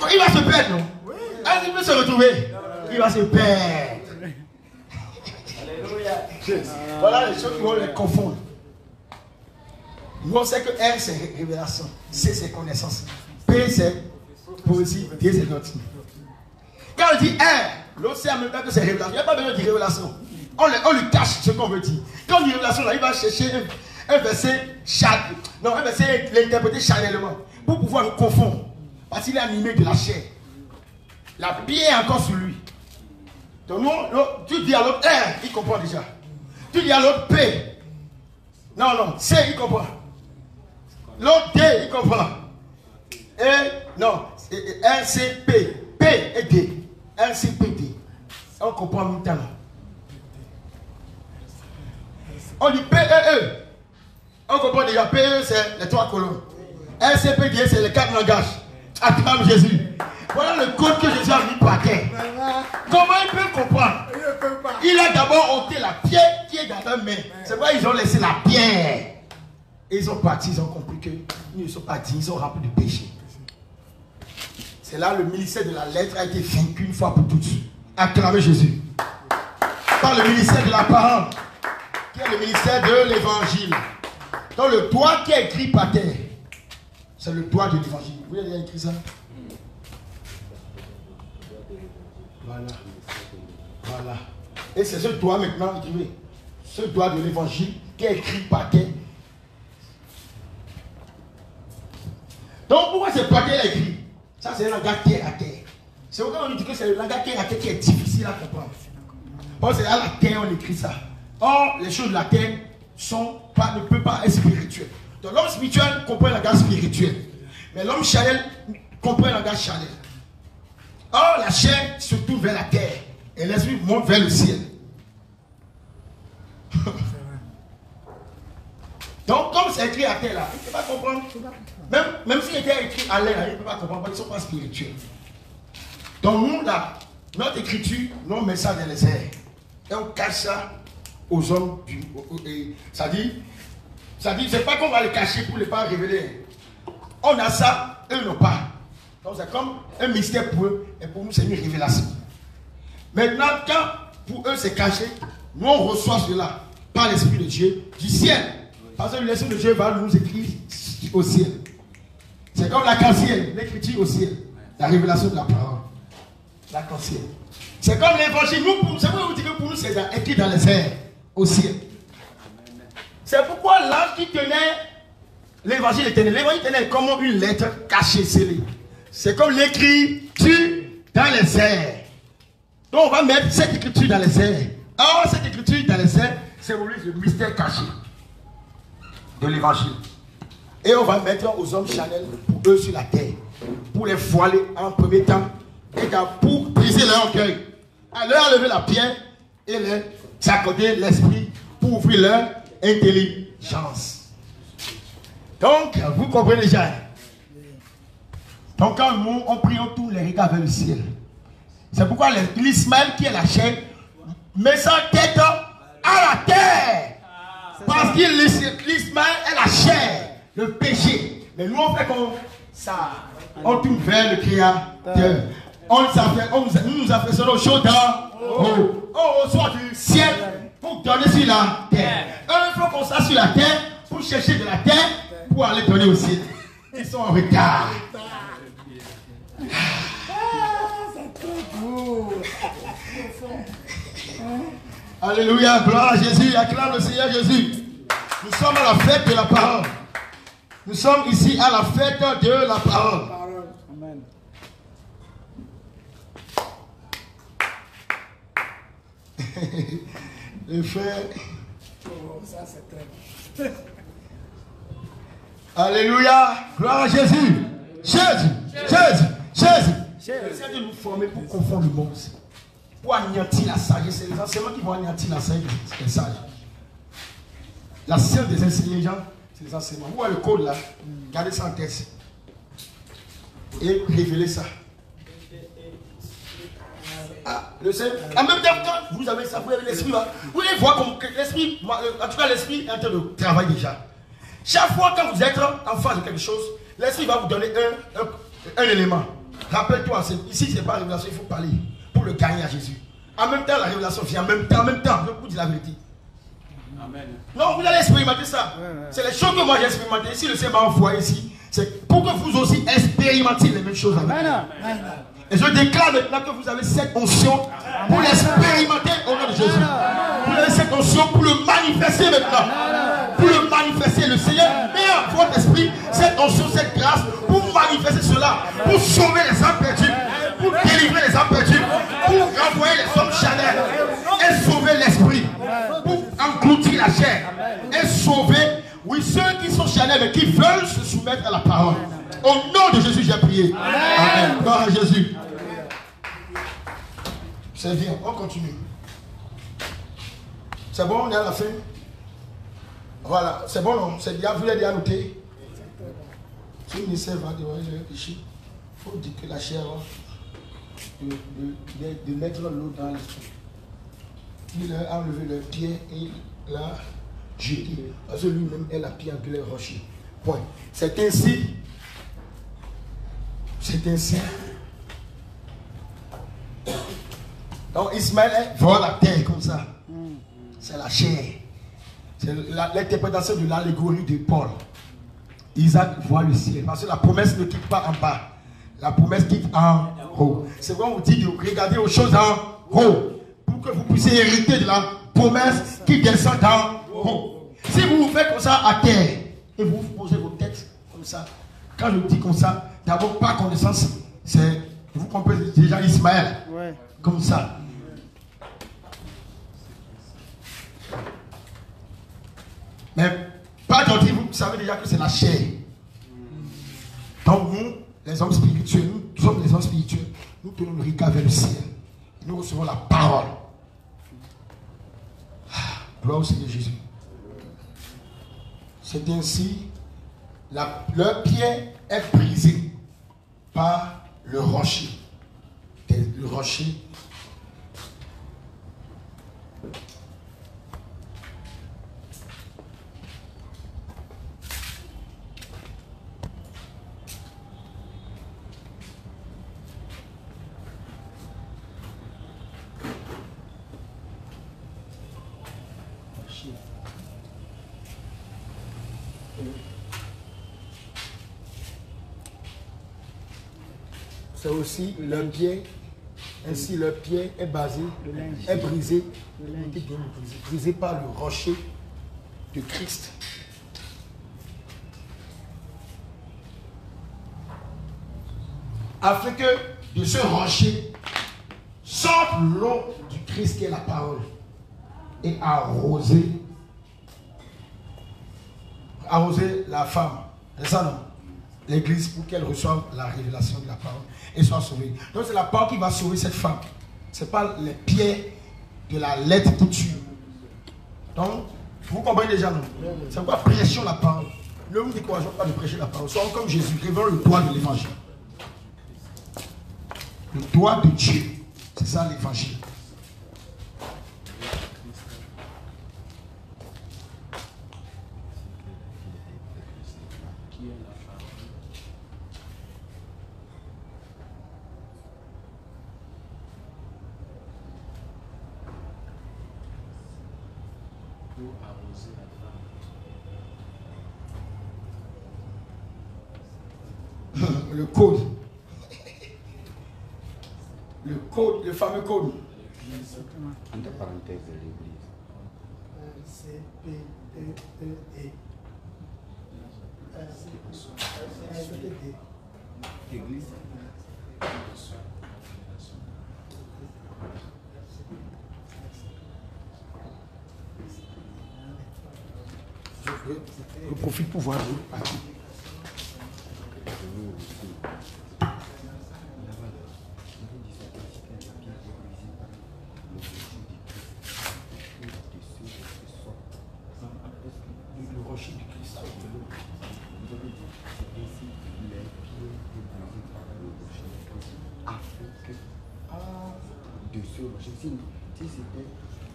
Donc, il va se perdre, non? Est-ce qu'il peut se retrouver? Il va se perdre. Voilà les choses qui vont les confondre. Nous, on sait que R, c'est ré- révélation. C, c'est connaissance. P, c'est poésie. D, c'est doctrine. Quand on dit R, l'autre sait en même temps que c'est révélation. Il n'y a pas besoin de dire révélation. On, le- lui cache ce qu'on veut dire. Quand on dit révélation, là, il va chercher un, verset cha- Non, un verset l'interpréter charnellement. Pour pouvoir nous confondre. Parce qu'il est animé de la chair. La pierre est encore sur lui. Donc nous, tu dis à l'autre R, il comprend déjà. Tu dis à l'autre P. Non, non, C, il comprend. L'autre D, il comprend. Et non, R, C, P. P et D. R, C, P, D. On comprend en même temps. On dit P, E. On comprend déjà. P, E, c'est les trois colonnes. R, C, P, D, c'est les quatre langages. Acclame Jésus. Voilà le code que Jésus a mis par terre. Comment il peut comprendre? Il a d'abord ôté la pierre qui est dans leur main. C'est pourquoi ils ont laissé la pierre. Et ils sont partis, ils ont compris qu'ils ne sont pas dignes, ils sont remplis de péché. C'est là le ministère de la lettre a été vaincu une fois pour toutes. Acclamez Jésus. Par le ministère de la parole, qui est le ministère de l'évangile. Donc le doigt qui est écrit par terre, c'est le doigt de l'évangile. Vous avez écrit ça? Voilà. Voilà. Et c'est ce doigt maintenant, écrivez, ce doigt de l'évangile qui est écrit par terre. Donc pourquoi c'est par terre écrit? Ça c'est un langage terre à terre. C'est pourquoi on dit que c'est le langage terre à terre qui est difficile à comprendre. Parce que c'est à la terre on écrit ça. Or, les choses de la terre sont pas, ne peuvent pas être spirituelles. Donc l'homme spirituel comprend le langage spirituel. Mais l'homme charnel comprend le langage charnel. Or, la chair se tourne vers la terre et l'esprit monte vers le ciel. Donc, comme c'est écrit à terre là, il ne peut pas comprendre. Même, même s'il était écrit à l'air, il ne peut pas comprendre parce qu'ils ne sont pas spirituels. Donc, nous, là, notre écriture, nous, on met ça dans les airs. Et on cache ça aux hommes du. Ça dit, ça dit, c'est pas qu'on va les cacher pour ne pas révéler. On a ça, eux n'ont pas. Donc c'est comme un mystère pour eux, et pour nous c'est une révélation. Maintenant, quand pour eux c'est caché, nous on reçoit cela par l'Esprit de Dieu du ciel. Parce que l'Esprit de Dieu va nous écrire au ciel. C'est comme l'arc-en-ciel, l'écriture au ciel, la révélation de la parole. L'arc-en-ciel. C'est comme l'évangile. Nous, pour- c'est pourquoi vous dites que pour nous c'est écrit dans les airs, au ciel. C'est pourquoi l'ange qui tenait l'évangile éternel, l'évangile éternel comme une lettre cachée, scellée. C'est comme l'écriture dans les airs. Donc on va mettre cette écriture dans les airs. Or, cette écriture dans les airs symbolise le mystère caché de l'évangile. Et on va mettre aux hommes Chanel pour eux sur la terre, pour les voiler en premier temps, et pour briser leur orgueil. À leur enlever la pierre et leur accorder l'esprit pour ouvrir leur intelligence. Donc, vous comprenez déjà. Donc, quand nous, on prie, on tourne les regards vers le ciel. C'est pourquoi l'Ismaël qui est la chair met sa tête à la terre. Parce que l'Is- l'Ismaël est la chair, le péché. Mais nous, on fait comme ça. On tourne vers le Créateur. On nous a fait, on nous a, nous nous a fait au chaud dans haut. On reçoit du ciel pour donner sur la terre. Eux, faut qu'on soit sur la terre pour chercher de la terre pour aller donner au ciel. Ils sont en retard. Alléluia, gloire à Jésus, acclame le Seigneur Jésus. Nous sommes à la fête de la parole. Nous sommes ici à la fête de la parole. Parole. Amen. Les frères, Oh, ça c'est très bon. Alléluia, gloire à Jésus. Jésus, Jésus, Jésus. Essaie de nous former pour confondre le monde. Pour anéantir la sagesse. C'est les enseignements qui vont anéantir la sagesse des sages. La science des enseignants, c'est les enseignements. Vous voyez le code là? Gardez ça en tête. Et révélez ça. Ah, le Seigneur. En même temps, quand vous avez ça, vous avez l'esprit là. Vous allez voir comme que l'esprit, euh, en tout cas, l'esprit est en train de travailler déjà. Chaque fois quand vous êtes en face de quelque chose, l'esprit va vous donner un, un, un élément. Rappelle-toi, c'est- ici, ce n'est pas la révélation, il faut parler pour le gagner à Jésus. En même temps, la révélation vient en même temps, en même temps, je vous dis la vérité. Amen. Non, vous allez expérimenter ça. C'est les choses que moi j'ai expérimentées. Si le Seigneur m'a envoyé ici, c'est pour que vous aussi expérimentiez les mêmes choses. Amen. Amen. Et je déclare maintenant que vous avez cette onction pour l'expérimenter au nom de Jésus. Vous avez cette onction pour le manifester maintenant. Pour le manifester. Le Seigneur met en votre esprit cette onction, cette grâce pour manifester cela. Pour sauver les âmes perdues. Pour délivrer les âmes perdues. Pour renvoyer les hommes chanel. Et sauver l'esprit. Pour engloutir la chair. Et sauver, oui, ceux qui sont chanel mais qui veulent se soumettre à la parole. Au nom de Jésus, j'ai prié. Amen. Gloire à Jésus. C'est bien, on continue. C'est bon, on est à la fin. Voilà, c'est bon, non C'est bien, vous l'avez déjà noté. Si ministère va devoir réfléchir, il faut dire que la chair, de, de, de- de mettre l'eau dans l'esprit. Il a enlevé le pied et il l'a jeté. Parce que lui-même est la pierre que les rochers. Point. C'est ainsi. C'est ainsi. Donc Ismaël voit la terre comme ça. C'est la chair. C'est l'interprétation de l'allégorie de Paul. Isaac voit le ciel. Parce que la promesse ne quitte pas en bas. La promesse quitte en haut. C'est quand on dit de regarder aux choses en haut. Pour que vous puissiez hériter de la promesse qui descend en haut. Si vous vous faites comme ça à terre, et vous vous posez vos têtes comme ça, quand je dis comme ça, d'abord pas connaissance, c'est, vous comprenez déjà Ismaël, Ouais. comme ça. Mais pas gentil, vous savez déjà que c'est la chair. Donc nous, les hommes spirituels, nous sommes les hommes spirituels, nous tenons le regard vers le ciel. Nous recevons la parole. Ah, Gloire au Seigneur Jésus. C'est ainsi, la, leur pied est brisé par le rocher. Le rocher. C'est aussi leur pied, ainsi leur pied est basé, est brisé, brisé par le rocher de Christ. Afin que de ce rocher sorte l'eau du Christ qui est la parole et arroser arroser la femme. C'est ça, non? L'église pour qu'elle reçoive la révélation de la parole et soit sauvée. Donc c'est la parole qui va sauver cette femme. Ce n'est pas les pieds de la lettre qui tue. Donc, vous comprenez déjà, non? C'est quoi pression la parole Ne vous décourageons pas de prêcher la parole. Soyons comme Jésus, révélons le doigt de l'évangile. Le doigt de Dieu. C'est ça l'évangile. Pour arroser la femme. le code. Le code, le fameux code. Entre parenthèses de l'église. C, P, E, E, E. Église. Je, je profite pour voir rocher du Christ avec de l'eau. Afin que dessus le rocher, si, si c'était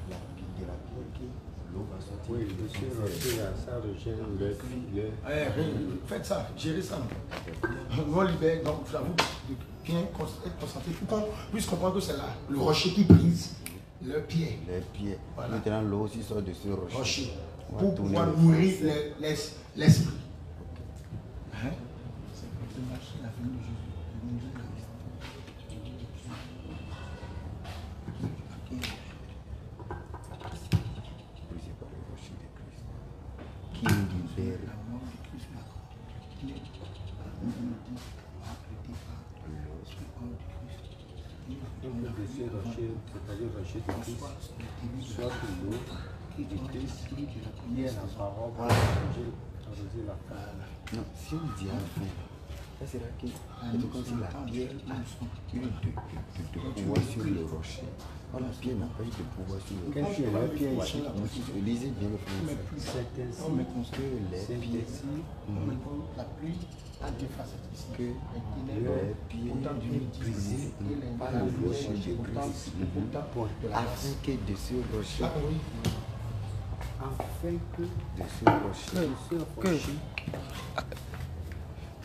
la, de la pierre que l'eau va sortir. Oui, dessus le rocher, là, ça rejette le, le, Eh, faites ça. Vous libérez, donc je vous de bien être concentré pour qu'on puisse comprendre que c'est là, le rocher qui brise le pied. Pieds. Voilà. Maintenant, l'eau aussi sort de ce rocher. rocher On pour pouvoir le nourrir le- l'esprit. Hein? brisé par le rocher de Christ. Qui nous libère dessus le rocher, c'est-à-dire le rocher de Christ, soit que l'eau du Christ, qui est la parole pour arroser arroser la femme. Non, si on dit à la fin, que c'est comme si la pierre a eu de, de, de, pouvoir sur le rocher. Or, la pierre n'a pas eu de pouvoir sur le rocher. La pierre ici. Lisez bien le français. Ainsi, Que les pierres, La pluie a deux facettes ici. que les pierres brisées par le rocher de Christ. Afin que de ce rocher, Ah oui. afin que de ce rocher, de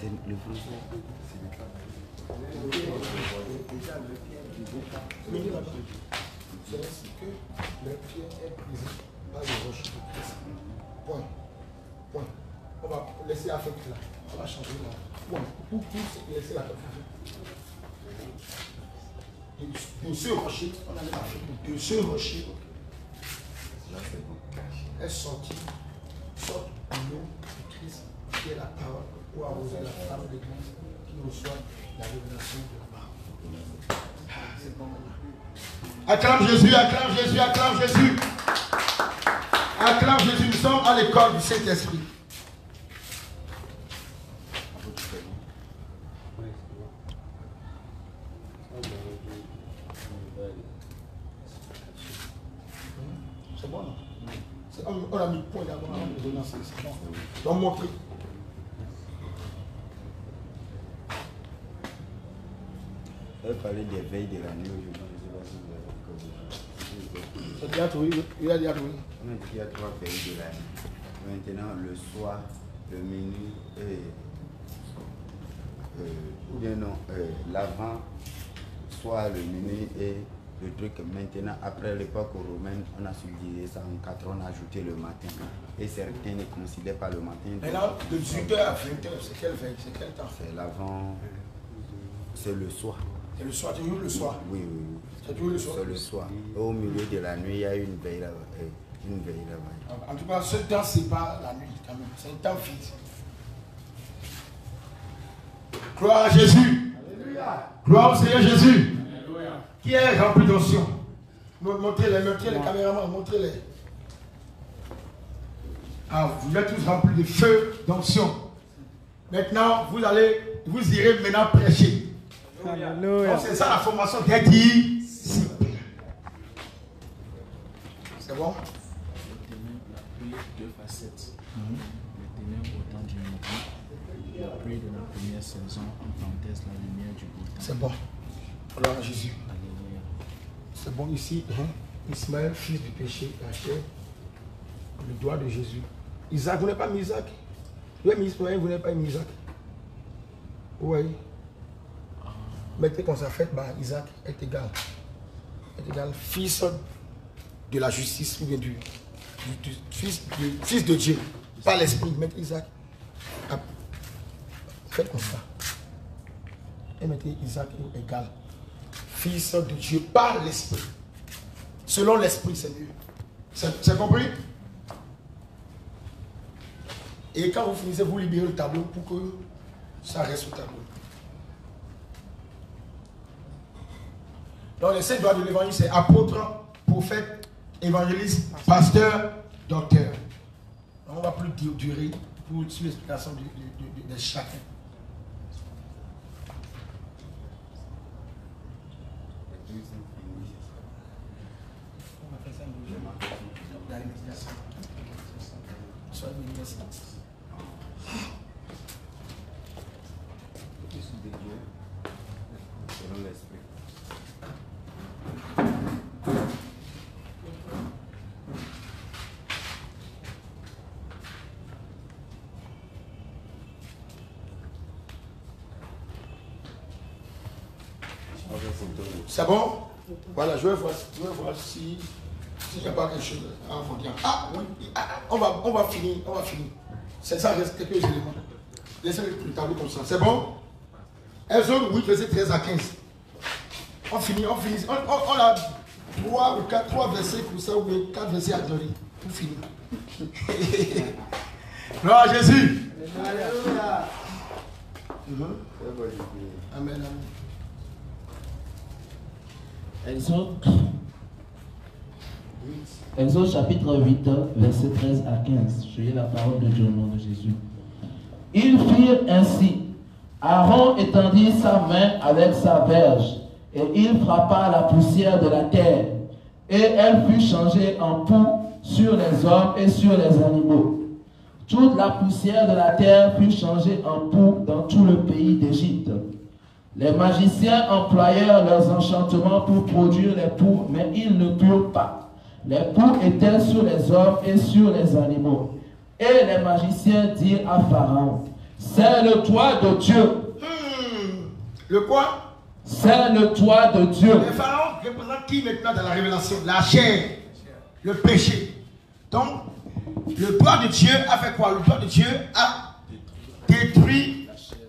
c'est le français, c'est. C'est ainsi que le pied est brisé par le rocher de Christ. Point. Point. On va laisser Afrique là. On va changer là. Point. Pour laisser la de, de ce rocher, on a l'Afrique. De ce rocher, est sortie, sorte l'eau de Christ, qui est la parole, pour arroser la femme de l'église qui reçoit la révélation de la parole. Ah. Acclame Jésus, acclame Jésus, acclame Jésus. Acclame Jésus, nous sommes à l'école du Saint-Esprit. Il a. On a dit qu'il y a trois veilles de la nuit. Maintenant, le soir, le minuit et. euh, ou bien non, euh, l'avant, soit le minuit et le truc. Maintenant, après l'époque romaine, on a subdivisé ça en quatre, on a ajouté le matin. Et certains ne considèrent pas le matin. donc Maintenant, de 18h à 20h, c'est C'est quel temps? C'est l'avant, c'est le soir. C'est le soir, toujours le soir. Oui, oui, oui. C'est toujours le soir. C'est le soir. Au milieu de la nuit, il y a une veille là-bas. euh, Une veille là-bas. En tout cas, ce temps, c'est pas la nuit quand même. C'est un temps fixe. Gloire à Jésus. Gloire au Seigneur Jésus. Qui est rempli d'onction. Montrez-les, montrez les caméramans, montrez-les. Ah, vous êtes tous remplis de feu d'onction. Maintenant, vous allez, vous irez maintenant prêcher. Alléluia. Donc, c'est ça la formation d'être disciple. C'est bon? Le témoin, la prière, deux facettes. Le témoin au temps du midi. La prière de la première saison, en parenthèse, la lumière du beau temps. C'est bon. Gloire à Jésus. Alléluia. C'est bon ici. hein. Ismaël, fils du péché, chair, le doigt de Jésus. Isaac, vous n'avez pas mis Isaac? Vous avez mis Ismaël, vous n'avez pas mis Isaac Oui. Mettez comme ça, faites, bah, Isaac est égal. Est égal fils de la justice ou bien du, fils, du fils de Dieu. Pas l'esprit, mettez Isaac. Faites comme ça. Et mettez Isaac égal. Fils de Dieu par l'esprit. Selon l'esprit, c'est mieux. C'est c'est compris? Et quand vous finissez, vous libérez le tableau pour que ça reste au tableau. Donc les cinq doigts de l'évangile, c'est apôtre, prophète, évangéliste, pasteur, docteur. On ne va plus du- durer pour suivre l'explication de- de chacun. On va faire ça dans les médiations. Sois béni, merci. Selon l'esprit. C'est bon Voilà, je vais voir, je vais voir si s'il n'y a pas quelque chose à. Ah oui, ah, ah, on, va, on va finir, on va finir. C'est ça, reste quelques éléments. Laissez le tableau comme ça. C'est bon? Exode 8, verset 13 à 15. On finit, on finit. On, on- on a 3 ou 4, 3 versets pour ça, ou bien 4 versets à donner. Pour finir. Gloire à Jésus. Mhm. Amen, amen. Exode, Exode chapitre 8, verset 13 à 15. Je lis la parole de Dieu au nom de Jésus. Ils firent ainsi. Aaron étendit sa main avec sa verge, et il frappa la poussière de la terre, et elle fut changée en poux sur les hommes et sur les animaux. Toute la poussière de la terre fut changée en poux dans tout le pays d'Égypte. Les magiciens employèrent leurs enchantements pour produire les poux, mais ils ne purent pas. Les poux étaient sur les hommes et sur les animaux. Et les magiciens dirent à Pharaon, c'est le toit de Dieu, Hmm. Le quoi? C'est le toit de Dieu. Le pharaon représente qui maintenant dans la révélation? La chair, le péché. Donc, le doigt de Dieu a fait quoi? Le doigt de Dieu a détruit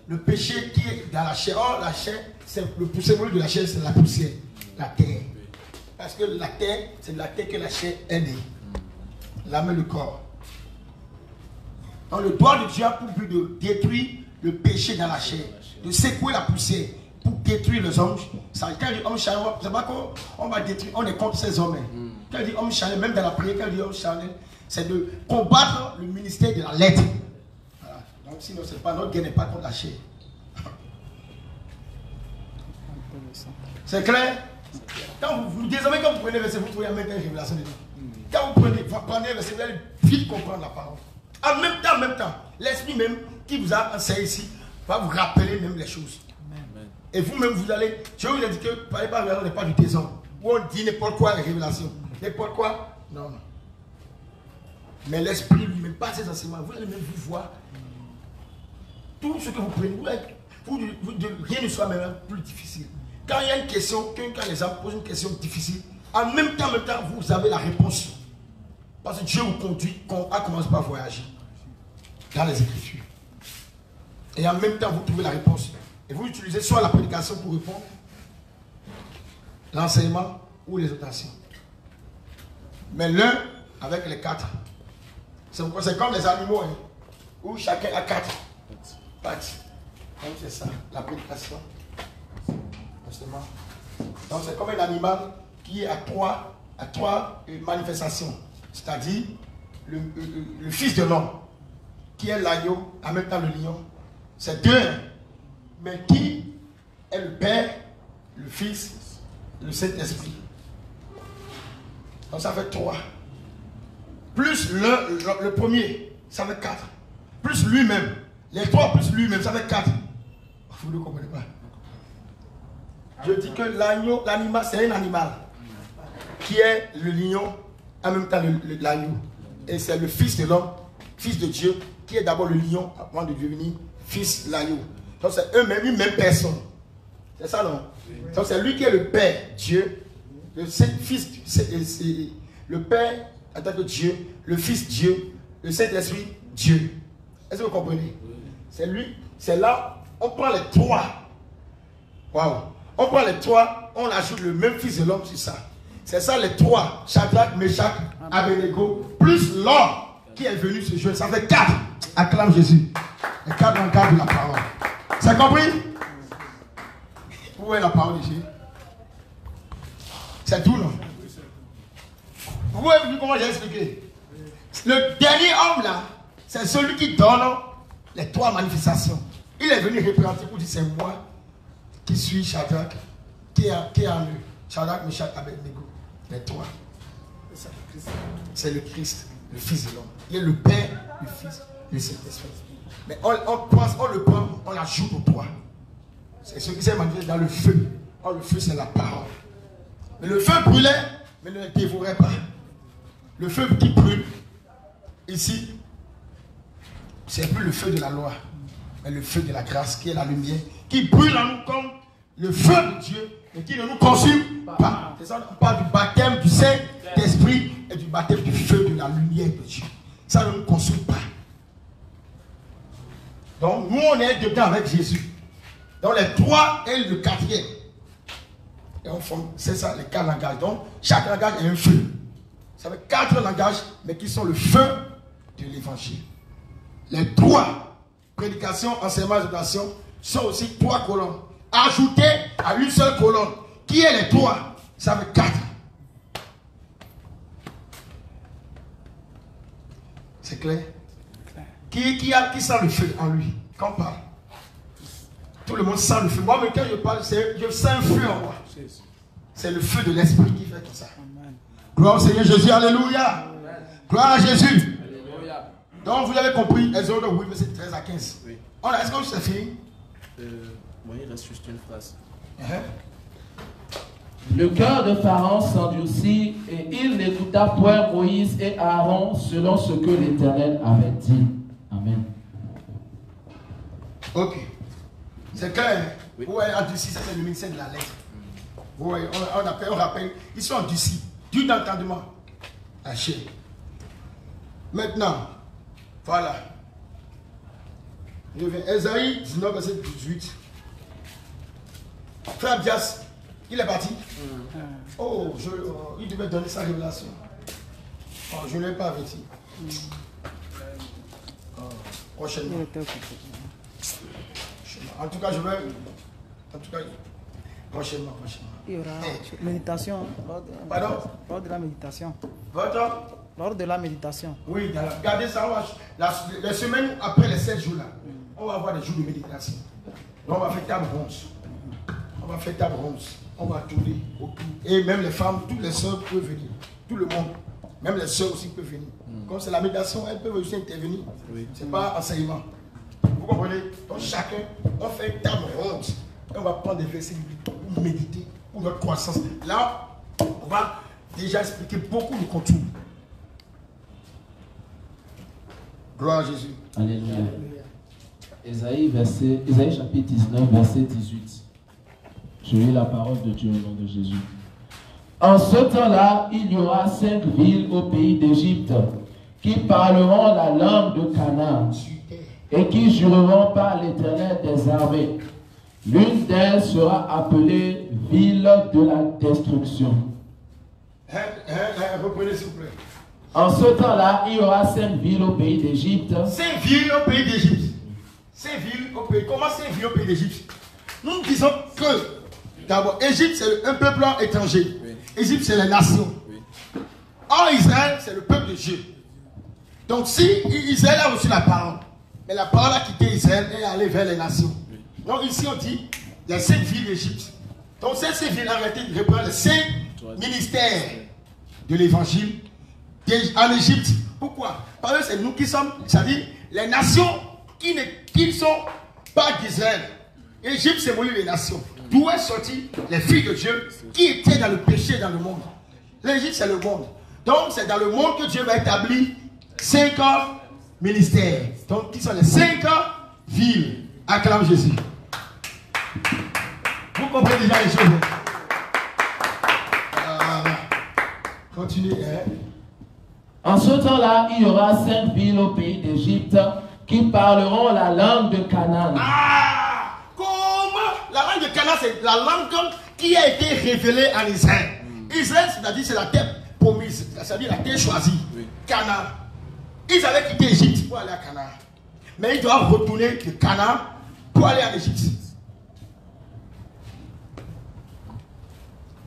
le péché qui est dans la chair. Or, la chair, c'est le symbole de la chair, c'est la poussière, la terre. Parce que la terre, c'est de la terre que la chair est née. L'âme et le corps. Donc, le doigt de Dieu a pour but de détruire le péché dans la chair, de secouer la poussière pour détruire les hommes. Ça, quand il dit homme charnel, c'est pas qu'on on va détruire, on est contre ces hommes. Quand il dit homme charnel, même dans la prière, quand il dit homme charnel, c'est de combattre le ministère de la lettre. Sinon, c'est pas notre guerre n'est pas chair. C'est clair? Quand vous, vous- Désormais, quand vous prenez verset, vous trouvez même temps une révélation dedans. Quand vous prenez, vous prenez verset, vous allez vite comprendre la parole. En même temps, même temps, l'esprit même qui vous a enseigné ici va vous rappeler même les choses. Et vous-même, vous allez. Je vous ai dit que parlez pas n'est pas du désordre. On dit n'importe quoi, les révélations. N'importe quoi? Non, non. Mais l'esprit lui-même, pas ses enseignements, vous allez même vous voir. Tout ce que vous prenez, vous, rien ne soit même plus difficile. Quand il y a une question, quand, les gens posent une question difficile, en même temps, vous avez la réponse. Parce que Dieu vous conduit à commencer par voyager dans les Écritures. Et en même temps, vous trouvez la réponse. Et vous utilisez soit la prédication pour répondre, l'enseignement ou les notations. Mais l'un avec les quatre. C'est comme les animaux, hein, où chacun a quatre Donc c'est ça, la prédication. Donc c'est comme un animal qui a trois, a trois euh, manifestations. C'est-à-dire le, le- le fils de l'homme, qui est l'agneau, en même temps le lion. C'est deux. Mais qui est le Père, le Fils, le Saint-Esprit Donc ça fait trois. Plus le premier, ça fait quatre. Plus lui-même. Les trois plus lui-même, ça fait quatre. Vous ne comprenez pas. Je dis que l'agneau, l'animal, c'est un animal qui est le lion, en même temps l'agneau. Et c'est le fils de l'homme, fils de Dieu, qui est d'abord le lion avant de devenir fils l'agneau. Donc c'est eux-mêmes, une même personne. C'est ça, non? Donc c'est lui qui est le Père, Dieu, le Fils, le Père en tant que Dieu, le Fils Dieu, le Saint-Esprit Dieu. Est-ce que vous comprenez? C'est lui, c'est là, on prend les trois. Waouh On prend les trois, on ajoute le même Fils de l'homme sur ça. C'est ça les trois, Shadrach, Meshach, Abednego, plus l'homme qui est venu se jouer. Ça fait quatre. Acclame Jésus. Les quatre langages de la parole. C'est compris? Où est la parole ici? C'est tout, non? Vous avez vu comment j'ai expliqué Le dernier homme là, c'est celui qui donne les trois manifestations. Il est venu représenter pour dire c'est moi qui suis Shadrach, qui est, qui en eux. Shadrach, Meshach, Abednego. Les trois. C'est le Christ, le Fils de l'homme. Il est le Père, le Fils, le Saint-Esprit. Mais on, on, le prend, on l'ajoute au trois. C'est ce qui s'est manifesté dans le feu. Or, le feu, c'est la parole. Mais le feu brûlait, mais ne dévorait pas. Le feu qui brûle, ici, c'est plus le feu de la loi, mais le feu de la grâce, qui est la lumière, qui brûle en nous comme le feu de Dieu, et qui ne nous consume pas. C'est ça, on parle du baptême du Saint-Esprit et du baptême du feu de la lumière de Dieu. Ça ne nous consume pas. Donc, nous, on est dedans avec Jésus. Donc, les trois et le quatrième. Et on forme, c'est ça, les quatre langages. Donc, chaque langage est un feu. Ça fait quatre langages, mais qui sont le feu de l'évangile. Les trois, prédication, enseignement, éducation, sont aussi trois colonnes. Ajoutées à une seule colonne. Qui est les trois? Ça fait quatre. C'est clair? Qui, qui, a, qui sent le feu en lui? Quand on parle. Tout le monde sent le feu. Moi, mais quand je parle, je sens un feu en moi. C'est le feu de l'esprit qui fait tout ça. Gloire au Seigneur Jésus, Alléluia. Gloire à Jésus. Donc vous avez compris, Exode 8, verset 13 à 15. Oui. On a- Est-ce que c'est fini Euh, bon, il reste juste une phrase. Hein? Le cœur de Pharaon s'endurcit et il n'écouta point Moïse et Aaron selon ce que l'Éternel avait dit. Amen. Ok. C'est clair. Oui. Vous voyez, endurci, ça c'est le ministère de la lettre. Vous voyez, on, on appelle, on rappelle, ils sont endurcis. Dieu d'entendement. La chair. Maintenant, voilà. Je vais. Esaïe 19, verset 18. Frère Bias, il est parti. Oh, je- oh, il devait donner sa révélation. Oh, je ne l'ai pas averti. Oh, prochainement. En tout cas, je vais. En tout cas, prochainement, prochainement. Il y aura Eh. méditation. Pardon? lors de la méditation. Votre Lors de la méditation. Oui, dans la- regardez ça, va, la, les semaines après les 7 jours là, on va avoir des jours de méditation. Donc, on va faire table ronde. On va faire table ronde. On va tourner autour. Et même les femmes, toutes les soeurs peuvent venir. Tout le monde. Même les soeurs aussi peuvent venir. Comme c'est la méditation, elles peuvent aussi intervenir. C'est pas enseignement. Vous comprenez? Donc chacun, on fait une table ronde. Et on va prendre des versets bibliques pour méditer, pour notre croissance. Là, on va déjà expliquer beaucoup de contours. Gloire à Jésus. Alléluia. Ésaïe, verset, Ésaïe chapitre 19, verset 18. Je lis la parole de Dieu au nom de Jésus. En ce temps-là, il y aura cinq villes au pays d'Égypte qui parleront la langue de Canaan et qui jureront par l'Éternel des armées. L'une d'elles sera appelée ville de la destruction. Reprenez s'il vous plaît. En ce temps-là, il y aura cinq villes au pays d'Égypte Cinq villes au pays d'Égypte. Cinq villes au pays. Comment cinq villes au pays d'Égypte? Nous disons que, d'abord, Égypte, c'est un peuple étranger. Égypte, c'est les nations. Or, Israël, c'est le peuple de Dieu. Donc si Israël a reçu la parole, mais la parole a quitté Israël et est allée vers les nations. Donc ici on dit les cinq villes d'Égypte. Donc ces cinq villes de reprendre les cinq ministères de l'évangile en Égypte. Pourquoi? Parce que c'est nous qui sommes, c'est-à-dire les nations qui ne qui sont pas d'Israël. Égypte symbolise les nations. D'où est sorti les filles de Dieu qui étaient dans le péché dans le monde? L'Égypte c'est le monde. Donc c'est dans le monde que Dieu va établir cinq ministères. Donc qui sont les cinq villes. Acclame Jésus. Vous comprenez déjà les choses. Ah, continuez. Hein? En ce temps-là, il y aura cinq villes au pays d'Égypte qui parleront la langue de Canaan. Ah Comment La langue de Canaan, c'est la langue qui a été révélée en Israël? Israël, c'est-à-dire c'est la terre promise, c'est-à-dire la terre choisie. Canaan. Ils avaient quitté Égypte pour aller à Canaan. Mais ils doivent retourner de Canaan pour aller en Égypte.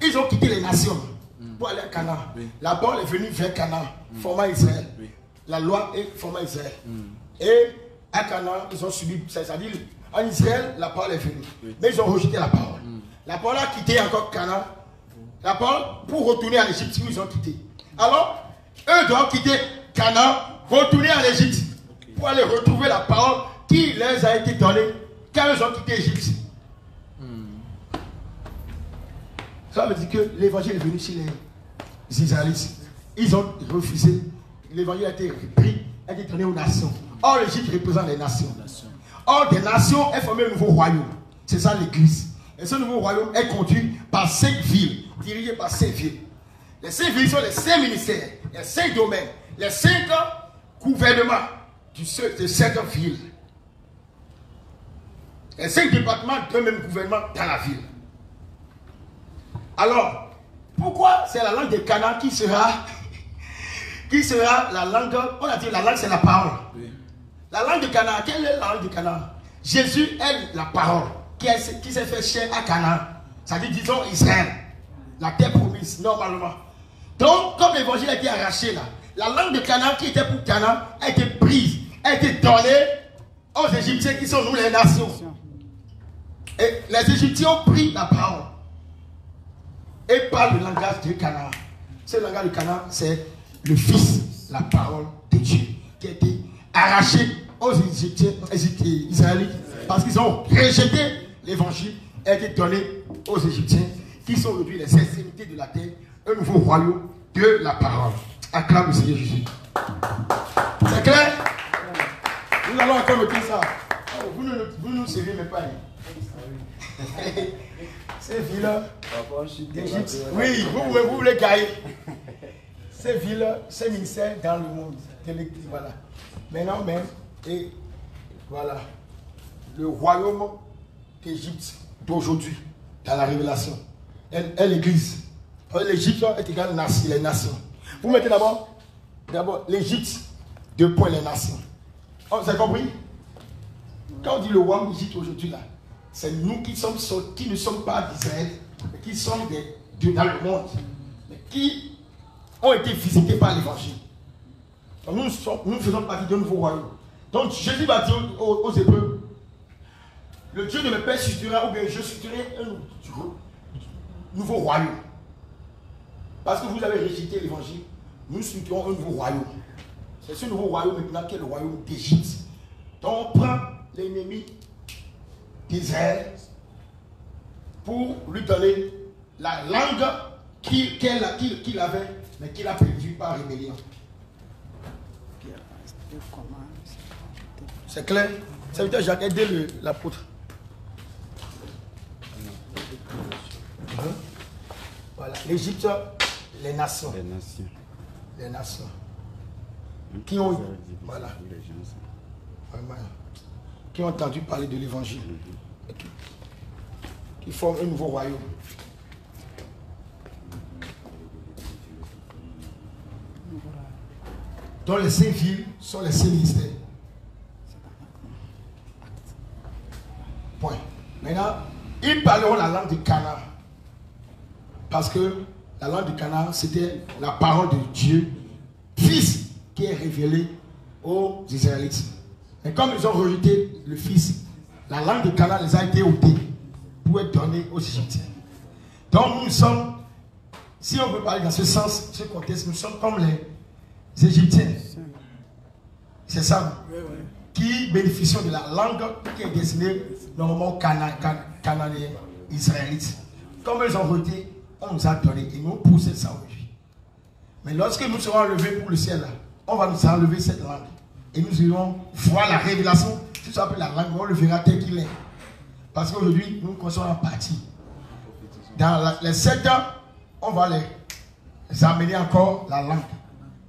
Ils ont quitté les nations pour aller à Canaan. La parole est venue vers Canaan, formant Israël. La loi est formant Israël. Et à Canaan, ils ont subi, c'est-à-dire en Israël, la parole est venue. Mais ils ont rejeté la parole. La parole a quitté encore Canaan. La parole pour retourner en Égypte, ils ont quitté. Alors, eux doivent quitter Canaan, retourner en Égypte pour aller retrouver la parole qui leur a été donnée quand ils ont quitté l'Égypte. Ça veut dire que l'évangile est venu chez les Ils ont refusé. L'évangile a été pris, a été donné aux nations. Or, l'Égypte représente les nations. Or, des nations est formé un nouveau royaume. C'est ça l'église. Et ce nouveau royaume est conduit par cinq villes, dirigé par cinq villes. Les cinq villes sont les cinq ministères, les cinq domaines, les cinq gouvernements de cette ville. Les cinq départements d'un même gouvernement dans la ville. Alors, pourquoi c'est la langue des Canaan qui sera, qui sera la langue, on a dit la langue c'est la parole. La langue de Canaan, quelle est la langue de Canaan? Jésus est la parole qui, est- qui s'est fait chair à Canaan. Ça dit, disons Israël, la terre promise, normalement. Donc, comme l'évangile a été arraché là, la langue de Canaan qui était pour Canaan a été prise, a été donnée aux Égyptiens qui sont nous les nations. Et les Égyptiens ont pris la parole et parlent le langage de Canaan. Ce langage de Canaan, c'est le Fils, la parole de Dieu, qui a été arraché aux Égyptiens, Israélites, parce qu'ils ont rejeté l'évangile et été donné aux Égyptiens, qui sont aujourd'hui les extrémités de la terre, un nouveau royaume de la parole. Acclame le Seigneur Jésus. C'est clair? Nous allons encore noter ça. Oh, Vous ne vous nous suivez même pas. Ces villes d'Égypte. Oui, vous, pouvez- vous voulez gagner. Ces villes, ces ministères dans le monde. Voilà. Maintenant même, et voilà, le royaume d'Égypte d'aujourd'hui, dans la révélation, est, est l'Église. Euh, L'Égypte est égale nation, les nations. Vous mettez d'abord, d'abord l'Égypte, deux points les nations. Oh, vous avez compris? Quand on dit le royaume d'Égypte aujourd'hui, là, c'est nous qui, sommes, qui ne sommes pas d'Israël, mais qui sommes des, de- dans le monde, mais qui ont été visités par l'évangile. Nous, nous faisons partie d'un nouveau royaume. Donc Jésus va dire aux, Hébreux, le Dieu de mes pères suscitera, ou bien je susciterai un nou- nouveau royaume. Parce que vous avez rejeté l'évangile, nous susciterons un nouveau royaume. C'est ce nouveau royaume maintenant qui est le royaume d'Égypte. Donc on prend l'ennemi d'Israël pour lui donner la langue qu'il avait, mais qu'il a perdu par rébellion. C'est clair Serviteur Jacques, aidez le- l'apôtre. Hein? Voilà. L'Égypte, les nations. Les nations. Les nations. Qui ont, Ça veut dire voilà, les gens sont- vraiment, qui ont entendu parler de l'évangile. Qui, qui forment un nouveau royaume. Dont les cinq villes sont les cinq ministères. Point. Maintenant, ils parleront la langue de Canaan. Parce que la langue de Canaan, c'était la parole de Dieu, Fils, qui est révélé aux Israélites. Mais comme ils ont rejeté le Fils, la langue de Canaan les a été ôtée pour être donnée aux Égyptiens. Donc nous, sommes, si on veut parler dans ce sens, ce contexte, nous sommes comme les Égyptiens. C'est ça. Qui bénéficient de la langue qui est destinée normalement aux Cana- Can- Cananéens, Israélites. Comme ils ont voté, on nous a donné et nous poussons ça aujourd'hui. Mais lorsque nous serons enlevés pour le ciel, on va nous enlever cette langue. Et nous irons voir la révélation. Si ça s'appelle la langue, on le verra tel qu'il est. Parce qu'aujourd'hui, nous concernons en partie. Dans les sept ans, on va les, amener encore la langue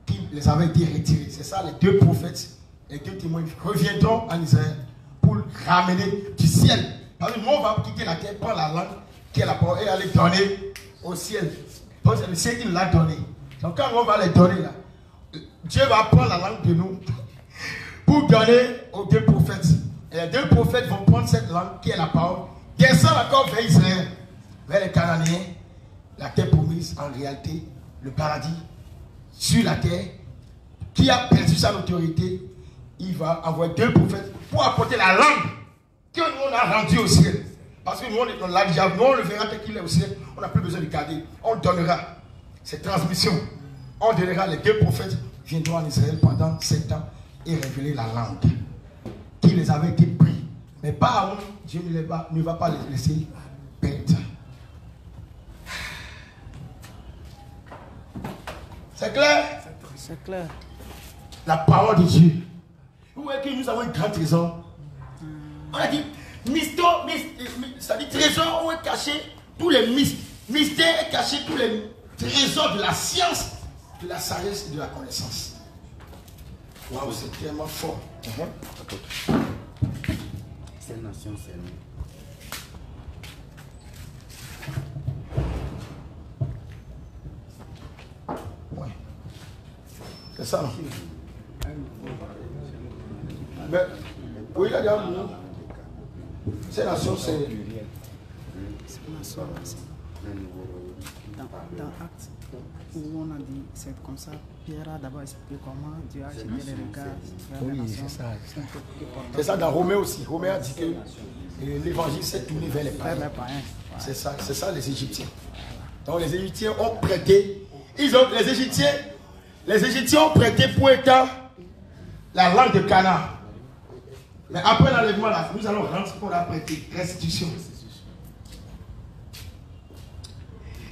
qui les avait été retirée. C'est ça, les deux prophètes, les deux témoins reviendront en Israël pour ramener du ciel. Parce que nous, on va quitter la terre, prendre la langue qui est la parole et aller donner au ciel. Que c'est le ciel l'a donné. Donc quand on va les donner là, Dieu va prendre la langue de nous pour donner aux deux prophètes. Et les deux prophètes vont prendre cette langue qui est la parole, descendre encore vers Israël, vers les Cananéens, la terre promise, en réalité, le paradis sur la terre, qui a perdu sa autorité, il va envoyer deux prophètes pour apporter la langue que nous on a rendue au ciel. Parce que nous on, est- l'a déjà, nous on le verra tel qu'il est au ciel, on n'a plus besoin de garder. On donnera cette transmission. On donnera les deux prophètes viendront en Israël pendant sept ans et révéler la langue qui les avait été pris. Mais pas avant, Dieu ne, les va, ne va pas les laisser perdre. C'est clair? C'est clair. La parole de Dieu. Vous voyez que nous avons un grand trésor. On a dit, mystère, ça dit trésor où est caché tous les mystères. Mystère est caché tous les trésors de la science, de la sagesse et de la connaissance. Waouh, c'est tellement fort. Mhm. Cette nation, c'est nous. Ouais. C'est ça, non? Mais, oui, il y a déjà un mot. Ces nations, c'est. C'est une nation, là, c'est- Dans, dans Actes, où on a dit, c'est comme ça, Pierre a d'abord expliqué comment Dieu a jeté les regards Oui, c'est ça. C'est ça dans Romain aussi. Romain a dit que l'évangile s'est tourné vers les païens. C'est ça, c'est ça les Égyptiens. Donc les Égyptiens ont prêté. Ils ont, les Égyptiens, les Égyptiens ont prêté pour État la langue de Cana. Mais après l'enlèvement, nous allons rendre ce qu'on a prêté, restitution.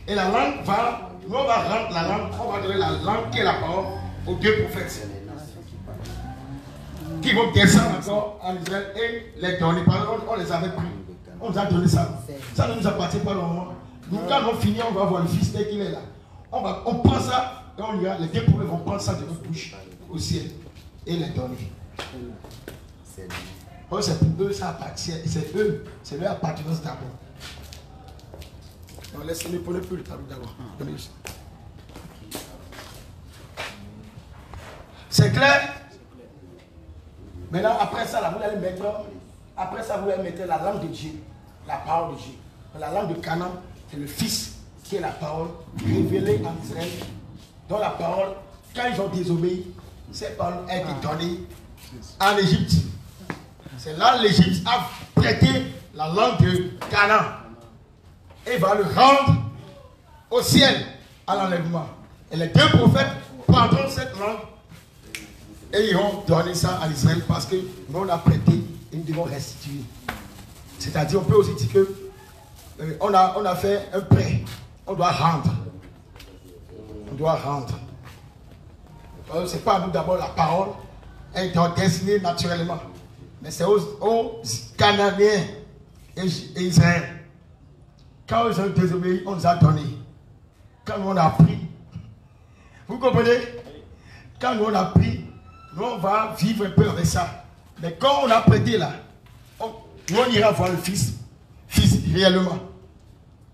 Et la langue va, nous on va rendre la langue, on va donner la langue qui est la parole aux deux prophètes. Qui vont descendre encore en Israël et les donner. On, on les avait pris. On nous a donné ça. Ça ne nous appartient pas normalement. Nous, quand on finit, on va voir le fils tel qu'il est là. On, va, on prend ça et on ira. Les deux prophètes vont prendre ça de notre bouche au ciel et les donner. Oh, c'est pour eux, ça appartient. C'est eux, c'est leur appartenance d'abord. On laisse le tableau d'abord. Juste. C'est clair? Maintenant, après ça, là, vous allez mettre, après ça, vous allez mettre la langue de Dieu, la parole de Dieu. La langue de Canaan, c'est le Fils qui est la parole révélée en Israël. Dans la parole, quand ils ont désobéi, cette parole a été donnée en Égypte. C'est là l'Égypte a prêté la langue de Canaan et va le rendre au ciel à l'enlèvement. Et les deux prophètes prendront cette langue et ils vont donner ça à Israël parce que nous on a prêté et nous devons restituer. C'est-à-dire, on peut aussi dire que euh, on, a, on a fait un prêt, on doit rendre. On doit rendre. Euh, C'est pas à nous d'abord la parole, elle est destinée naturellement. Mais c'est aux, et, et Israël. Quand ils ont désobéi, on nous a donné. Quand on a pris, vous comprenez? Quand on a pris, nous on va vivre un peu avec ça. Mais quand on a prêté là, nous on ira voir le Fils, Fils réellement.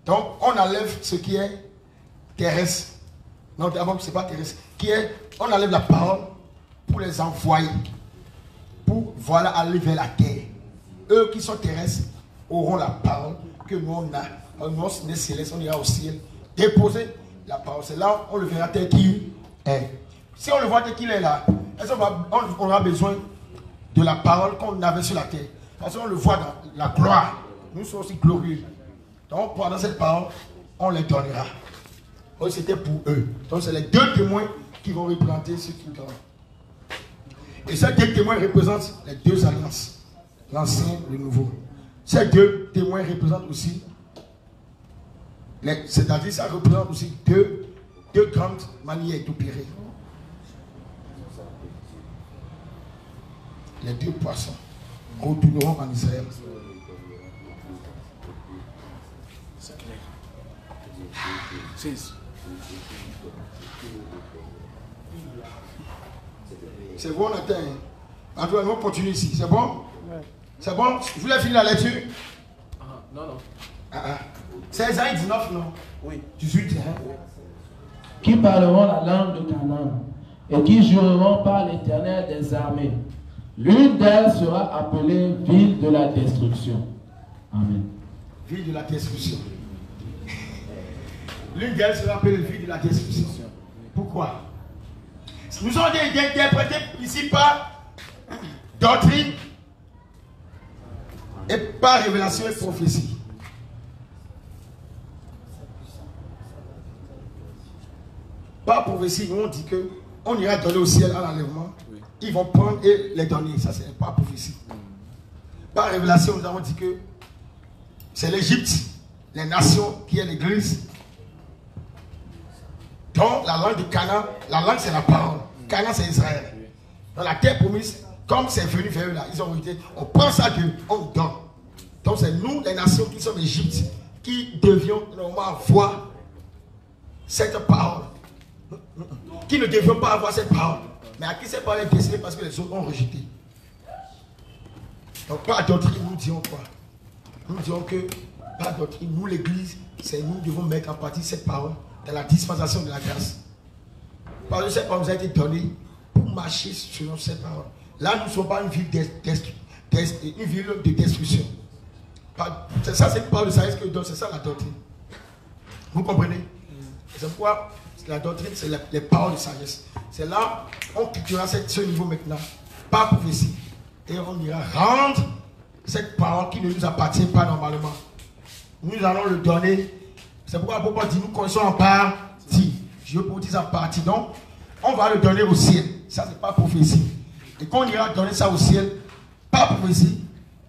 Donc on enlève ce qui est terrestre. Non, d'abord, ce n'est pas terrestre. Qui est, on enlève la parole pour les envoyer. Pour voilà aller vers la terre. Eux qui sont terrestres auront la parole que nous on a. On est céleste, on ira au ciel. Déposer la parole. C'est là on le verra tel qu'il est. Si on le voit dès qu'il est là, on, aura besoin de la parole qu'on avait sur la terre? Parce qu'on le voit dans la gloire. Nous sommes aussi glorieux. Donc pendant cette parole, on les donnera. Oh, C'était pour eux. Donc c'est les deux témoins qui vont représenter ceux qui donnent. Et ces deux témoins représentent les deux alliances, l'ancien et le nouveau. Ces deux témoins représentent aussi, c'est-à-dire ça représente aussi deux, deux grandes manières d'opérer. Les deux poissons retourneront en Israël. C'est clair. C'est bon, on atteint. En tout cas, on continue ici. C'est bon? C'est bon? Je voulais finir la lecture Ah, non, non. Ah, ah. C'est Isaïe 19, non? Oui. 18, hein? Qui parleront la langue de Canaan et qui jureront par l'éternel des armées? L'une d'elles sera appelée ville de la destruction. Amen. Ville de la destruction. L'une d'elles sera appelée ville de la destruction. Pourquoi? Nous sommes été interprétés ici par doctrine et par révélation et prophétie. Par prophétie, nous on dit que on ira donner au ciel à l'enlèvement. Ils vont prendre et les donner. Ça, c'est pas prophétie. Par révélation, nous avons dit que c'est l'Égypte, les nations qui est l'église. Donc, la langue de Canaan, la langue c'est la parole. Canaan c'est Israël. Dans la terre promise, comme c'est venu vers eux là, ils ont été, on pense à Dieu, on donne. Donc, c'est nous, les nations qui sommes l'Égypte, qui devions normalement voir cette parole. Qui ne devions pas avoir cette parole. Mais à qui cette parole est destinée parce que les autres ont rejeté. Donc, par doctrine, nous disons quoi? Nous disons que, par doctrine, nous, l'Église, c'est nous devons mettre en partie cette parole dans la dispensation de la grâce. Parce que cette parole nous a été donnée pour marcher selon cette parole. Là, nous ne sommes pas une ville, de destruction. C'est ça, c'est une parole de sagesse que donne, c'est ça la doctrine. Vous comprenez? C'est pourquoi la doctrine, c'est les paroles de sagesse. C'est là, on cette- ce niveau maintenant, par prophétie. Et on ira rendre cette parole qui ne nous appartient pas normalement. Nous allons le donner. C'est pourquoi Papa dit, nous connaissons en partie. Je peux dire en partie. Donc, on va le donner au ciel. Ça, c'est pas prophétie. Et quand on ira donner ça au ciel, pas prophétie,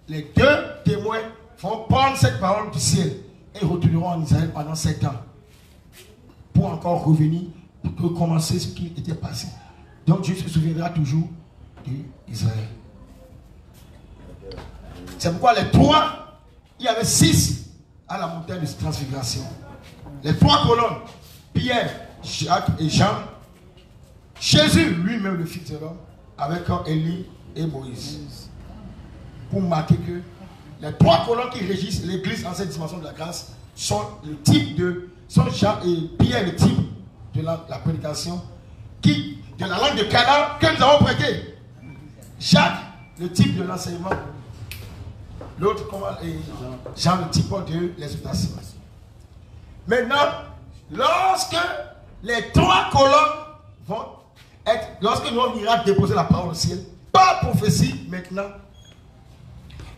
les deux témoins vont prendre cette parole du ciel et retourneront en Israël pendant sept ans pour encore revenir, pour recommencer ce qui était passé. Donc Dieu se souviendra toujours d'Israël. C'est pourquoi les trois, il y avait six à la montagne de transfiguration. Les trois colonnes, Pierre, Jacques et Jean, Jésus lui-même, le Fils de l'homme, avec Élie et Moïse. Pour marquer que les trois colonnes qui régissent l'église en cette dimension de la grâce sont le type de, sont Pierre le type de la, prédication qui, de la langue de Canaan que nous avons prêté. Jacques, le type de l'enseignement. L'autre, comment, et Jean, le type de l'exhortation. Maintenant, lorsque les trois colonnes vont être, lorsque nous on ira déposer la parole au ciel, par prophétie maintenant,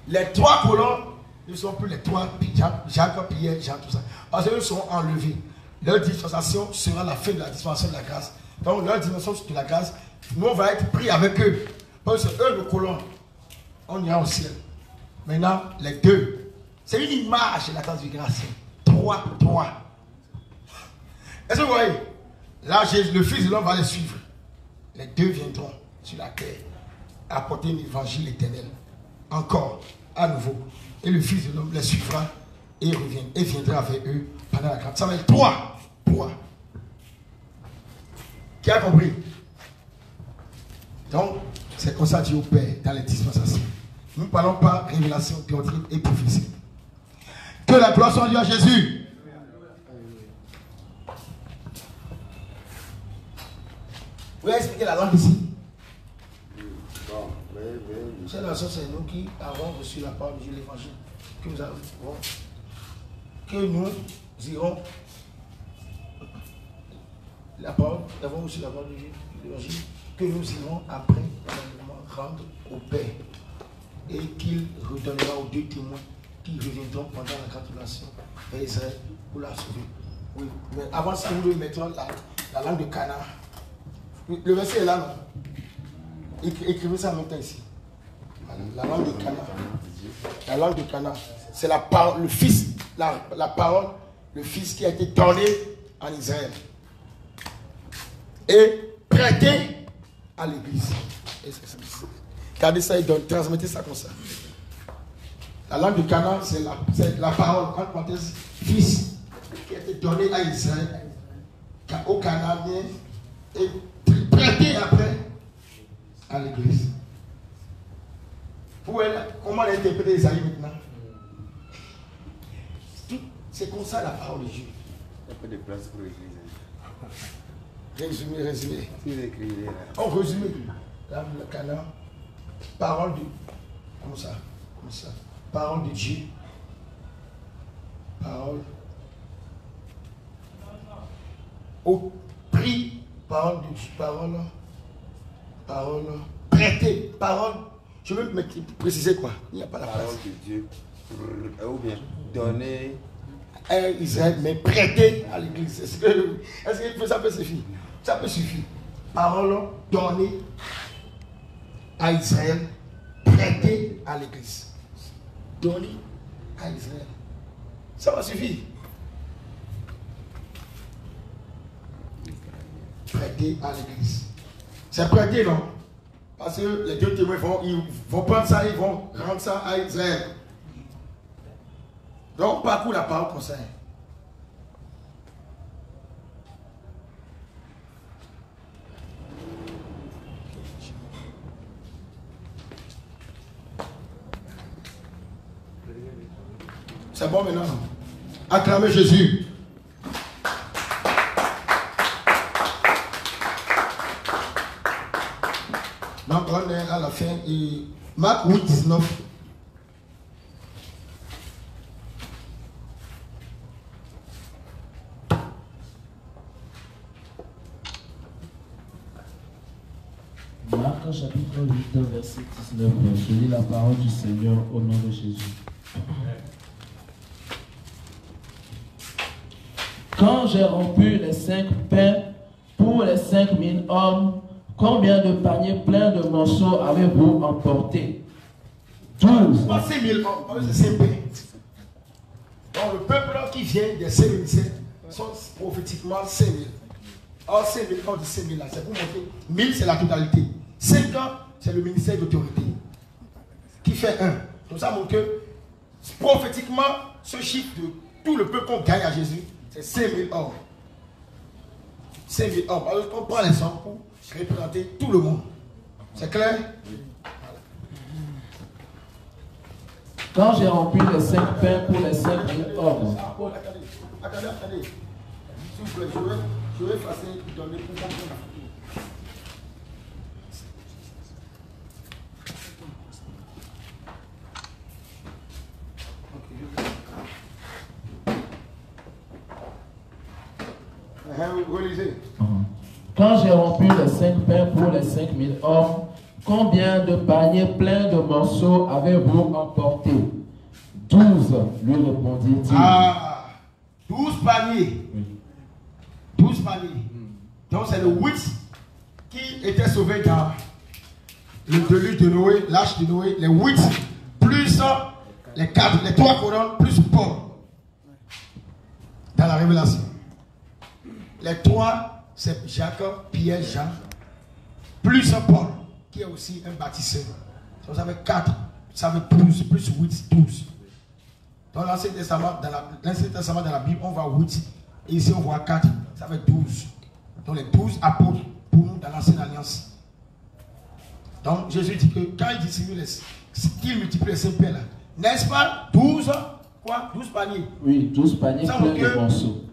les trois colonnes ne sont plus les trois, Jacques, Jacques, Pierre, Jean, tout ça. Parce qu'ils seront enlevés. Leur dispensation sera la fin de la dispensation de la grâce. Donc leur dimension de la grâce, nous on va être pris avec eux. Parce que eux, nos colonnes, on ira au ciel. Maintenant, les deux. C'est une image de la transfiguration. Trois, trois. Est-ce que vous voyez? Là, le Fils de l'homme va les suivre. Les deux viendront sur la terre apporter l'évangile éternel. Encore, à nouveau. Et le Fils de l'homme les suivra et revient, et viendra avec eux pendant la grâce. Ça va être trois. Trois. Qui a compris? Donc, c'est comme ça Dieu opère dans les dispensations. Nous ne parlons pas révélation, doctrine et prophétie. Que la gloire soit due à Jésus. Vous pouvez expliquer la langue ici? Cette nation, c'est nous qui avons reçu la parole de l'évangile, que nous avons, que nous irons la parole, nous avons reçu la parole de Dieu, que nous irons après rendre au Père et qu'il redonnera aux deux témoins qui reviendront pendant la gratulation vers Israël pour la sauver. Oui, mais avant ça, nous devons mettre la, la langue de Cana. Le verset est là, non? Écrivez ça en même temps ici. La langue de Cana. La langue de Cana. C'est la parole, le fils, la, la parole, le fils qui a été donné en Israël. Et prêté à l'église. Regardez ça et donne, transmettez ça comme ça. La langue de Cana, c'est la, la parole, entre parenthèses, fils, qui a été donné à Israël, au Canadien, et prêté après à l'église. Pour elle, comment l'interpréter Isaïe maintenant? C'est comme ça la parole de Dieu. Il y a pas de place pour l'église. Résumé, résumé. Si vous écrivez là. En résumé, là, le Canaan, parole de. Comme ça, comme ça? Parole de Dieu. Parole. Au prix, parole de Dieu. Parole. Parole. Prêté. Parole. Je veux me préciser quoi? Il n'y a pas la Parole de Dieu. euh, Ou bien donner. à Israël, mais prêté à l'église. Est-ce que, ça peut suffire? Ça peut suffire. Parole donnée à Israël, prêtée à l'église. Donnée à Israël. Ça va suffire. Prêté à l'église. C'est prêté, non Parce que les deux témoins vont, ils vont prendre ça, ils vont rendre ça à Israël. Donc, parcours la parole hein. C'est bon maintenant. Acclamez Jésus. Donc, on est à la fin. Et Marc 8, 19. Marc chapitre 8, verset 19. Je lis la parole du Seigneur au nom de Jésus. Quand j'ai rompu les cinq pains pour les cinq mille hommes, combien de paniers pleins de morceaux avez-vous emporté Douze. Pas 5 000 hommes, c'est 5 pays. Donc le peuple qui vient des 5 000 sont prophétiquement 5 000. Or 5 000, quand on dit 5 000 là, c'est pour montrer 1000 c'est la totalité. 5 ans, c'est le ministère d'autorité. Qui fait 1. Donc ça montre que prophétiquement, ce chiffre de tout le peuple qu'on gagne à Jésus, c'est 5 000 hommes. 5 000 hommes. Alors on prend les hommes pour représenter tout le monde. C'est clair? Quand j'ai rempli les cinq pains pour les cinq mille hommes, attendez, attendez, attendez. S'il vous plaît, je vais, je vais effacer donner pour comprendre la photo. Relisez. Quand j'ai rompu les cinq pains pour les cinq mille hommes, combien de paniers pleins de morceaux avez-vous emporté? Douze, lui répondit-il. Ah, 12 paniers. 12 paniers. Donc c'est le 8 qui était sauvé dans le déluge de Noé, l'arche de Noé, les 8 plus les 4, les 3 couronnes plus Paul dans la révélation. Les 3, c'est Jacques, Pierre, Jean, plus Paul, qui est aussi un bâtisseur. Donc ça fait 4, ça fait 12, plus 8, 12. Dans l'Ancien Testament, dans la- l'Ancien Testament, dans la Bible, on voit 8. Et ici, on voit 4. Ça fait 12. Donc les 12 apôtres pour nous dans l'Ancienne Alliance. Donc Jésus dit que quand il distribue les. qu'il multiplie les cinq pains là, n'est-ce pas? 12 quoi? 12 paniers. Oui, douze paniers Ça pleins montre de morceaux.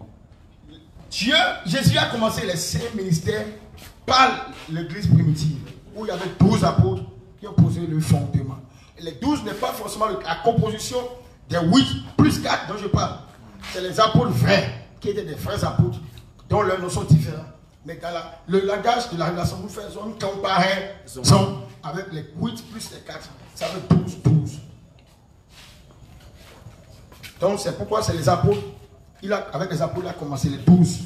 Dieu, Jésus a commencé les cinq ministères par l'église primitive, où il y avait 12 apôtres qui ont posé le fondement. Et les 12 n'est pas forcément la composition des 8 plus 4 dont je parle. C'est les apôtres vrais, qui étaient des vrais apôtres, dont leurs noms sont différents. Mais dans la- le langage de la révélation, nous faisons une comparaison avec les 8 plus les 4. Ça fait 12, 12. Donc c'est pourquoi c'est les apôtres. Avec les apôtres, il a commencé les 12.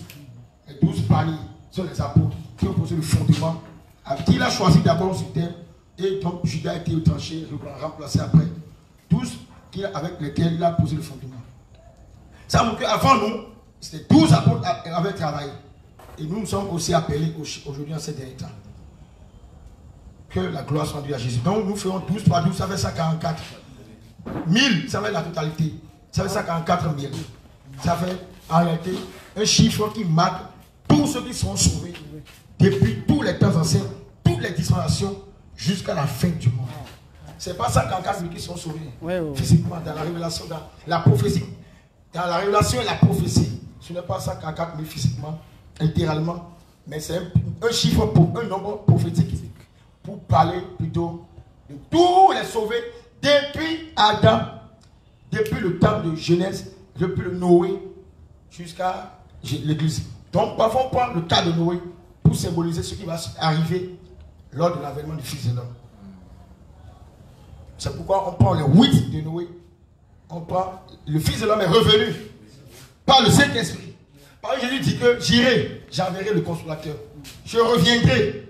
Les 12 paniers sont les apôtres qui ont posé le fondement. Il a choisi d'abord sur terre. Et donc Judas a été tranché, remplacé après. 12 qui- avec lesquels il a posé le fondement. Ça montre qu'avant nous, c'était 12 apôtres qui avaient travaillé. Et nous, nous sommes aussi appelés au- aujourd'hui en ces derniers temps. Que la gloire soit rendue à Jésus. Donc nous faisons 12 par 12, ça fait 144. 1000, ça fait la totalité. Ça fait 144 000. Ça fait en réalité un chiffre qui marque tous ceux qui sont sauvés depuis tous les temps anciens, toutes les dispensations jusqu'à la fin du monde. C'est pas 144 000 qui sont sauvés physiquement dans la révélation, dans la prophétie. Dans la révélation et la prophétie, ce n'est pas 144 000 physiquement, littéralement, mais c'est un, un chiffre pour un nombre prophétique pour parler plutôt de tous les sauvés depuis Adam, depuis le temps de Genèse, depuis le Noé jusqu'à l'Église. Donc parfois on prend le cas de Noé pour symboliser ce qui va arriver lors de l'avènement du Fils de l'homme. C'est pourquoi on prend les 8 de Noé. On prend le Fils de l'homme est revenu par le Saint-Esprit. Par Jésus dit que j'irai, j'enverrai le consolateur. Je reviendrai.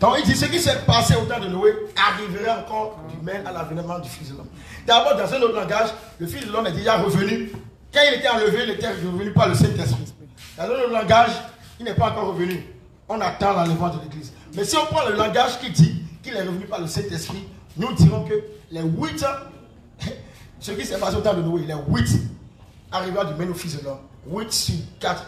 Donc il dit ce qui s'est passé au temps de Noé arrivera encore du même à l'avènement du Fils de l'homme. D'abord, dans un autre langage, le Fils de l'homme est déjà revenu. Quand il était enlevé, il était revenu par le Saint-Esprit. Dans un autre langage, il n'est pas encore revenu. On attend l'enlèvement de l'Église. Mais si on prend le langage qui dit qu'il est revenu par le Saint-Esprit, nous dirons que les huit, ce qui s'est passé au temps de Noé, les huit arrivera du même au Fils de l'homme. 8 sur 4.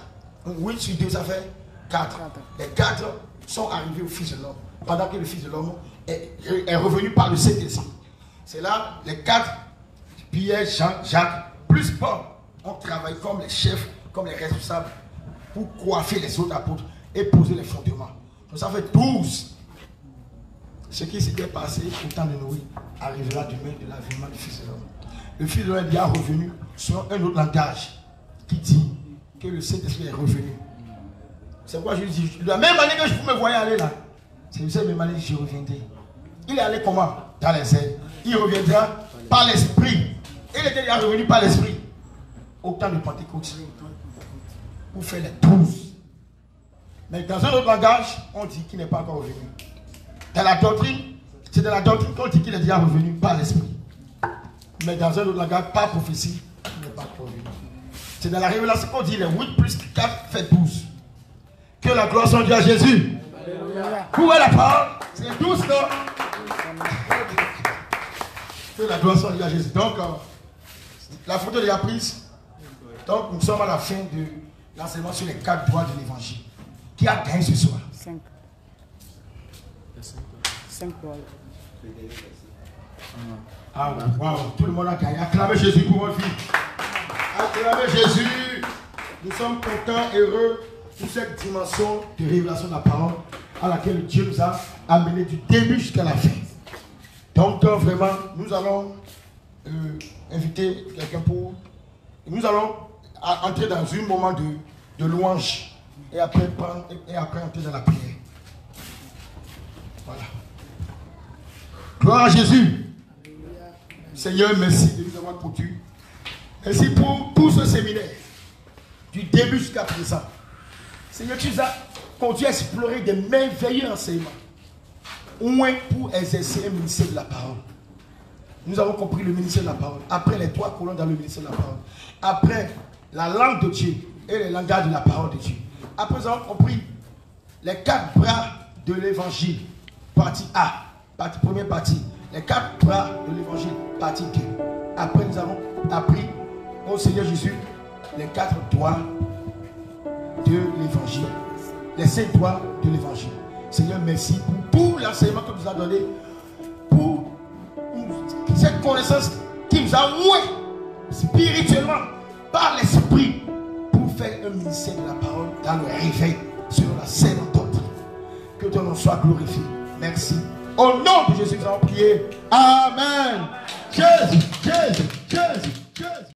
8 sur 2, ça fait 4. Les 4 sont arrivés au Fils de l'homme. Pendant que le Fils de l'homme est, est revenu par le Saint-Esprit. C'est là les 4, Pierre, Jean, Jacques, plus Paul, ont travaillé comme les chefs, comme les responsables, pour coiffer les autres apôtres et poser les fondements. Donc ça fait 12. Ce qui s'était passé au temps de Noé arrivera même de l'avènement du Fils de l'homme. Le Fils de l'homme est déjà revenu sur un autre langage qui dit que le Saint-Esprit est revenu. C'est pourquoi je dis, la même année que je vous me voyais aller là, c'est cette même année que je reviendrai. Il est allé comment? Dans les airs. Il reviendra par l'Esprit. Il était déjà revenu par l'Esprit. Au temps de Pentecôte. Pour faire les douze. Mais dans un autre langage, on dit qu'il n'est pas encore revenu. Dans la doctrine, c'est dans la doctrine qu'on dit qu'il est déjà revenu par l'Esprit. Mais dans un autre langage, par prophétie, il n'est pas encore revenu. C'est dans la révélation qu'on dit les 8 plus 4 fait 12. Que la gloire soit due à Jésus. Où est la parole C'est 12, non? Que la gloire soit due à Jésus. Donc, euh, la photo est déjà prise. Donc, nous sommes à la fin de l'enseignement sur les quatre droits de l'évangile. Qui a gagné ce soir? 5. 5 dollars. Ah, wow, tout le monde a gagné. Acclamez Jésus pour votre vie. Acclamez Jésus. Nous sommes contents, heureux cette dimension de révélation de la parole à laquelle Dieu nous a amenés du début jusqu'à la fin. Donc, euh, vraiment, nous allons euh, inviter quelqu'un pour. Nous allons entrer dans un moment de, de louange et après, prendre, et après entrer dans la prière. Voilà. Gloire à Jésus. Seigneur, merci de nous avoir conduits. Merci pour tout ce séminaire, du début jusqu'à présent. Seigneur, tu nous as conduit à explorer des merveilleux enseignements, au moins pour exercer un ministère de la parole. Nous avons compris le ministère de la parole. Après les trois colonnes dans le ministère de la parole. Après la langue de Dieu et le langage de la parole de Dieu. Après, nous avons compris les quatre bras de l'évangile. Partie A, partie, première partie. Les quatre bras de l'évangile, partie 2. Après, nous avons appris au Seigneur Jésus les quatre doigts de l'évangile. Les sept doigts de l'évangile. Seigneur, merci pour l'enseignement que tu nous as donné. Pour cette connaissance qui nous a oué spirituellement par l'esprit pour faire un ministère de la parole dans le réveil selon la saine doctrine. Que ton nom soit glorifié. Merci. Au nom de Jésus, nous avons prié. Amen. Jésus, Jésus, Jésus.